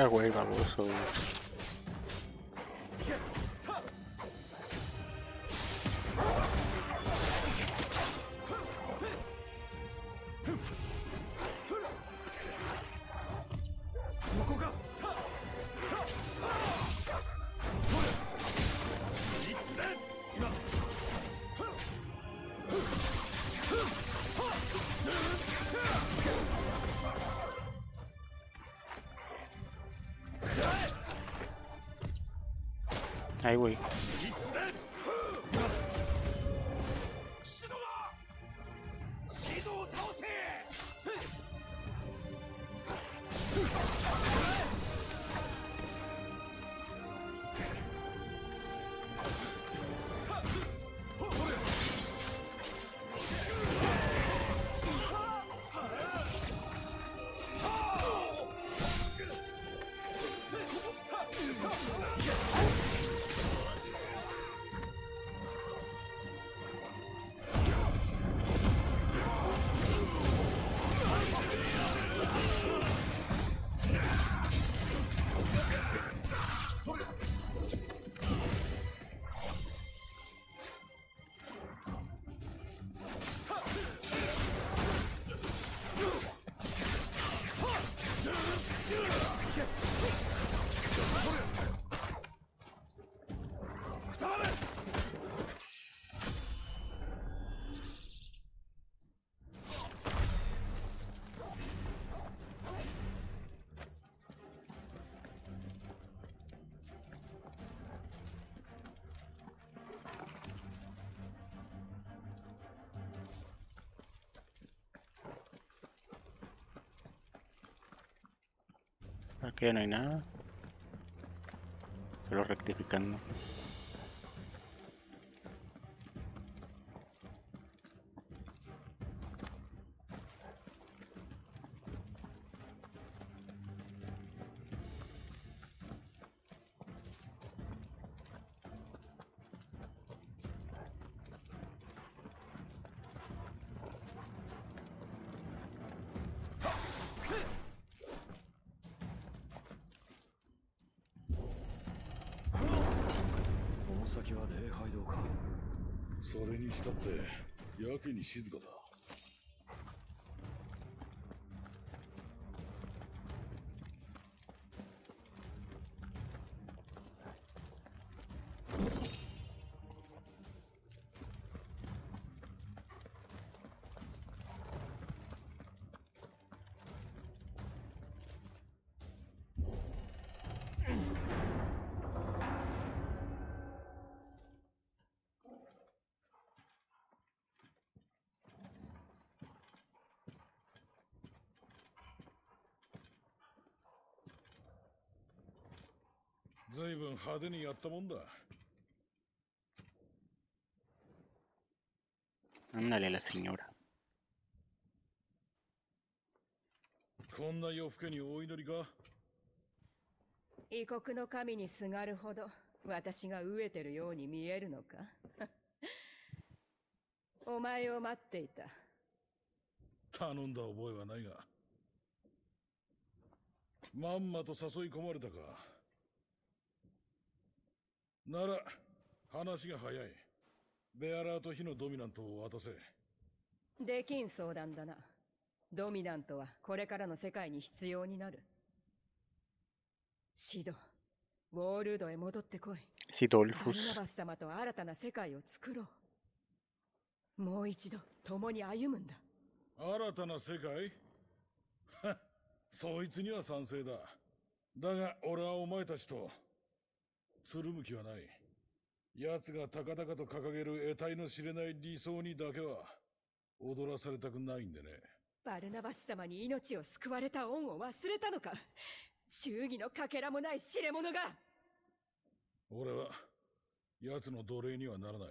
[SPEAKER 1] Ah, güey, baboso. Güey. Aquí no hay nada. Solo rectificando.
[SPEAKER 6] にしたってやけに静かだ。派手にやったもんだ。
[SPEAKER 1] Ándale, la señora.
[SPEAKER 6] こんな夜更けにお祈りか？
[SPEAKER 9] 異国の神にすがるほど私が飢えてるように見えるのか？お前を待っていた。
[SPEAKER 6] 頼んだ覚えはないが。まんまと誘い込まれたかなら話が早い。ベアラーと火のドミナントを渡せ。
[SPEAKER 9] できん相談だな。ドミナントはこれからの世界に必要になる。シドウォールードへ戻ってこい。バルナ
[SPEAKER 1] Sidolfus.
[SPEAKER 9] バス様と新たな世界を作ろう。もう一度共に歩むんだ。
[SPEAKER 6] 新たな世界？は そいつには賛成だ。だが俺はお前たちとつるむ気はない。奴が高々と掲げる得体の知れない理想にだけは踊らされたくないんでね。
[SPEAKER 9] バルナバス様に命を救われた恩を忘れたのか。忠義のかけらもない知れ者が。
[SPEAKER 6] 俺は奴の奴隷にはならない。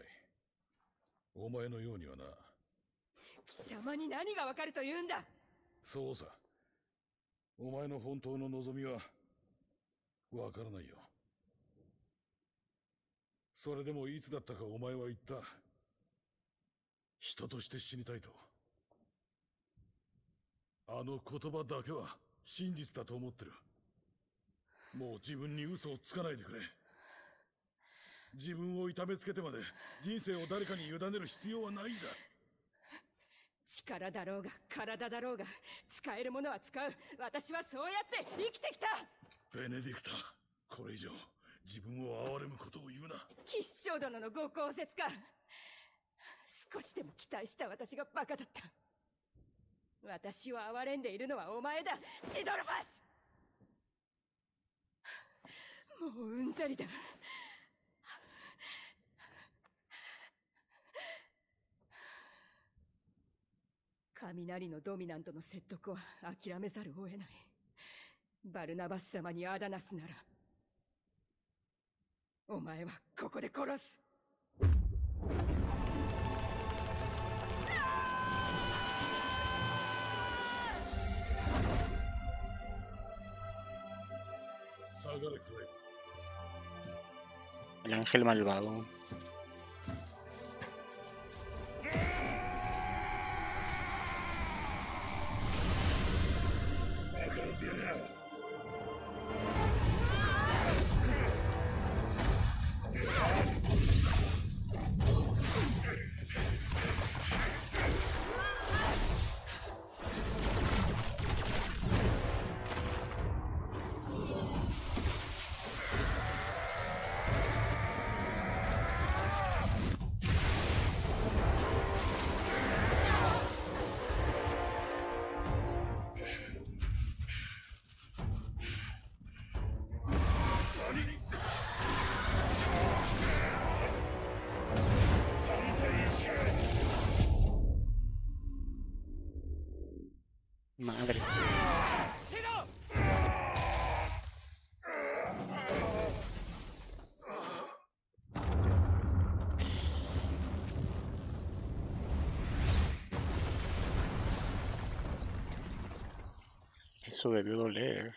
[SPEAKER 6] お前のようにはな。
[SPEAKER 9] 貴様に何がわかると言うんだ。
[SPEAKER 6] そうさ。お前の本当の望みはわからないよそれでもいつだったかお前は言った。人として死にたいと。あの言葉だけは真実だと思ってる。もう自分に嘘をつかないでくれ。自分を痛めつけてまで人生を誰かに委ねる必要はないんだ。
[SPEAKER 9] 力だろうが体だろうが使えるものは使う。私はそうやって生きてきた。
[SPEAKER 6] ベネディクタこれ以上自分を憐れむことを言うな。
[SPEAKER 9] 吉祥殿のご公説か。少しでも期待した私がバカだった。私を憐れんでいるのはお前だ。シドルファス。もううんざりだ。雷のドミナントの説得は諦めざるを得ない。バルナバス様にアダナスならお前はここで殺す
[SPEAKER 1] El ángel malvado. 'Eso debió doler.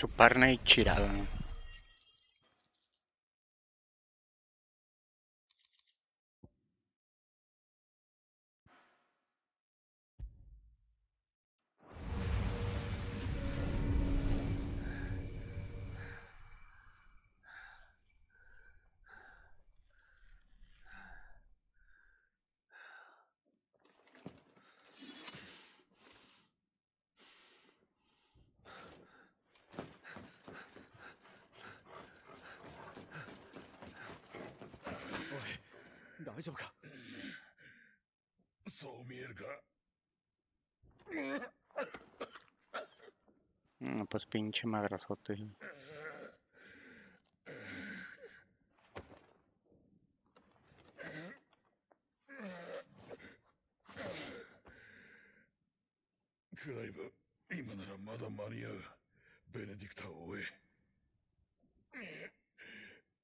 [SPEAKER 1] Su parna y chirada. Mm, pues pinche madrazote.
[SPEAKER 6] クライブ今ならまだ間に合うベネディクターを追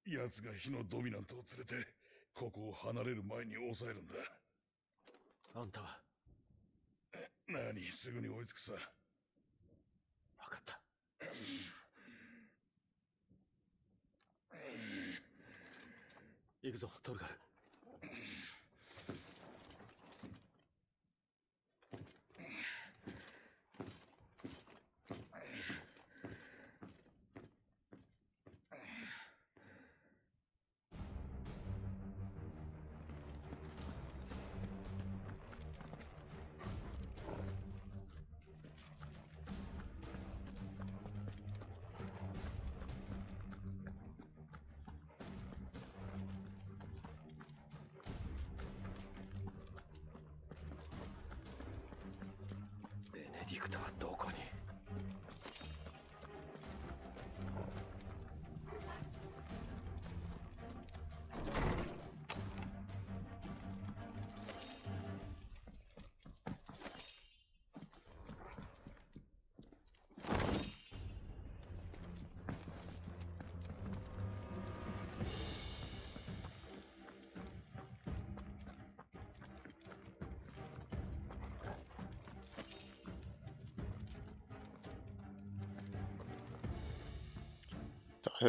[SPEAKER 6] え奴が火のドミナントを連れてここを離れる前に抑えるんだ
[SPEAKER 2] あんたは
[SPEAKER 6] 何すぐに追いつくさ
[SPEAKER 2] 分かった行くぞトルガル。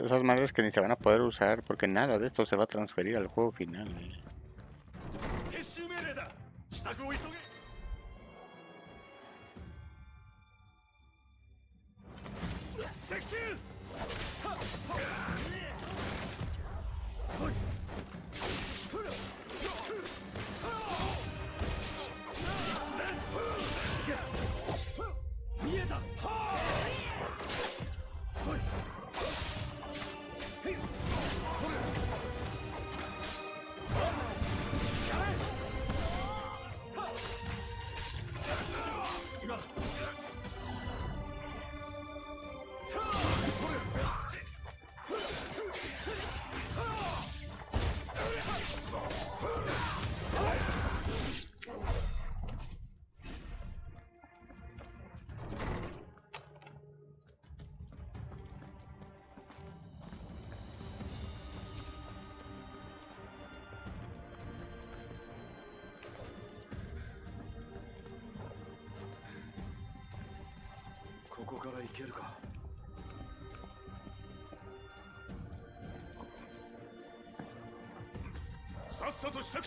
[SPEAKER 1] Esas madres que ni se van a poder usar porque nada de esto se va a transferir al juego final. eh.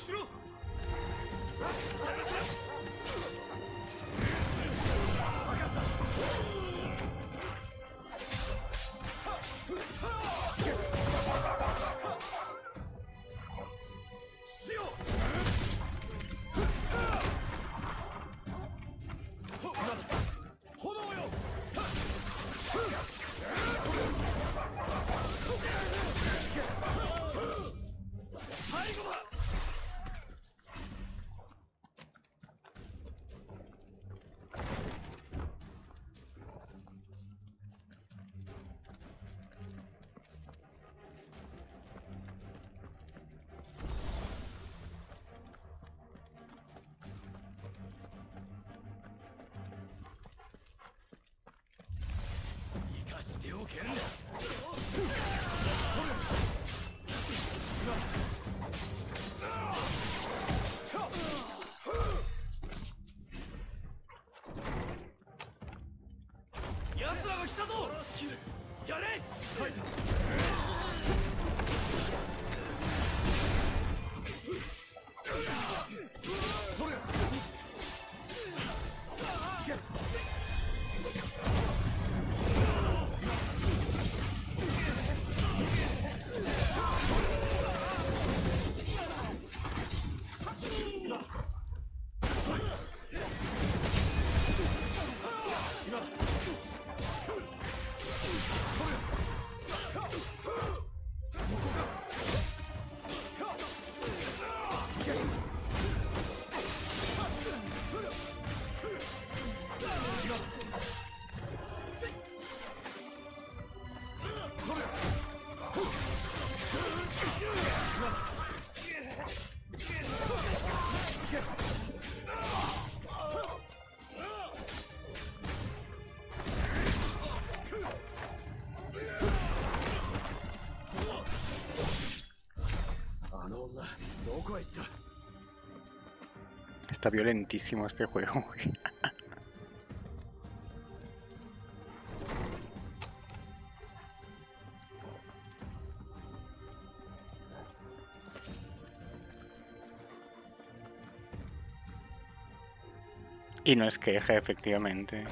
[SPEAKER 6] しろ。
[SPEAKER 2] 退下
[SPEAKER 1] está violentísimo este juego. y no es queja, efectivamente.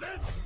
[SPEAKER 2] this?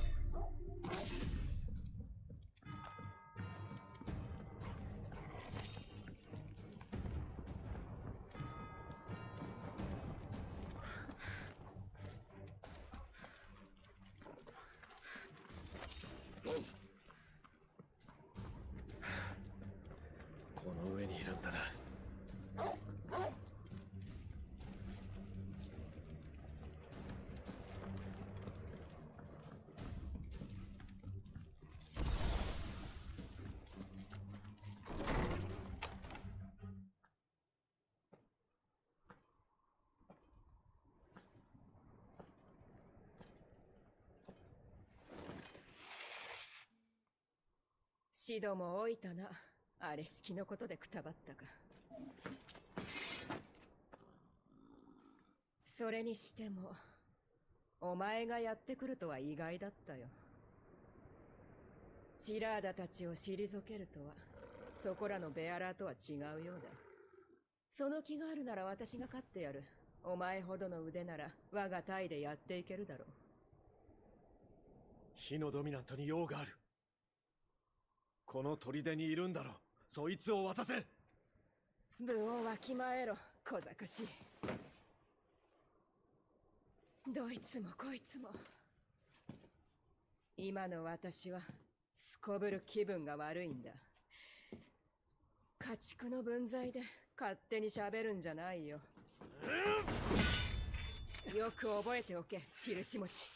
[SPEAKER 9] シドも老いたな。あれ式のことでくたばったか。それにしてもお前がやってくるとは意外だったよ。チラーダたちを退けるとはそこらのベアラーとは違うようだ。その気があるなら私が勝ってやる。お前ほどの腕なら我が隊でやっていけるだろう。
[SPEAKER 12] 火のドミナントに用がある。この砦にいるんだろう。そいつを渡せ。
[SPEAKER 9] 部をわきまえろ小賢し。いどいつもこいつも。今の私はすこぶる気分が悪いんだ。家畜の分際で勝手に喋るんじゃないよ。よく覚えておけ印持ち。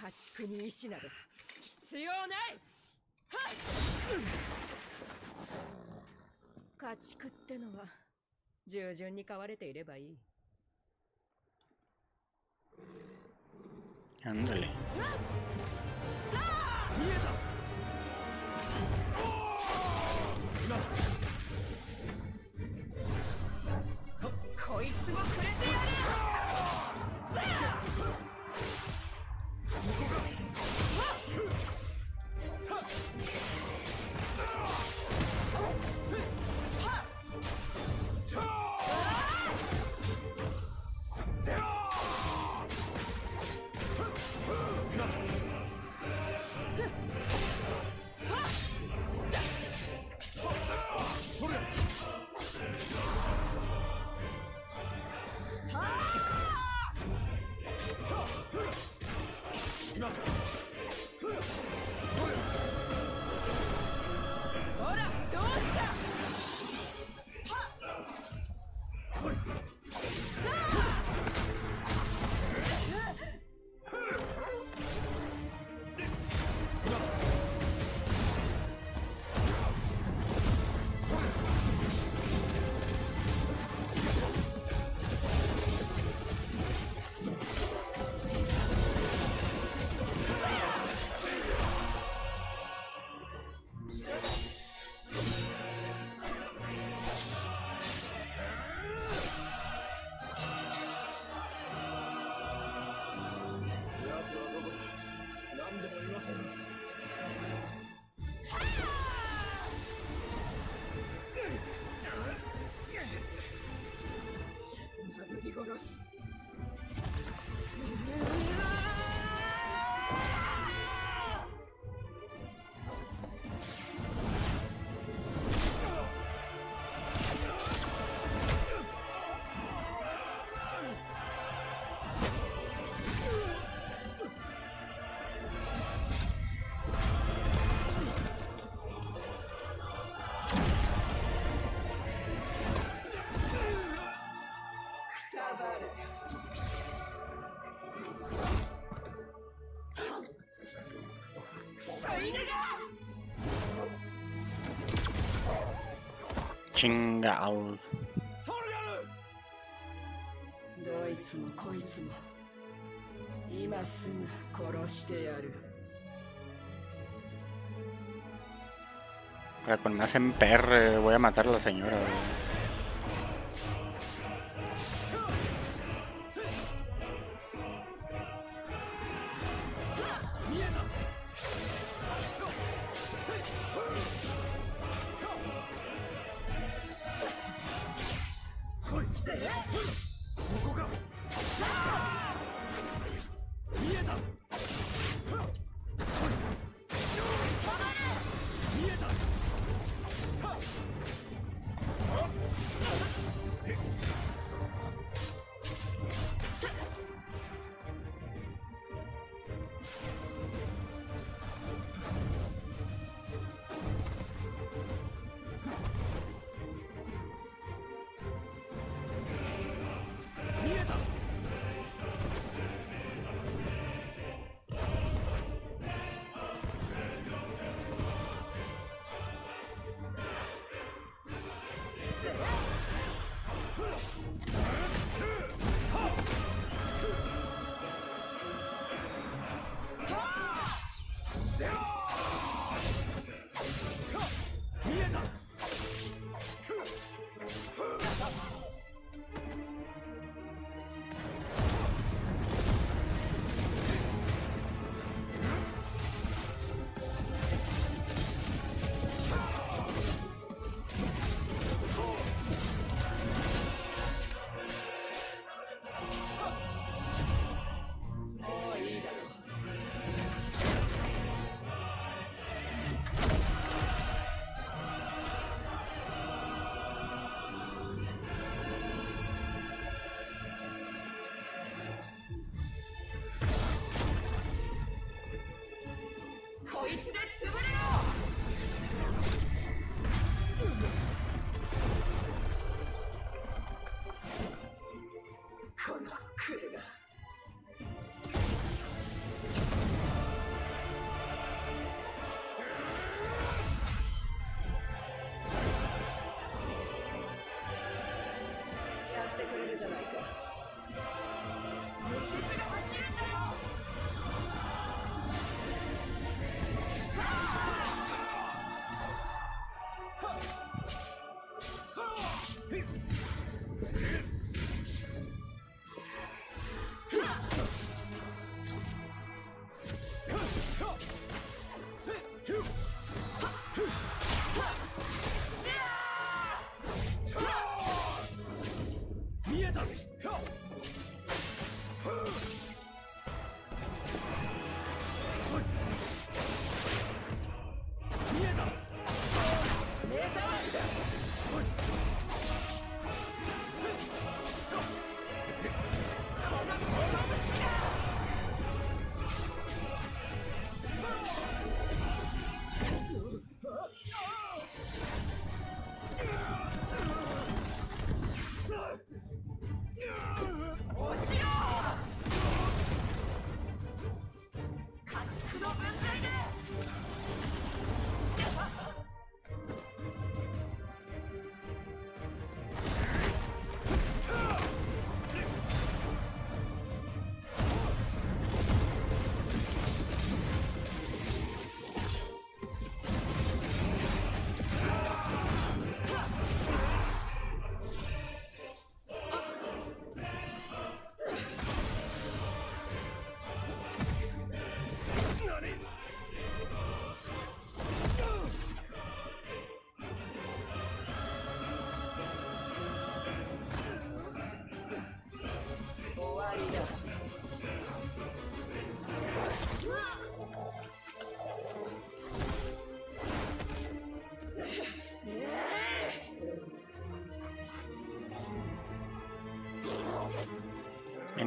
[SPEAKER 9] 家畜に意志など。必要ない。家畜ってのは従順に飼われていればいい。
[SPEAKER 1] Ándale.
[SPEAKER 9] こ Chingado.
[SPEAKER 1] Para con más en PR eh, voy a matar a la señora.
[SPEAKER 9] Bro.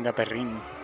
[SPEAKER 1] Venga, perrín.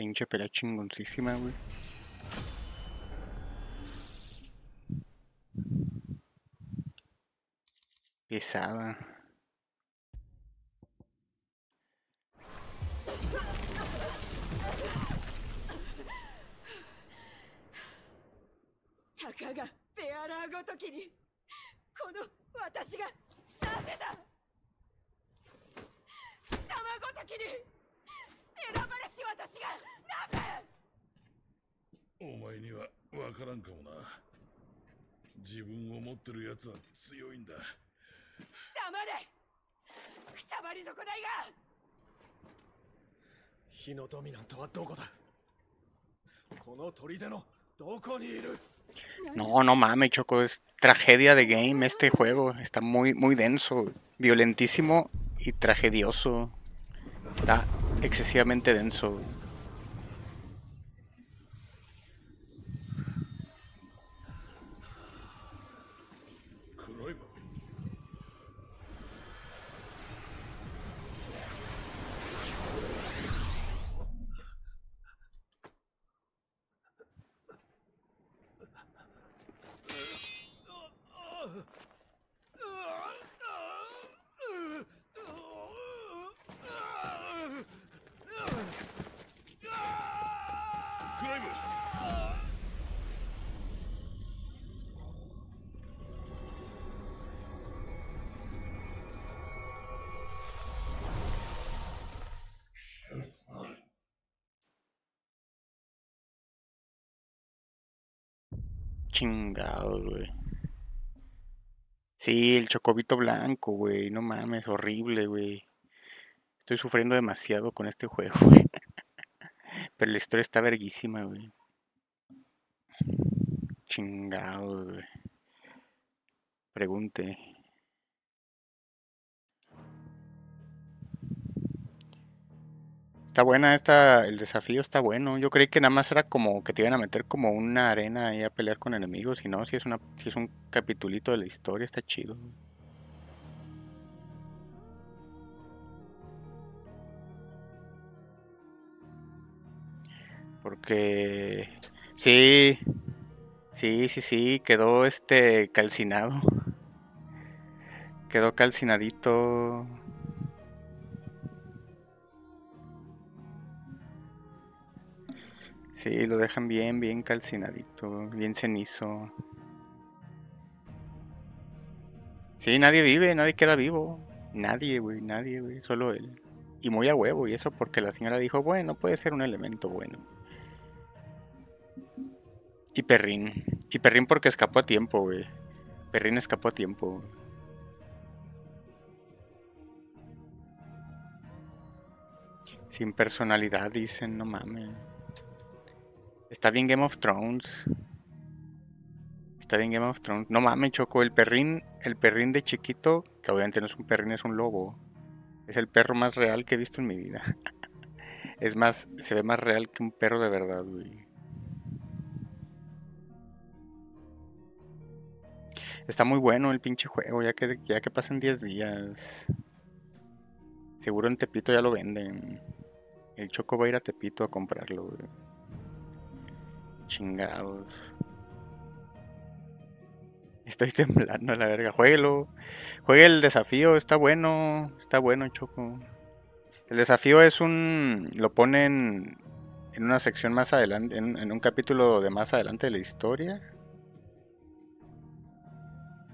[SPEAKER 1] Pinche pelea chingoncísima, güey. Pesada.「
[SPEAKER 6] ってる奴は強いんだ
[SPEAKER 10] 黙れくたばり損ないが
[SPEAKER 8] 火のドミナントはどこだこの砦のどこにいる
[SPEAKER 1] No, no mames, Choco, es tragedia de game este juego. Está muy, muy denso, violentísimo y tragedioso. Está excesivamente denso. Sí, el chocobito blanco, güey. No mames, horrible, güey. Estoy sufriendo demasiado con este juego. Pero la historia está verguísima, güey. Chingado, güey. Pregunte. Está buena esta, el desafío está bueno. Yo creí que nada más era como que te iban a meter como una arena ahí a pelear con enemigos. Y no, si es una, si es un capitulito de la historia, está chido. Porque sí, sí, sí, sí, quedó este calcinado. Quedó calcinadito. Sí, lo dejan bien, bien calcinadito, bien cenizo. Sí, nadie vive, nadie queda vivo. Nadie, güey, nadie, güey, solo él. Y muy a huevo, y eso porque la señora dijo, bueno, puede ser un elemento bueno. Y Perrín. Y Perrín porque escapó a tiempo, güey. Perrín escapó a tiempo. Sin personalidad, dicen, no mames. Está bien Game of Thrones. Está bien Game of Thrones. No mames, Choco, el perrín, el perrín de chiquito, que obviamente no es un perrín, es un lobo. Es el perro más real que he visto en mi vida. Es más, se ve más real que un perro de verdad, güey. Está muy bueno el pinche juego, ya que, ya que pasan 10 días. Seguro en Tepito ya lo venden. El Choco va a ir a Tepito a comprarlo, güey. Chingados. Estoy temblando a la verga. Jueguelo. Juegue el desafío, está bueno. Está bueno, Choco. El desafío es un. Lo ponen en una sección más adelante. En, un capítulo de más adelante de la historia.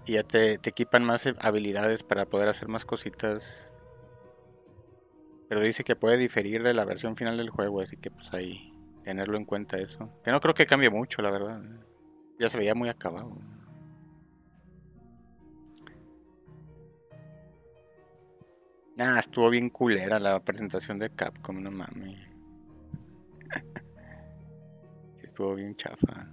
[SPEAKER 1] Y ya te, te equipan más habilidades para poder hacer más cositas. Pero dice que puede diferir de la versión final del juego, así que pues ahí tenerlo en cuenta eso. Que no creo que cambie mucho, la verdad. Ya se veía muy acabado. Nah, estuvo bien culera la presentación de Capcom, no mames. Estuvo bien chafa.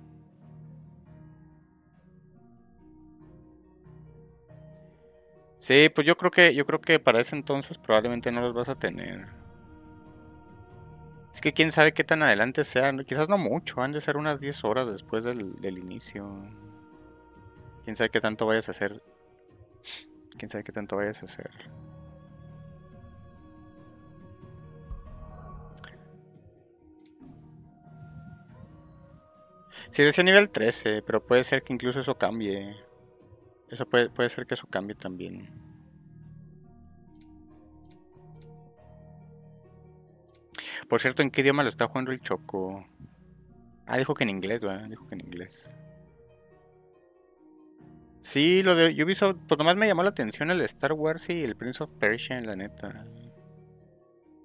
[SPEAKER 1] Sí, pues yo creo que yo creo que para ese entonces probablemente no los vas a tener. Es que quién sabe qué tan adelante sean, quizás no mucho, han de ser unas 10 horas después del, inicio. Quién sabe qué tanto vayas a hacer. Quién sabe qué tanto vayas a hacer. Sí, decía nivel 13, pero puede ser que incluso eso cambie. Eso puede, puede ser que eso cambie también. Por cierto, ¿en qué idioma lo está jugando el Choco? Ah, dijo que en inglés, ¿verdad? Dijo que en inglés. Sí, lo de Ubisoft, pues nomás me llamó la atención el Star Wars y el Prince of Persia, la neta.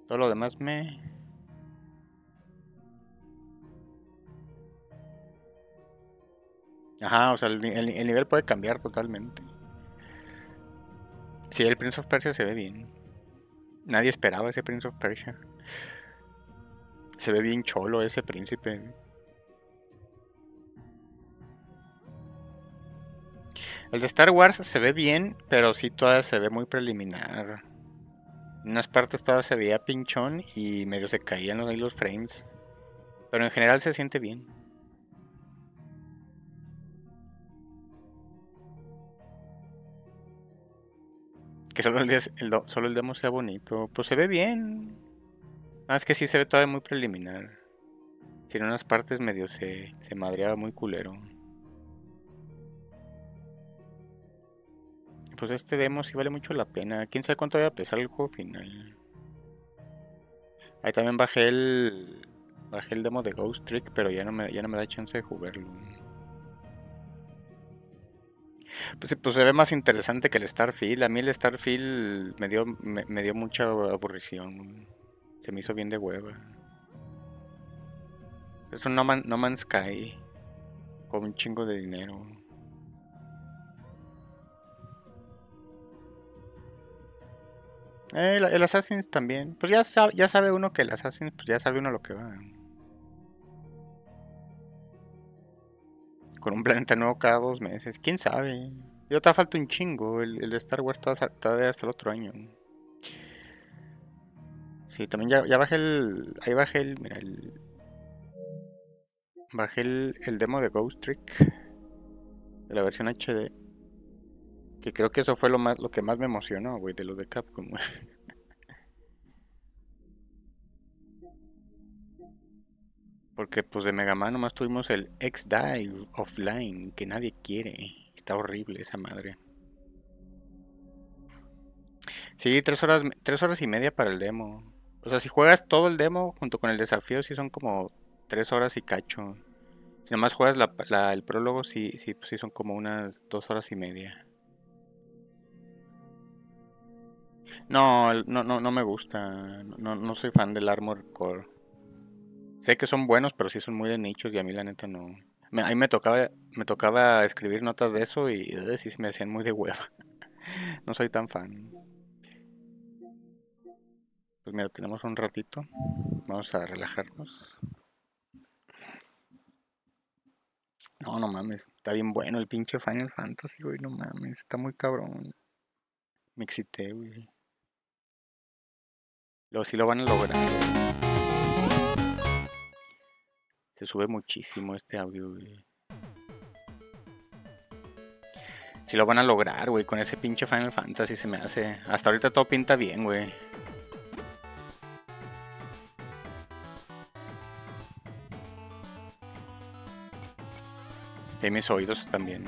[SPEAKER 1] Todo lo demás me... Ajá, o sea, el, el- el nivel puede cambiar totalmente. Sí, el Prince of Persia se ve bien. Nadie esperaba ese Prince of Persia. Se ve bien cholo ese príncipe. El de Star Wars se ve bien, pero sí todavía se ve muy preliminar. En unas partes todavía se veía pinchón y medio se caían los, los frames. Pero en general se siente bien. Que solo el, des- el solo el demo sea bonito. Pues se ve bien. Ah, es que sí se ve todavía muy preliminar. Tiene unas partes medio se, se madreaba muy culero. Pues este demo sí vale mucho la pena. Quién sabe cuánto va a pesar el juego final. Ahí también bajé el. Bajé el demo de Ghost Trick, pero ya no me, ya no me da chance de jugarlo. Pues, pues se ve más interesante que el Starfield. A mí el Starfield me dio, me dio mucha aburrición. Se me hizo bien de hueva. Es un No, Man- no Man's Sky. Con un chingo de dinero. Eh, el, el Assassin's también. Pues ya sabe, uno que el Assassin's, pues ya sabe uno lo que va. Con un planeta nuevo cada dos meses. ¿Quién sabe? Yo te falta un chingo. El, el de Star Wars todavía todavía hasta el otro año. Sí, también ya, ya bajé el. Ahí bajé el. Mira, el. Bajé el, el demo de Ghost Trick. De la versión HD. Que creo que eso fue lo más lo que más me emocionó, güey, de los de Capcom. Porque pues de Mega Man nomás tuvimos el X-Dive offline, que nadie quiere. Está horrible esa madre. Sí, tres horas, tres horas y media para el demo. O sea, si juegas todo el demo junto con el desafío, sí son como tres horas y cacho. Si nomás juegas la- la- el prólogo, sí, sí, pues sí son como unas dos horas y media. No, no, no, no me gusta. No, no soy fan del Armor Core. Sé que son buenos, pero sí son muy de nichos y a mí la neta no. Me, a mí me tocaba, me tocaba escribir notas de eso y eh, sí me hacían muy de hueva. No soy tan fan. Pues mira, tenemos un ratito. Vamos a relajarnos. No, no mames. Está bien bueno el pinche Final Fantasy, güey. No mames. Está muy cabrón. Me excité, güey. Lo, sí lo van a lograr. Se sube muchísimo este audio, güey. Si lo van a lograr, güey, con ese pinche Final Fantasy se me hace. Hasta ahorita todo pinta bien, güey. Y mis oídos también.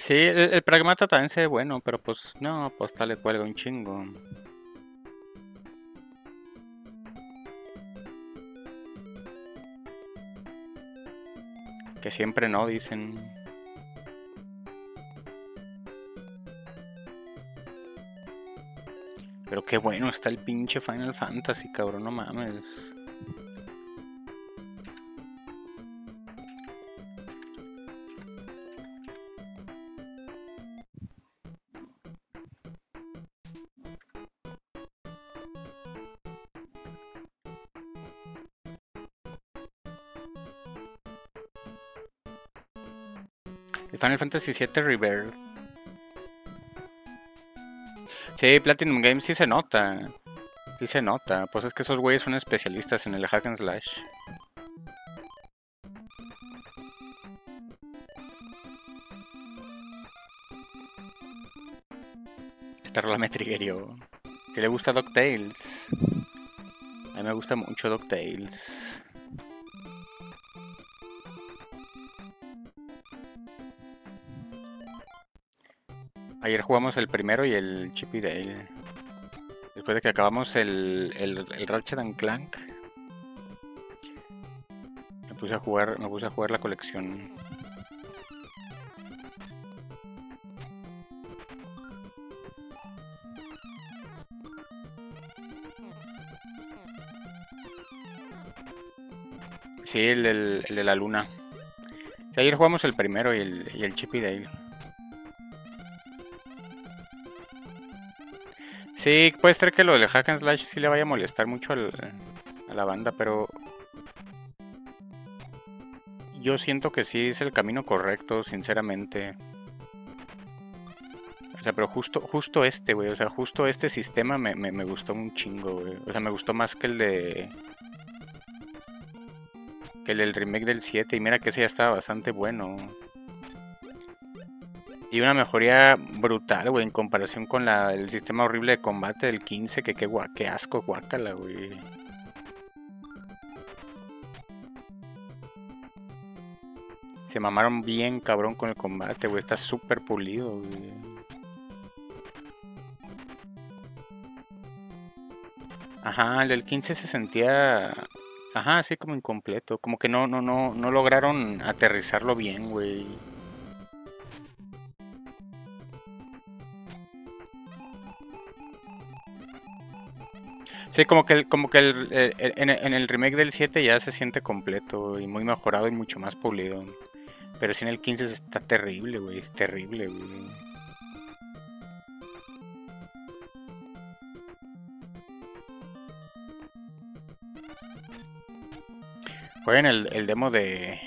[SPEAKER 1] Sí, el, el pragmata también se ve bueno, pero pues no, pues tal le cuelga un chingo. Que siempre no, dicen. Pero qué bueno está el pinche Final Fantasy, cabrón, no mames. Final Fantasy VII Rebirth. Sí, Platinum Games sí se nota. Sí se nota. Pues es que esos güeyes son especialistas en el hack and slash. Esta rola me triggerió. Si le gusta DuckTales. A mí me gusta mucho DuckTales. Ayer jugamos el primero y el Chip Dale. Después de que acabamos el, el, el Ratchet and Clank. Me puse a jugar, me puse a jugar la colección. Sí, el, el, de la luna. Sí, ayer jugamos el primero y el, y el Chip Dale. Sí, puede ser que lo del hack and slash sí le vaya a molestar mucho al- a la banda, pero yo siento que sí es el camino correcto, sinceramente. O sea, pero justo, justo este, güey. O sea, justo este sistema me, me, gustó un chingo, güey. O sea, me gustó más que el de. Que el del remake del 7. Y mira que ese ya estaba bastante bueno. Y una mejoría brutal, güey, en comparación con la, el sistema horrible de combate del 15. Que qué, qué asco, guácala, güey. Se mamaron bien cabrón con el combate, güey. Está súper pulido, güey. Ajá, el del 15 se sentía. Ajá, así como incompleto. Como que no, no, no, no lograron aterrizarlo bien, güey. Sí, como que, el, como que el, eh, eh, en, en el remake del 7 ya se siente completo y muy mejorado y mucho más pulido. Pero sí en el 15 está terrible, güey. Es terrible, güey. Jueguen el, el demo de...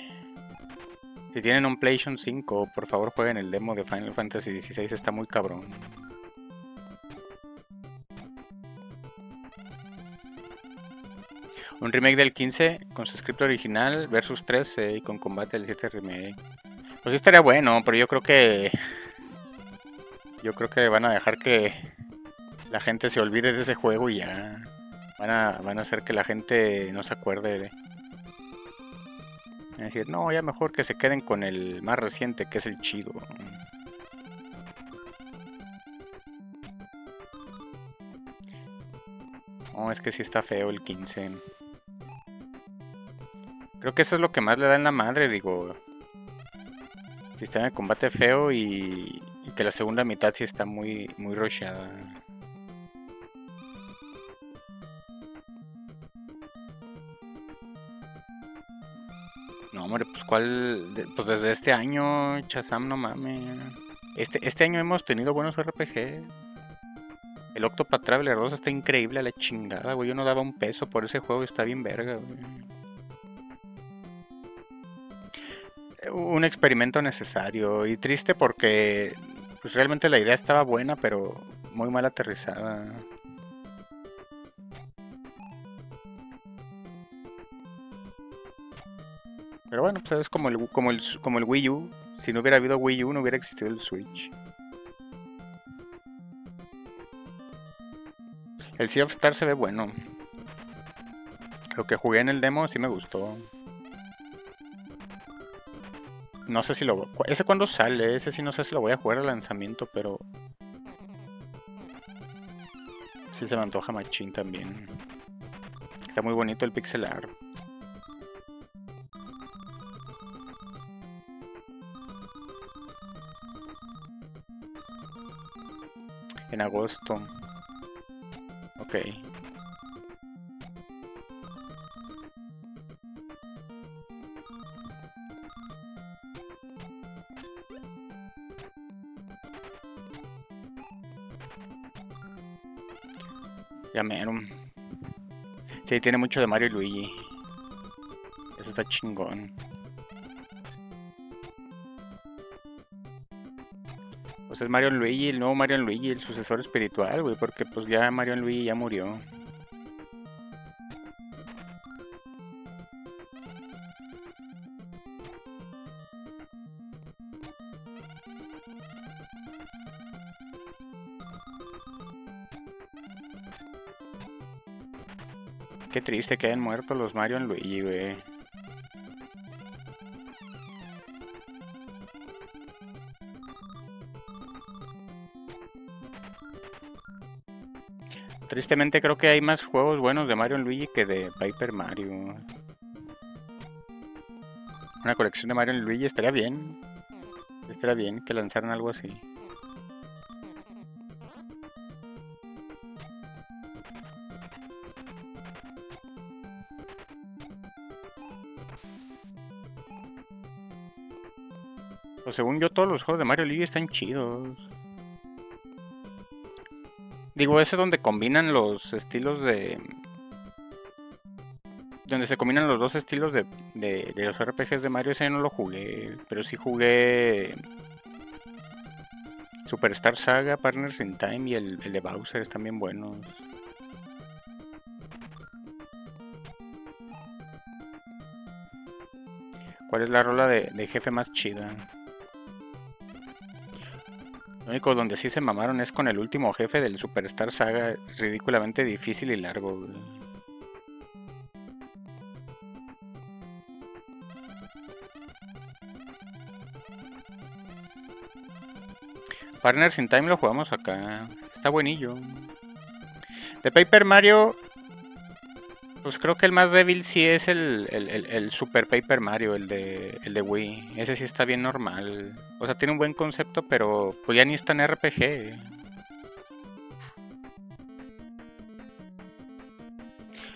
[SPEAKER 1] Si tienen un PlayStation 5, por favor jueguen el demo de Final Fantasy XVI, está muy cabrón. Un remake del 15 con su script original versus 13 y con combate del 7 remake. Pues estaría bueno, pero yo creo que... Yo creo que van a dejar que la gente se olvide de ese juego y ya. Van a, van a hacer que la gente no se acuerde de... A decir, no, ya mejor que se queden con el más reciente, que es el chido. No, es que sí está feo el 15. Creo que eso es lo que más le da en la madre, digo. Sistema de combate feo y, que la segunda mitad sí está muy, muy rusheada. No, hombre, pues cuál. Pues desde este año, Chazam, no mames. Este, este año hemos tenido buenos RPG. El Octopath Traveler 2 está increíble a la chingada, güey. Yo no daba un peso por ese juego, está bien verga, güey. Un experimento necesario y triste porque pues realmente la idea estaba buena, pero muy mal aterrizada. Pero bueno, pues es como el, como el, como el Wii U. Si no hubiera habido Wii U, no hubiera existido el Switch. El Sea of Stars se ve bueno. Lo que jugué en el demo sí me gustó. No sé si lo... ¿Ese cuándo sale? Ese sí no sé si lo voy a jugar al lanzamiento, pero... Sí se me antoja machín también. Está muy bonito el pixel art. En agosto. Ok. Ya mero. Sí, tiene mucho de Mario y Luigi. Eso está chingón. Pues es Mario y Luigi, el nuevo Mario y Luigi, el sucesor espiritual, güey, porque pues ya Mario y Luigi ya murió. Triste que hayan muerto los Mario y Luigi, güey. Tristemente creo que hay más juegos buenos de Mario y Luigi que de Paper Mario. Una colección de Mario y Luigi estaría bien. Estaría bien que lanzaran algo así. Pues según yo, todos los juegos de Mario Luigi están chidos. Digo, ese es donde combinan los estilos de. Donde se combinan los dos estilos de, de, los RPGs de Mario, ese no lo jugué. Pero sí jugué. Superstar Saga, Partners in Time y el, el de Bowser están bien buenos. ¿Cuál es la rola de jefe más chida? Único donde sí se mamaron es con el último jefe del Superstar Saga, ridículamente difícil y largo. Partners in Time lo jugamos acá. Está buenillo. De Paper Mario, pues creo que el más débil sí es el, el- el- Super Paper Mario, el de, el de Wii. Ese sí está bien normal. O sea, tiene un buen concepto, pero pues ya ni está en RPG.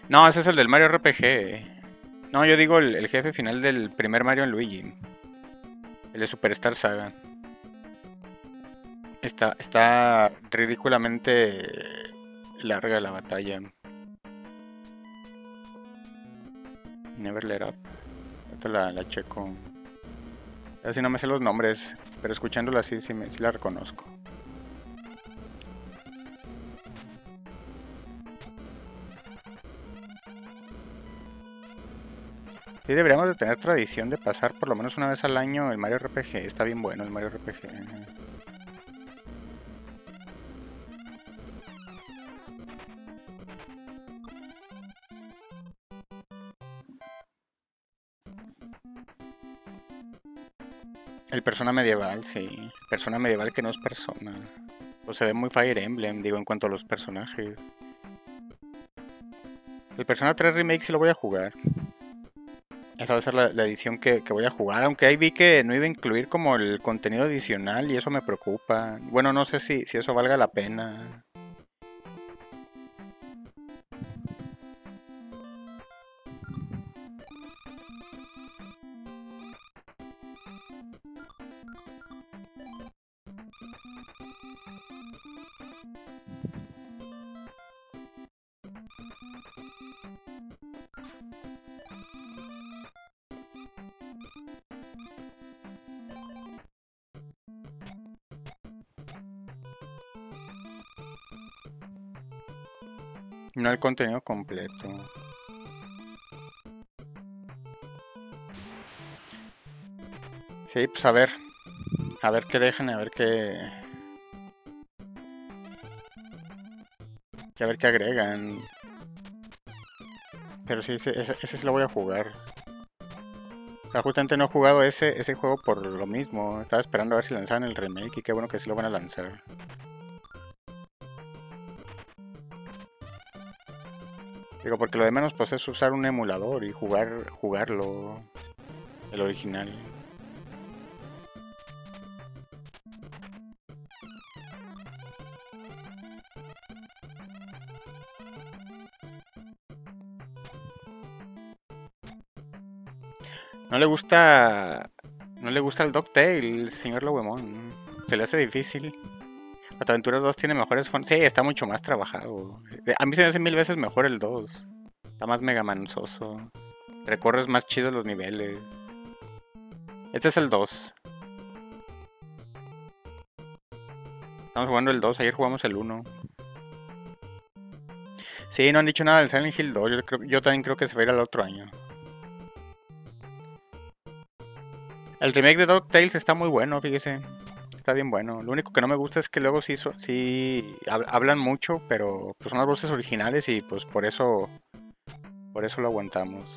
[SPEAKER 1] No, ese es el del Mario RPG. No, yo digo el, el jefe final del primer Mario en Luigi. El de Superstar Saga. Está, está ridículamente larga la batalla. Never Let Up. Esta la, la checo. Así no me sé los nombres, pero escuchándola así sí, me- sí la reconozco. Sí, deberíamos de tener tradición de pasar por lo menos una vez al año el Mario RPG. Está bien bueno el Mario RPG. El persona medieval, sí. Persona medieval que no es persona. Pues se ve muy Fire Emblem, digo, en cuanto a los personajes. El Persona 3 Remake sí lo voy a jugar. Esa va a ser la, la edición que, que voy a jugar, aunque ahí vi que no iba a incluir como el contenido adicional y eso me preocupa. Bueno, no sé si, si eso valga la pena. El contenido completo. Sí, pues a ver. A ver qué dejan, a ver qué. Y a ver qué agregan. Pero sí, ese, ese, ese sí lo voy a jugar. O justamente no he jugado ese, ese juego por lo mismo. Estaba esperando a ver si lanzaban el remake y qué bueno que sí lo van a lanzar. Digo, porque lo de menos pues es usar un emulador y jugar jugarlo el original. No le gusta no le gusta el Dogtail, señor Lobemon. Se le hace difícil. Aventuras 2 tiene mejores fondos. Sí, está mucho más trabajado. Eh, A mí se me hace mil veces mejor el 2. Está más megamanzoso. Recorres más chido los niveles. Este es el 2. Estamos jugando el 2, ayer jugamos el 1. Sí, no han dicho nada del Silent Hill 2. Yo, creo, yo también creo que se va a ir al otro año. El remake de DuckTales está muy bueno, fíjese. Está bien bueno. Lo único que no me gusta es que luego sí, sí hab- hablan mucho, pero pues son las voces originales y pues por eso por eso lo aguantamos.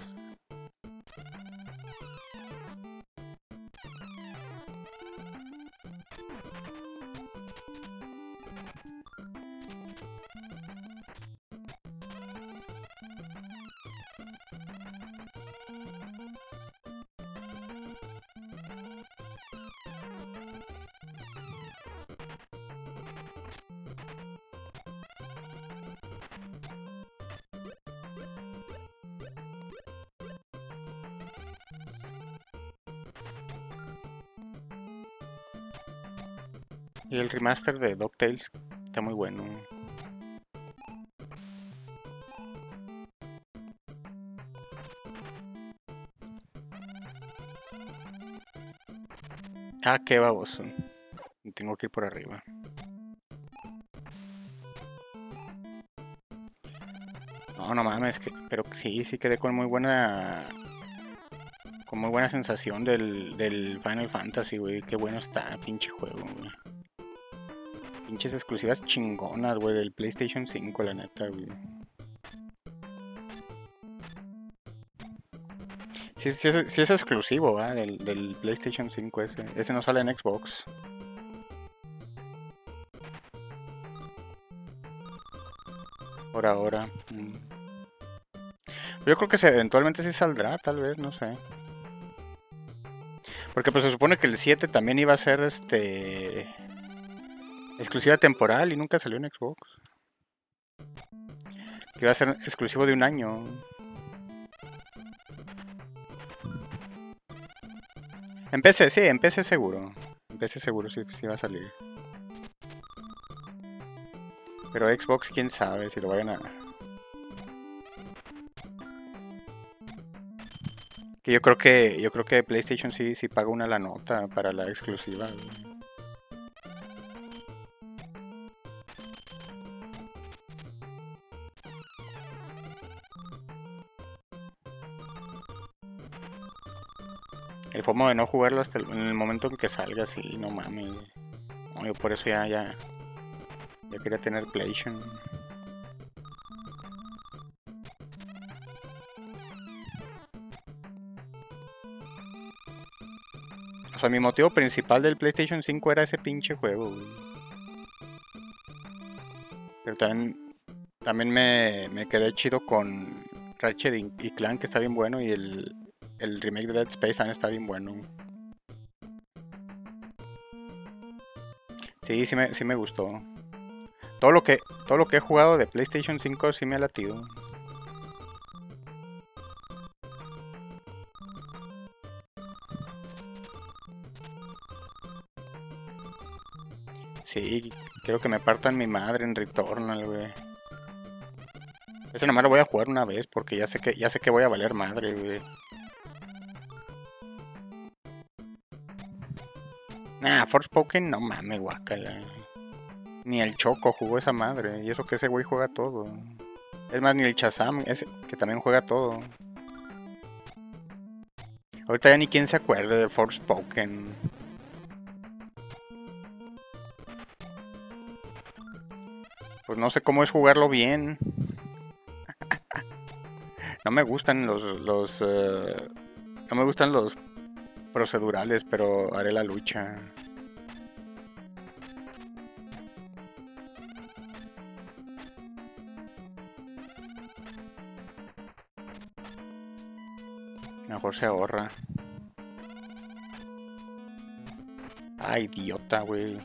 [SPEAKER 1] Remaster de DuckTales está muy bueno. Ah, qué baboso. Tengo que ir por arriba. No, no mames, que, pero sí, sí quedé con muy buena. Con muy buena sensación del, del Final Fantasy, güey. Qué bueno está, pinche juego, güey. Pinches exclusivas chingonas, güey, del PlayStation 5, la neta, güey. Sí, sí, es- sí es exclusivo, ¿va? Del, del PlayStation 5 ese. Ese no sale en Xbox. Por ahora. mm. Yo creo que se, eventualmente sí saldrá, tal vez, no sé. Porque pues se supone que el 7 también iba a ser este exclusiva temporal y nunca salió en Xbox. Que iba a ser exclusivo de un año. En PC, sí, en PC seguro. En PC seguro sí, sí va a salir. Pero Xbox, quién sabe si lo vayan a. Que yo creo que yo creo que PlayStation sí, sí paga una la nota para la exclusiva. El FOMO de no jugarlo hasta el, en el momento en que salga, sí, no mames. por eso ya, ya, ya quería tener PlayStation. O sea, mi motivo principal del PlayStation 5 era ese pinche juego. güey. Pero también, también me, me quedé chido con Ratchet y, Clank, que está bien bueno, y el, el remake de Dead Space también está bien bueno. Sí, sí me, sí me gustó. Todo lo que todo lo que he jugado de PlayStation 5 sí me ha latido. Sí, quiero que me partan mi madre en Returnal, güey. Ese nomás lo voy a jugar una vez porque ya sé que ya sé que voy a valer madre, güey. Nah, Forspoken no mames, guacala. Ni el Choco jugó esa madre. Y eso que ese güey juega todo. Es más, ni el Chazam, ese, que también juega todo. Ahorita ya ni quien se acuerde de Forspoken. Pues no sé cómo es jugarlo bien. No me gustan los, los eh, no me gustan los procedurales, pero haré la lucha. Mejor se ahorra. Ay, idiota, güey.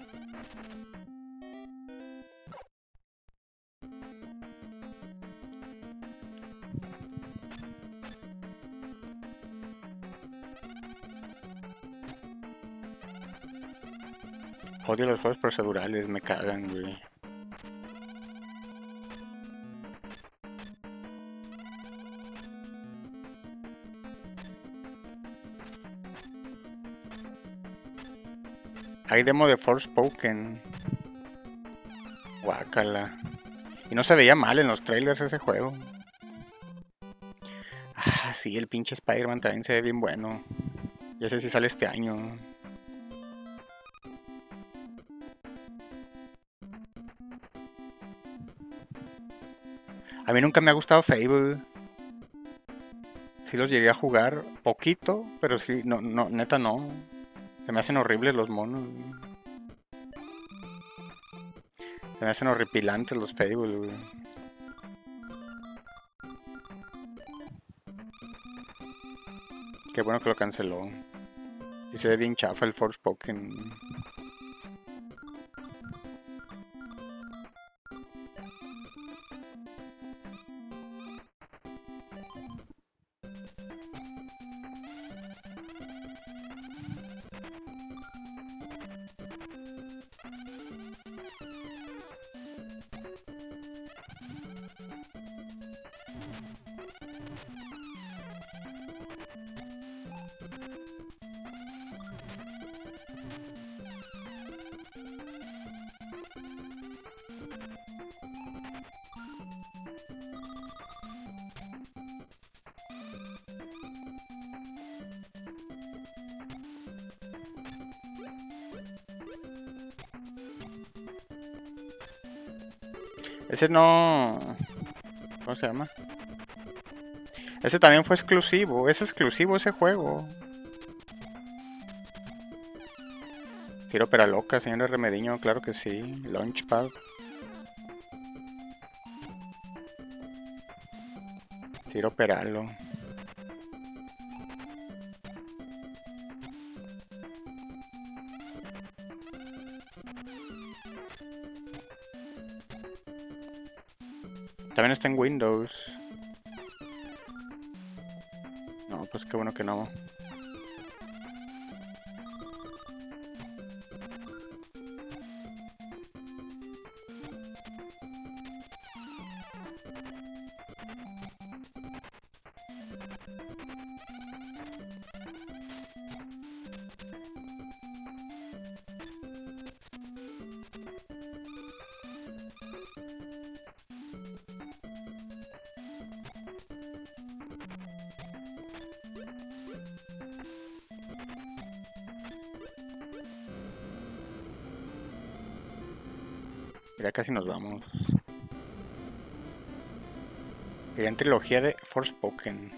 [SPEAKER 1] Odio los juegos procedurales, me cagan, güey. Hay demo de Forspoken. Guácala. Y no se veía mal en los trailers ese juego. Ah, sí, el pinche Spider-Man también se ve bien bueno. Y ese sí sale este año. A mí nunca me ha gustado Fable. Sí los llegué a jugar poquito, pero sí, no, no, neta no. Se me hacen horribles los monos. Se me hacen horripilantes los Fable. Qué bueno que lo canceló. Y se ve bien chafa el Forspoken. Ese no... ¿Cómo se llama? Ese también fue exclusivo. Es exclusivo ese juego. Tiro para loca, señor Remediño, claro que sí. Launchpad. Tiro peralo. También está en Windows. No, pues qué bueno que no. Casi nos vamos. Querían trilogía de Forspoken.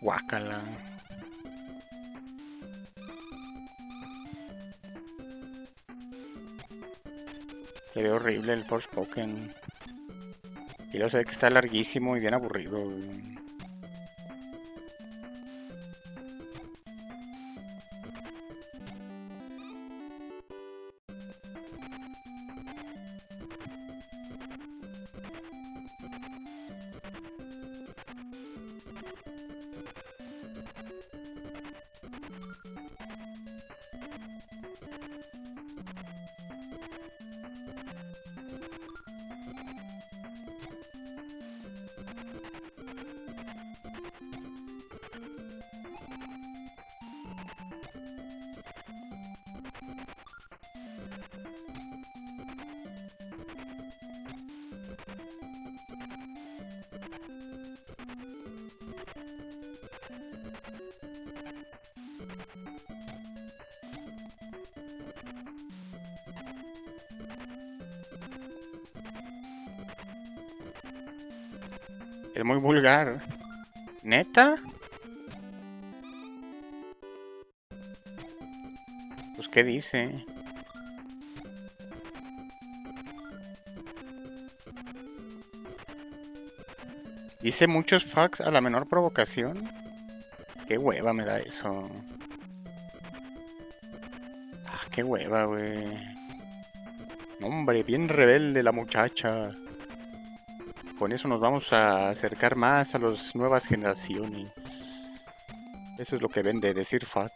[SPEAKER 1] Guácala. Se ve horrible el Forspoken. Y lo sé que está larguísimo y bien aburrido. Dice. Dice muchos fucks a la menor provocación. Qué hueva me da eso. Ah, qué hueva, güey. Hombre, bien rebelde la muchacha. Con eso nos vamos a acercar más a las nuevas generaciones. Eso es lo que vende decir fuck.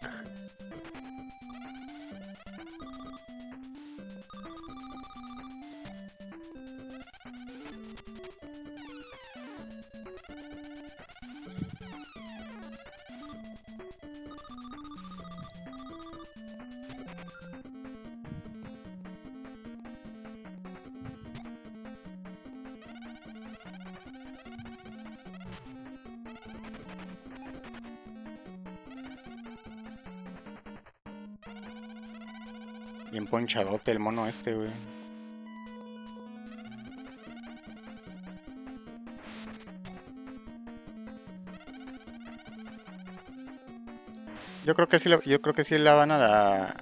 [SPEAKER 1] Bien ponchadote el mono este, güey. Yo creo que sí, yo creo que sí la van a la,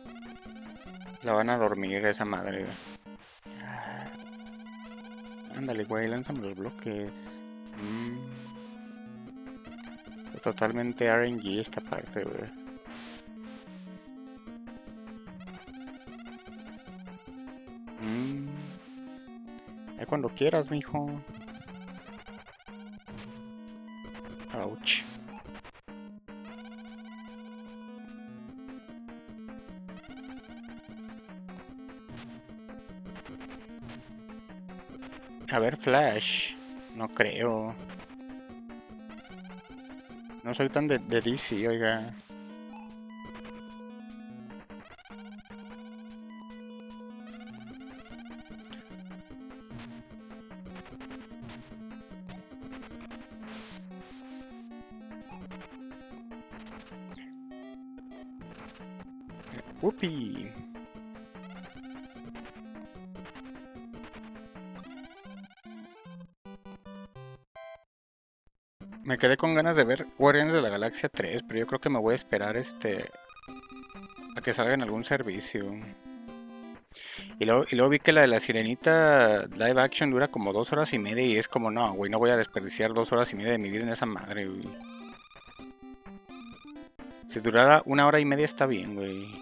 [SPEAKER 1] la van a dormir esa madre. güey. Ándale, güey, lánzame los bloques. Mm. Totalmente RNG esta parte, güey. Quieras, mijo. Ouch. A ver, Flash. No creo. No soy tan de, de oiga. Me quedé con ganas de ver Guardianes de la Galaxia 3, pero yo creo que me voy a esperar este a que salga en algún servicio. Y luego, vi que la de la sirenita live action dura como dos horas y media y es como, no, güey, no voy a desperdiciar dos horas y media de mi vida en esa madre, güey. Si durara una hora y media está bien, güey.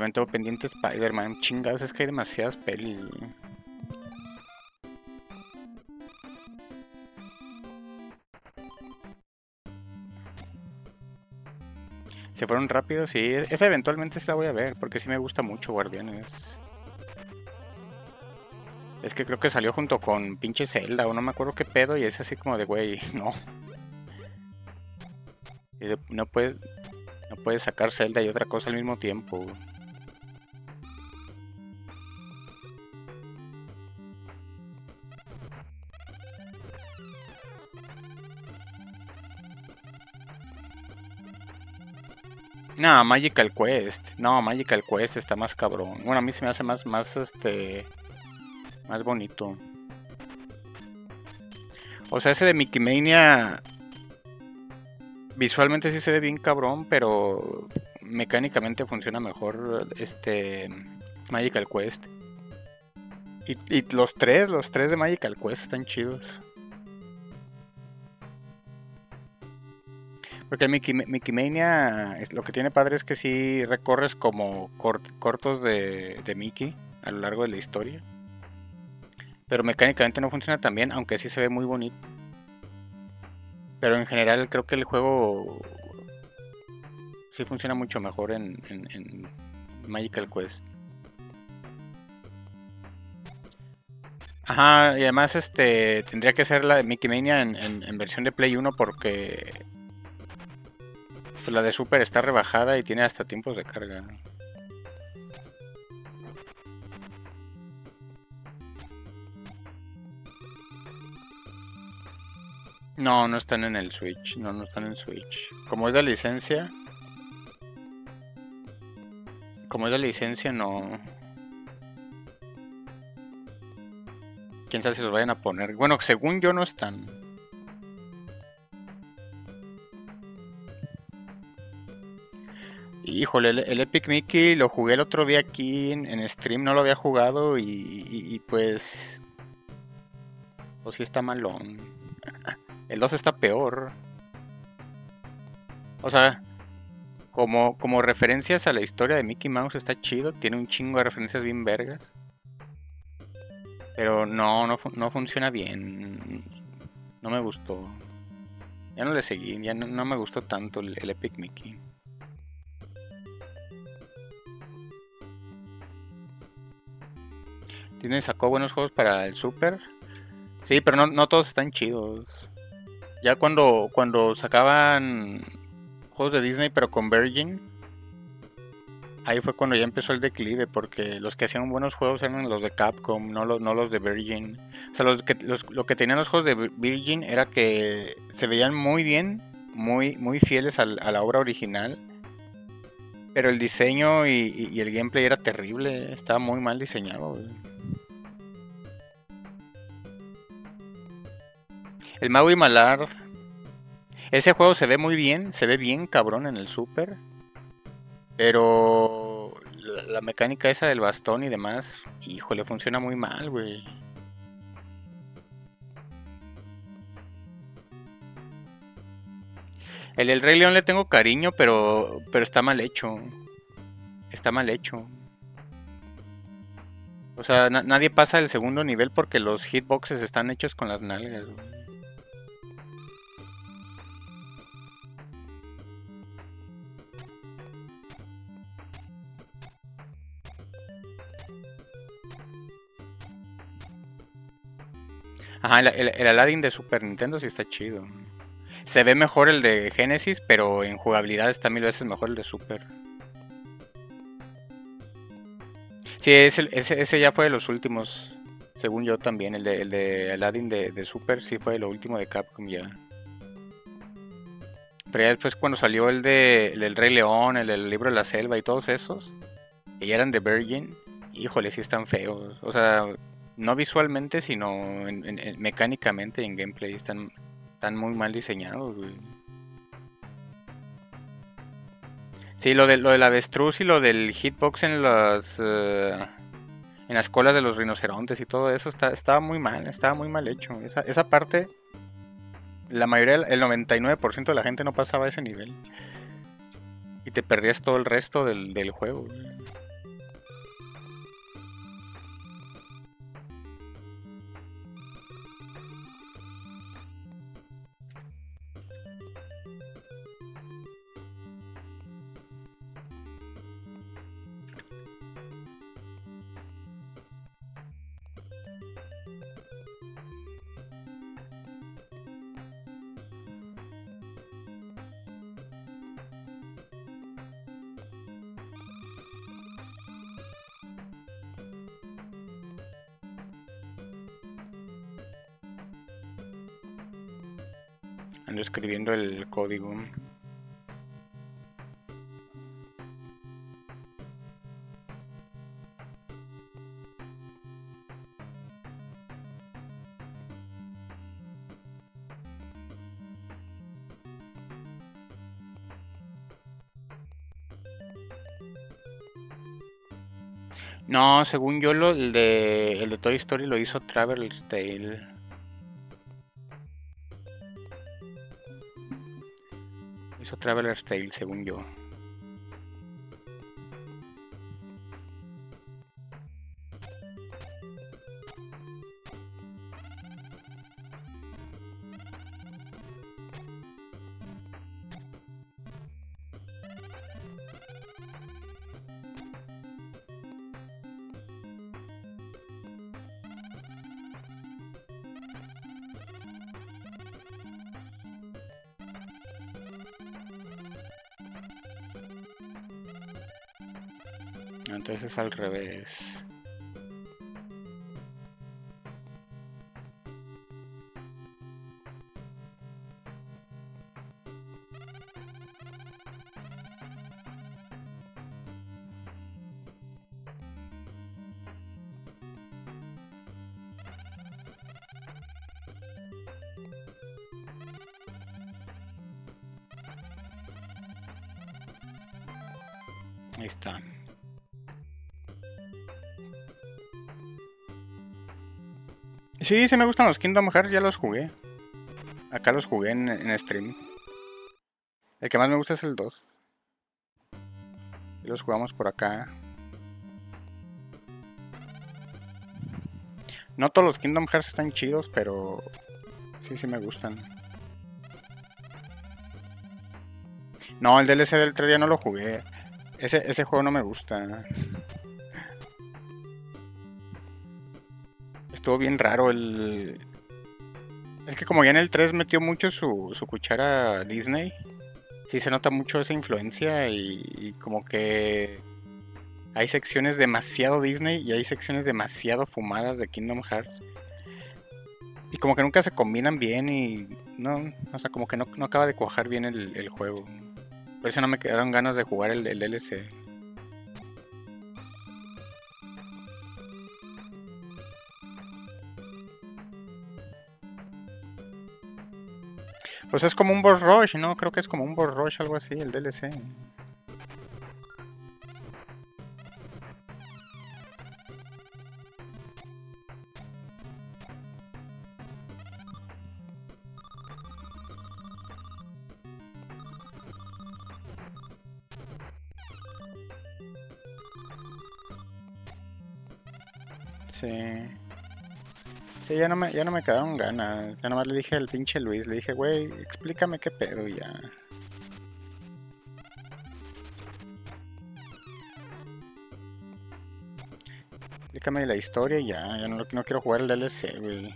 [SPEAKER 1] También tengo pendiente Spider-Man. Chingados, es que hay demasiadas pelis. Se fueron rápido, sí. Esa eventualmente sí la voy a ver, porque sí me gusta mucho Guardianes. Es que creo que salió junto con pinche Zelda, o no me acuerdo qué pedo, y es así como de, güey, no. No puedes, no puedes sacar Zelda y otra cosa al mismo tiempo. No, Magical Quest. No, Magical Quest está más cabrón. Bueno, a mí se me hace más, más, este, más bonito. O sea, ese de Mickey Mania visualmente sí se ve bien cabrón, pero mecánicamente funciona mejor este Magical Quest. Y, y los tres, los tres de Magical Quest están chidos. Porque Mickey, Mickey Mania, es, lo que tiene padre es que sí recorres como cort- cortos de, Mickey a lo largo de la historia. Pero mecánicamente no funciona tan bien, aunque sí se ve muy bonito. Pero en general creo que el juego sí funciona mucho mejor en, en- en Magical Quest. Ajá, y además este tendría que ser la de Mickey Mania en, en- en versión de Play 1 porque pues, la de Super está rebajada y tiene hasta tiempos de carga. No, no están en el Switch. No, no están en Switch. Como es la licencia. Como es la licencia, no. Quién sabe si los vayan a poner. Bueno, según yo no están. Híjole, el, Epic Mickey lo jugué el otro día aquí en, stream, no lo había jugado y, pues... Pues sí está malón. El 2 está peor. O sea, como, como referencias a la historia de Mickey Mouse está chido, tiene un chingo de referencias bien vergas. Pero no, no, no funciona bien. No me gustó. Ya no le seguí, ya no, no me gustó tanto el Epic Mickey. Tiene, sacó buenos juegos para el Super. Sí, pero no, no todos están chidos. Ya cuando, cuando sacaban juegos de Disney pero con Virgin, ahí fue cuando ya empezó el declive, porque los que hacían buenos juegos eran los de Capcom, no los, no los de Virgin. O sea, los que, los- lo que tenían los juegos de Vi- Virgin era que se veían muy bien, muy, muy fieles a la obra original. Pero el diseño y, el gameplay era terrible, estaba muy mal diseñado. El Maui Malard. Ese juego se ve muy bien, se ve bien cabrón en el Super. Pero la, mecánica esa del bastón y demás, híjole, funciona muy mal, güey. El del Rey León le tengo cariño, pero, pero está mal hecho. Está mal hecho. O sea, na- nadie pasa el segundo nivel porque los hitboxes están hechos con las nalgas. güey. Ajá, el, el- el Aladdin de Super Nintendo sí está chido. Se ve mejor el de Genesis, pero en jugabilidad está mil veces mejor el de Super. Sí, ese, ese, ya fue de los últimos. Según yo también, el de, el de Aladdin de, Super sí fue lo último de Capcom ya. Pero ya después cuando salió el de el del Rey León, el del Libro de la Selva y todos esos, ya eran de Virgin, híjole, sí están feos. O sea, no visualmente, sino en- en- en- mecánicamente en gameplay están, muy mal diseñados. Sí, lo, de, lo del avestruz y lo del hitbox en las eh, en las colas de los rinocerontes y todo eso está, estaba muy mal, estaba muy mal hecho. Esa, parte, la mayoría, el 99% de la gente no pasaba ese nivel. Y te perdías todo el resto del, juego. Escribiendo el código. No, según yo, lo, el, de, el de Toy Story lo hizo Traveler's Tale. Traveler's Tale, según yo. Al revés. Sí, sí me gustan los Kingdom Hearts, ya los jugué. Acá los jugué en, en stream. El que más me gusta es el 2. Y los jugamos por acá. No todos los Kingdom Hearts están chidos, pero sí, sí me gustan. No, el DLC del 3 ya no lo jugué. Ese, ese juego no me gusta. Estuvo bien raro el... Es que como ya en el 3 metió mucho su, cuchara Disney, sí se nota mucho esa influencia y, como que hay secciones demasiado Disney y hay secciones demasiado fumadas de Kingdom Hearts. Y como que nunca se combinan bien y no, o sea, como que no, acaba de cuajar bien el, el juego. Por eso no me quedaron ganas de jugar el, el DLC. Pues es como un boss ¿no? Creo que es como un boss algo así, el DLC. Ya no me, ya no me quedaron ganas. Ya nomás le dije al pinche Luis, le dije, güey, explícame qué pedo ya. Explícame la historia ya, ya no, no quiero jugar el DLC, güey.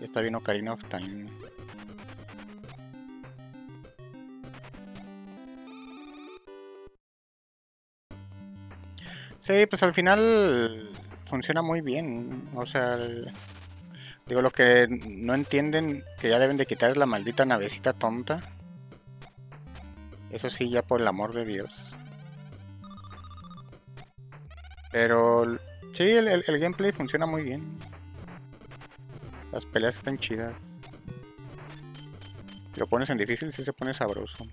[SPEAKER 1] Ya está bien Ocarina of Time. Sí, pues al final funciona muy bien. O sea, Digo, lo que no entienden que ya deben de quitar la maldita navecita tonta. Eso sí, ya por el amor de Dios. Pero sí, el, el- gameplay funciona muy bien. Las peleas están chidas. Lo pones en difícil, sí se pone sabroso.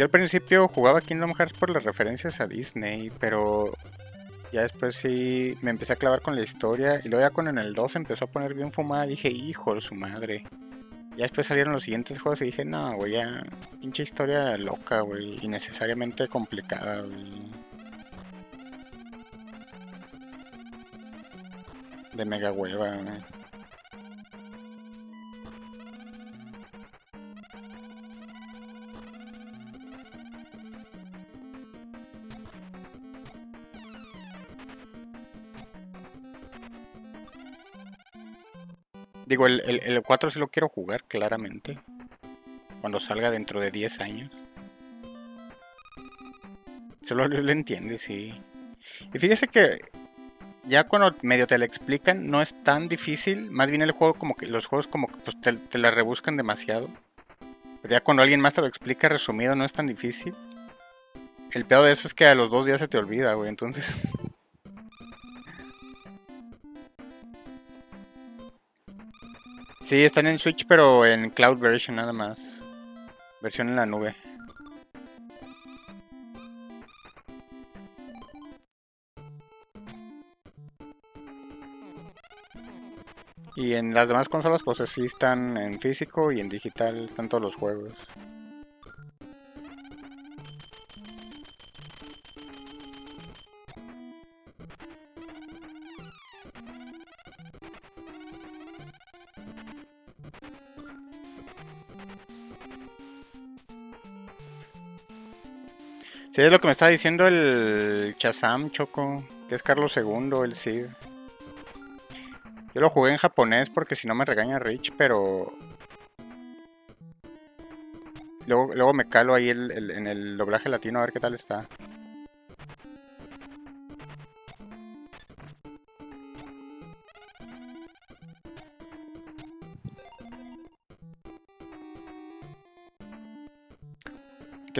[SPEAKER 1] Yo al principio jugaba Kingdom Hearts por las referencias a Disney, pero ya después sí me empecé a clavar con la historia y luego ya en el 2 empezó a poner bien fumada dije, hijo de su madre. Ya después salieron los siguientes juegos y dije, no, güey, ya pinche historia loca, güey, innecesariamente complicada, güey. De mega hueva, güey. Digo, el, el, el 4 sí lo quiero jugar, claramente. Cuando salga dentro de 10 años. Solo lo, entiende, sí. Y fíjese que ya cuando medio te la explican, no es tan difícil. Más bien el juego, como que los juegos como que pues, te, te la rebuscan demasiado. Pero ya cuando alguien más te lo explica resumido, no es tan difícil. El peor de eso es que a los dos días se te olvida, güey. Entonces. Sí, están en Switch, pero en Cloud Version nada más. Versión en la nube. Y en las demás consolas, pues sí están en físico y en digital, están todos los juegos. Sí, es lo que me estaba diciendo el Chazam Choco, que es Carlos II, el Cid. Yo lo jugué en japonés porque si no me regaña Rich, pero... Luego, luego me calo ahí el- en el doblaje latino a ver qué tal está.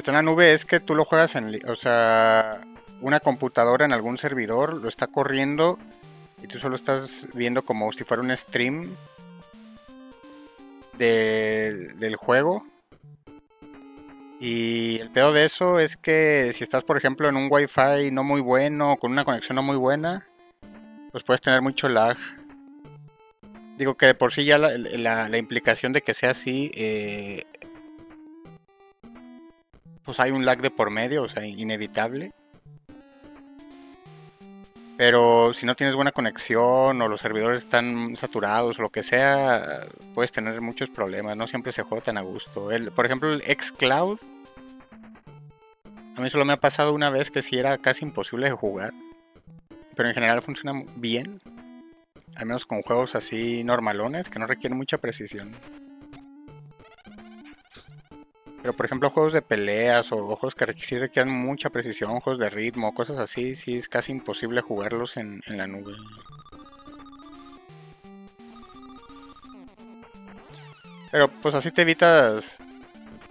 [SPEAKER 1] Está en la nube es que tú lo juegas en... O sea, una computadora en algún servidor lo está corriendo y tú solo estás viendo como si fuera un stream de- del juego. Y el pedo de eso es que si estás, por ejemplo, en un wifi no muy bueno, con una conexión no muy buena, pues puedes tener mucho lag. Digo que de por sí ya la implicación de que sea así, eh, pues hay un lag de por medio, o sea, inevitable. Pero si no tienes buena conexión o los servidores están saturados o lo que sea, puedes tener muchos problemas. No siempre se juega tan a gusto. El, por ejemplo, el xCloud, a mí solo me ha pasado una vez que sí era casi imposible de jugar. Pero en general funciona bien. Al menos con juegos así normalones que no requieren mucha precisión. Pero por ejemplo juegos de peleas o juegos que sí requieren mucha precisión, juegos de ritmo, cosas así, sí es casi imposible jugarlos en, en la nube. Pero pues así te evitas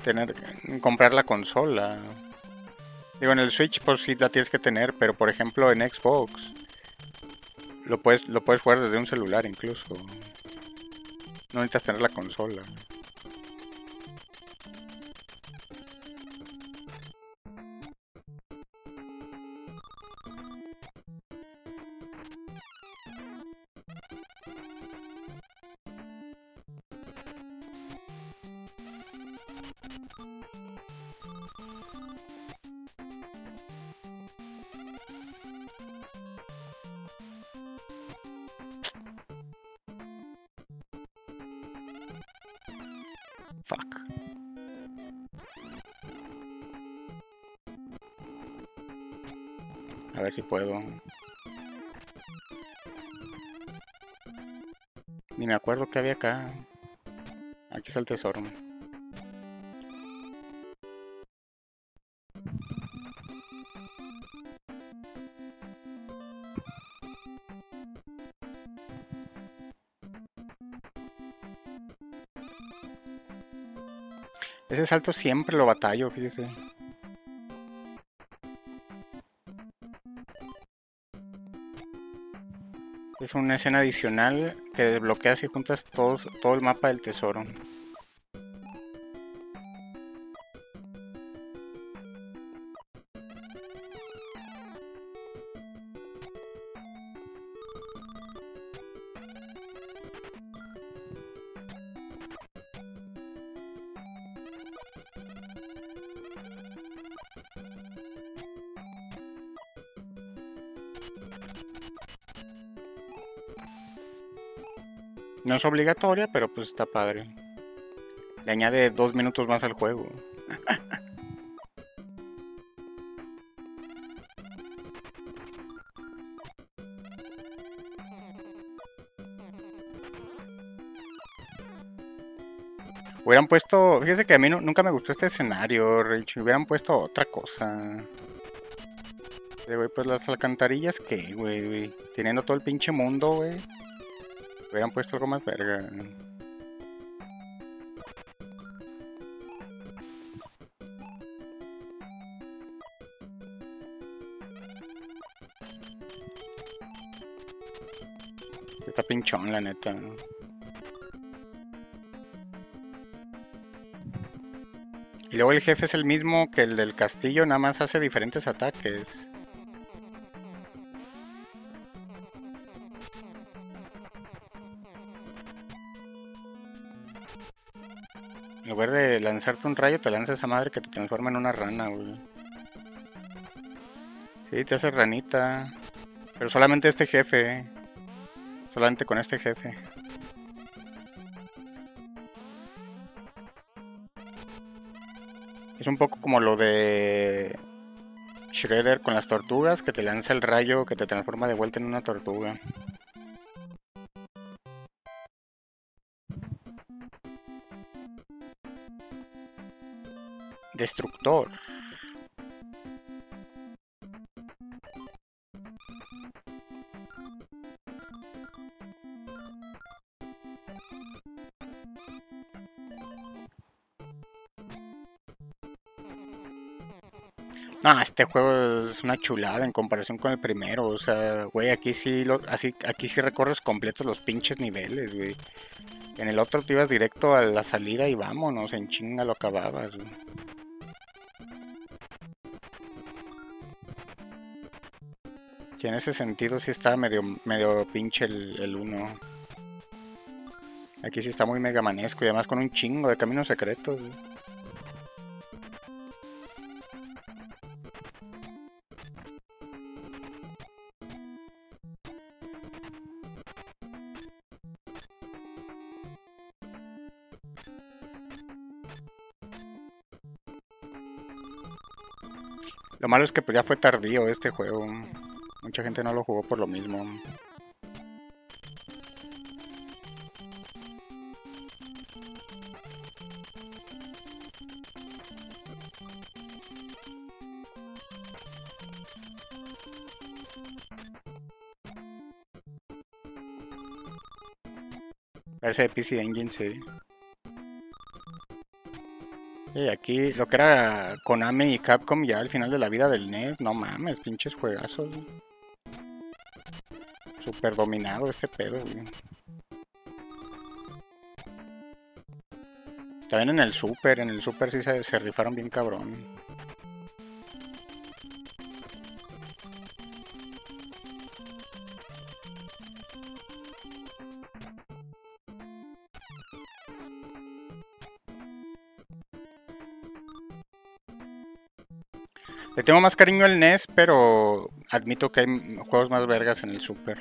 [SPEAKER 1] tener comprar la consola. Digo, en el Switch pues sí la tienes que tener, pero por ejemplo en Xbox lo puedes lo puedes jugar desde un celular incluso. No necesitas tener la consola. ver si puedo. Ni me acuerdo que había acá. Aquí está el tesoro. Ese salto siempre lo batallo, fíjese. Es una escena adicional que desbloqueas y juntas todos, todo el mapa del tesoro. Es obligatoria, pero pues está padre. Le añade dos minutos más al juego. Hubieran puesto, fíjese que a mí nu- nunca me gustó este escenario, Rich. Hubieran puesto otra cosa. De, güey, pues las alcantarillas, ¿qué, güey, güey? Teniendo todo el pinche mundo, güey. Hubieran puesto algo más verga. Está pinchón, la neta. Y luego el jefe es el mismo que el del castillo, nada más hace diferentes ataques. Lanzarte un rayo, te lanza esa madre que te transforma en una rana, güey. Sí, te hace ranita. Pero solamente este jefe. Solamente con este jefe. Es un poco como lo de Shredder con las tortugas, que te lanza el rayo que te transforma de vuelta en una tortuga. Destructor. No, este juego es una chulada en comparación con el primero. O sea, güey, aquí sí, lo, así, aquí sí recorres completos los pinches niveles, güey. En el otro te ibas directo a la salida y vámonos, en chinga lo acababas, güey. Sí, en ese sentido sí está medio, medio pinche el, el uno. Aquí sí está muy megamanesco y además con un chingo de caminos secretos. Lo malo es que pues, ya fue tardío este juego. Mucha gente no lo jugó por lo mismo. Ese de PC Engine, sí. Sí, aquí lo que era Konami y Capcom ya al final de la vida del NES, no mames, pinches juegazos. Super dominado este pedo, güey. También en el Super, en el Super sí se, se rifaron bien cabrón. Le tengo más cariño al NES, pero admito que hay juegos más vergas en el Super.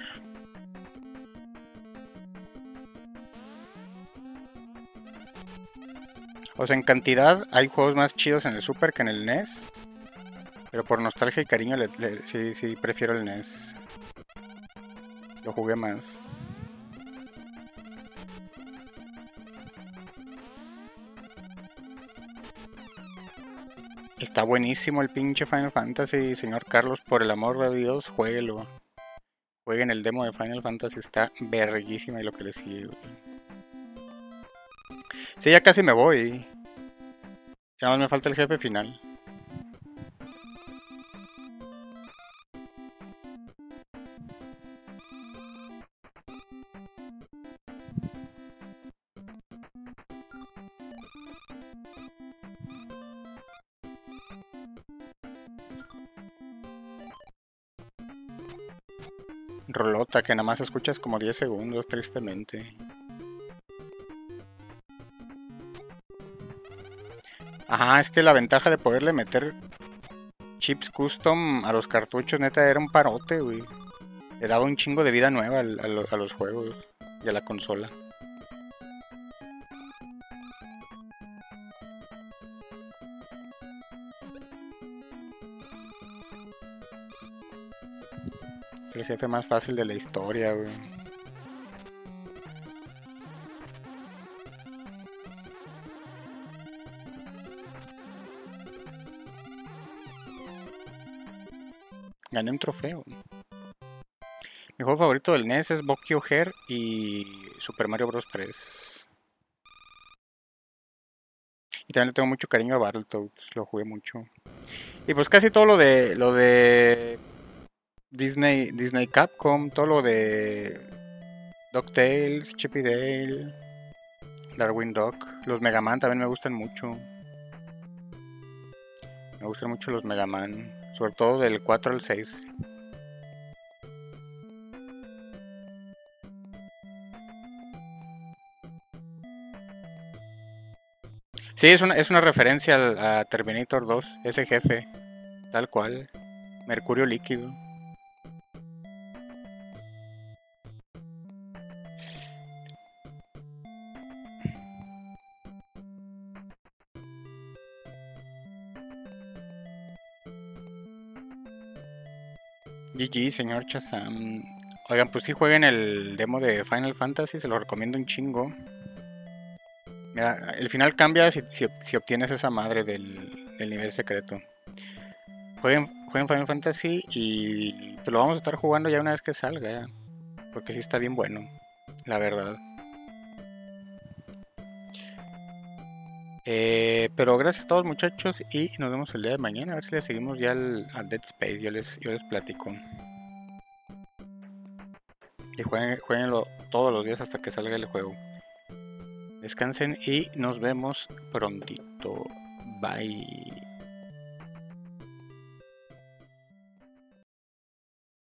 [SPEAKER 1] O sea, en cantidad hay juegos más chidos en el Super que en el NES. Pero por nostalgia y cariño le- sí, sí prefiero el NES. Lo jugué más. Está buenísimo el pinche Final Fantasy, señor Carlos. Por el amor de Dios, jueguelo. Jueguen el demo de Final Fantasy, está verguísima y lo que le sigue. Sí, ya casi me voy. Ya más me falta el jefe final. Rolota que nada más escuchas como 10 segundos, tristemente. Ajá, es que la ventaja de poderle meter chips custom a los cartuchos, neta, era un parote, güey. Le daba un chingo de vida nueva a, a los juegos y a la consola. Es el jefe más fácil de la historia, güey. Gané un trofeo. Mi juego favorito del NES es Bokyo Hair y Super Mario Bros. 3. Y también le tengo mucho cariño a Battletoads, lo jugué mucho. Y pues casi todo lo de lo de Disney, Disney Capcom, todo lo de DuckTales, Chippy Dale, Darwin Duck, los Mega Man también me gustan mucho. Me gustan mucho los Mega Man, sobre todo del 4 al 6. Sí, es una, es una referencia al- a Terminator 2, ese jefe, tal cual, mercurio líquido. GG, señor Chazam. Oigan, pues sí jueguen el demo de Final Fantasy, se lo recomiendo un chingo. Mira, el final cambia si, si- obtienes esa madre del, nivel secreto. Jueguen, jueguen Final Fantasy y pues lo vamos a estar jugando ya una vez que salga. Porque sí está bien bueno, la verdad. Eh, pero gracias a todos muchachos y nos vemos el día de mañana. A ver si le seguimos ya al, al Dead Space. Yo les, yo les platico. Y jueguen, jueguenlo todos los días hasta que salga el juego. Descansen y nos vemos prontito. Bye.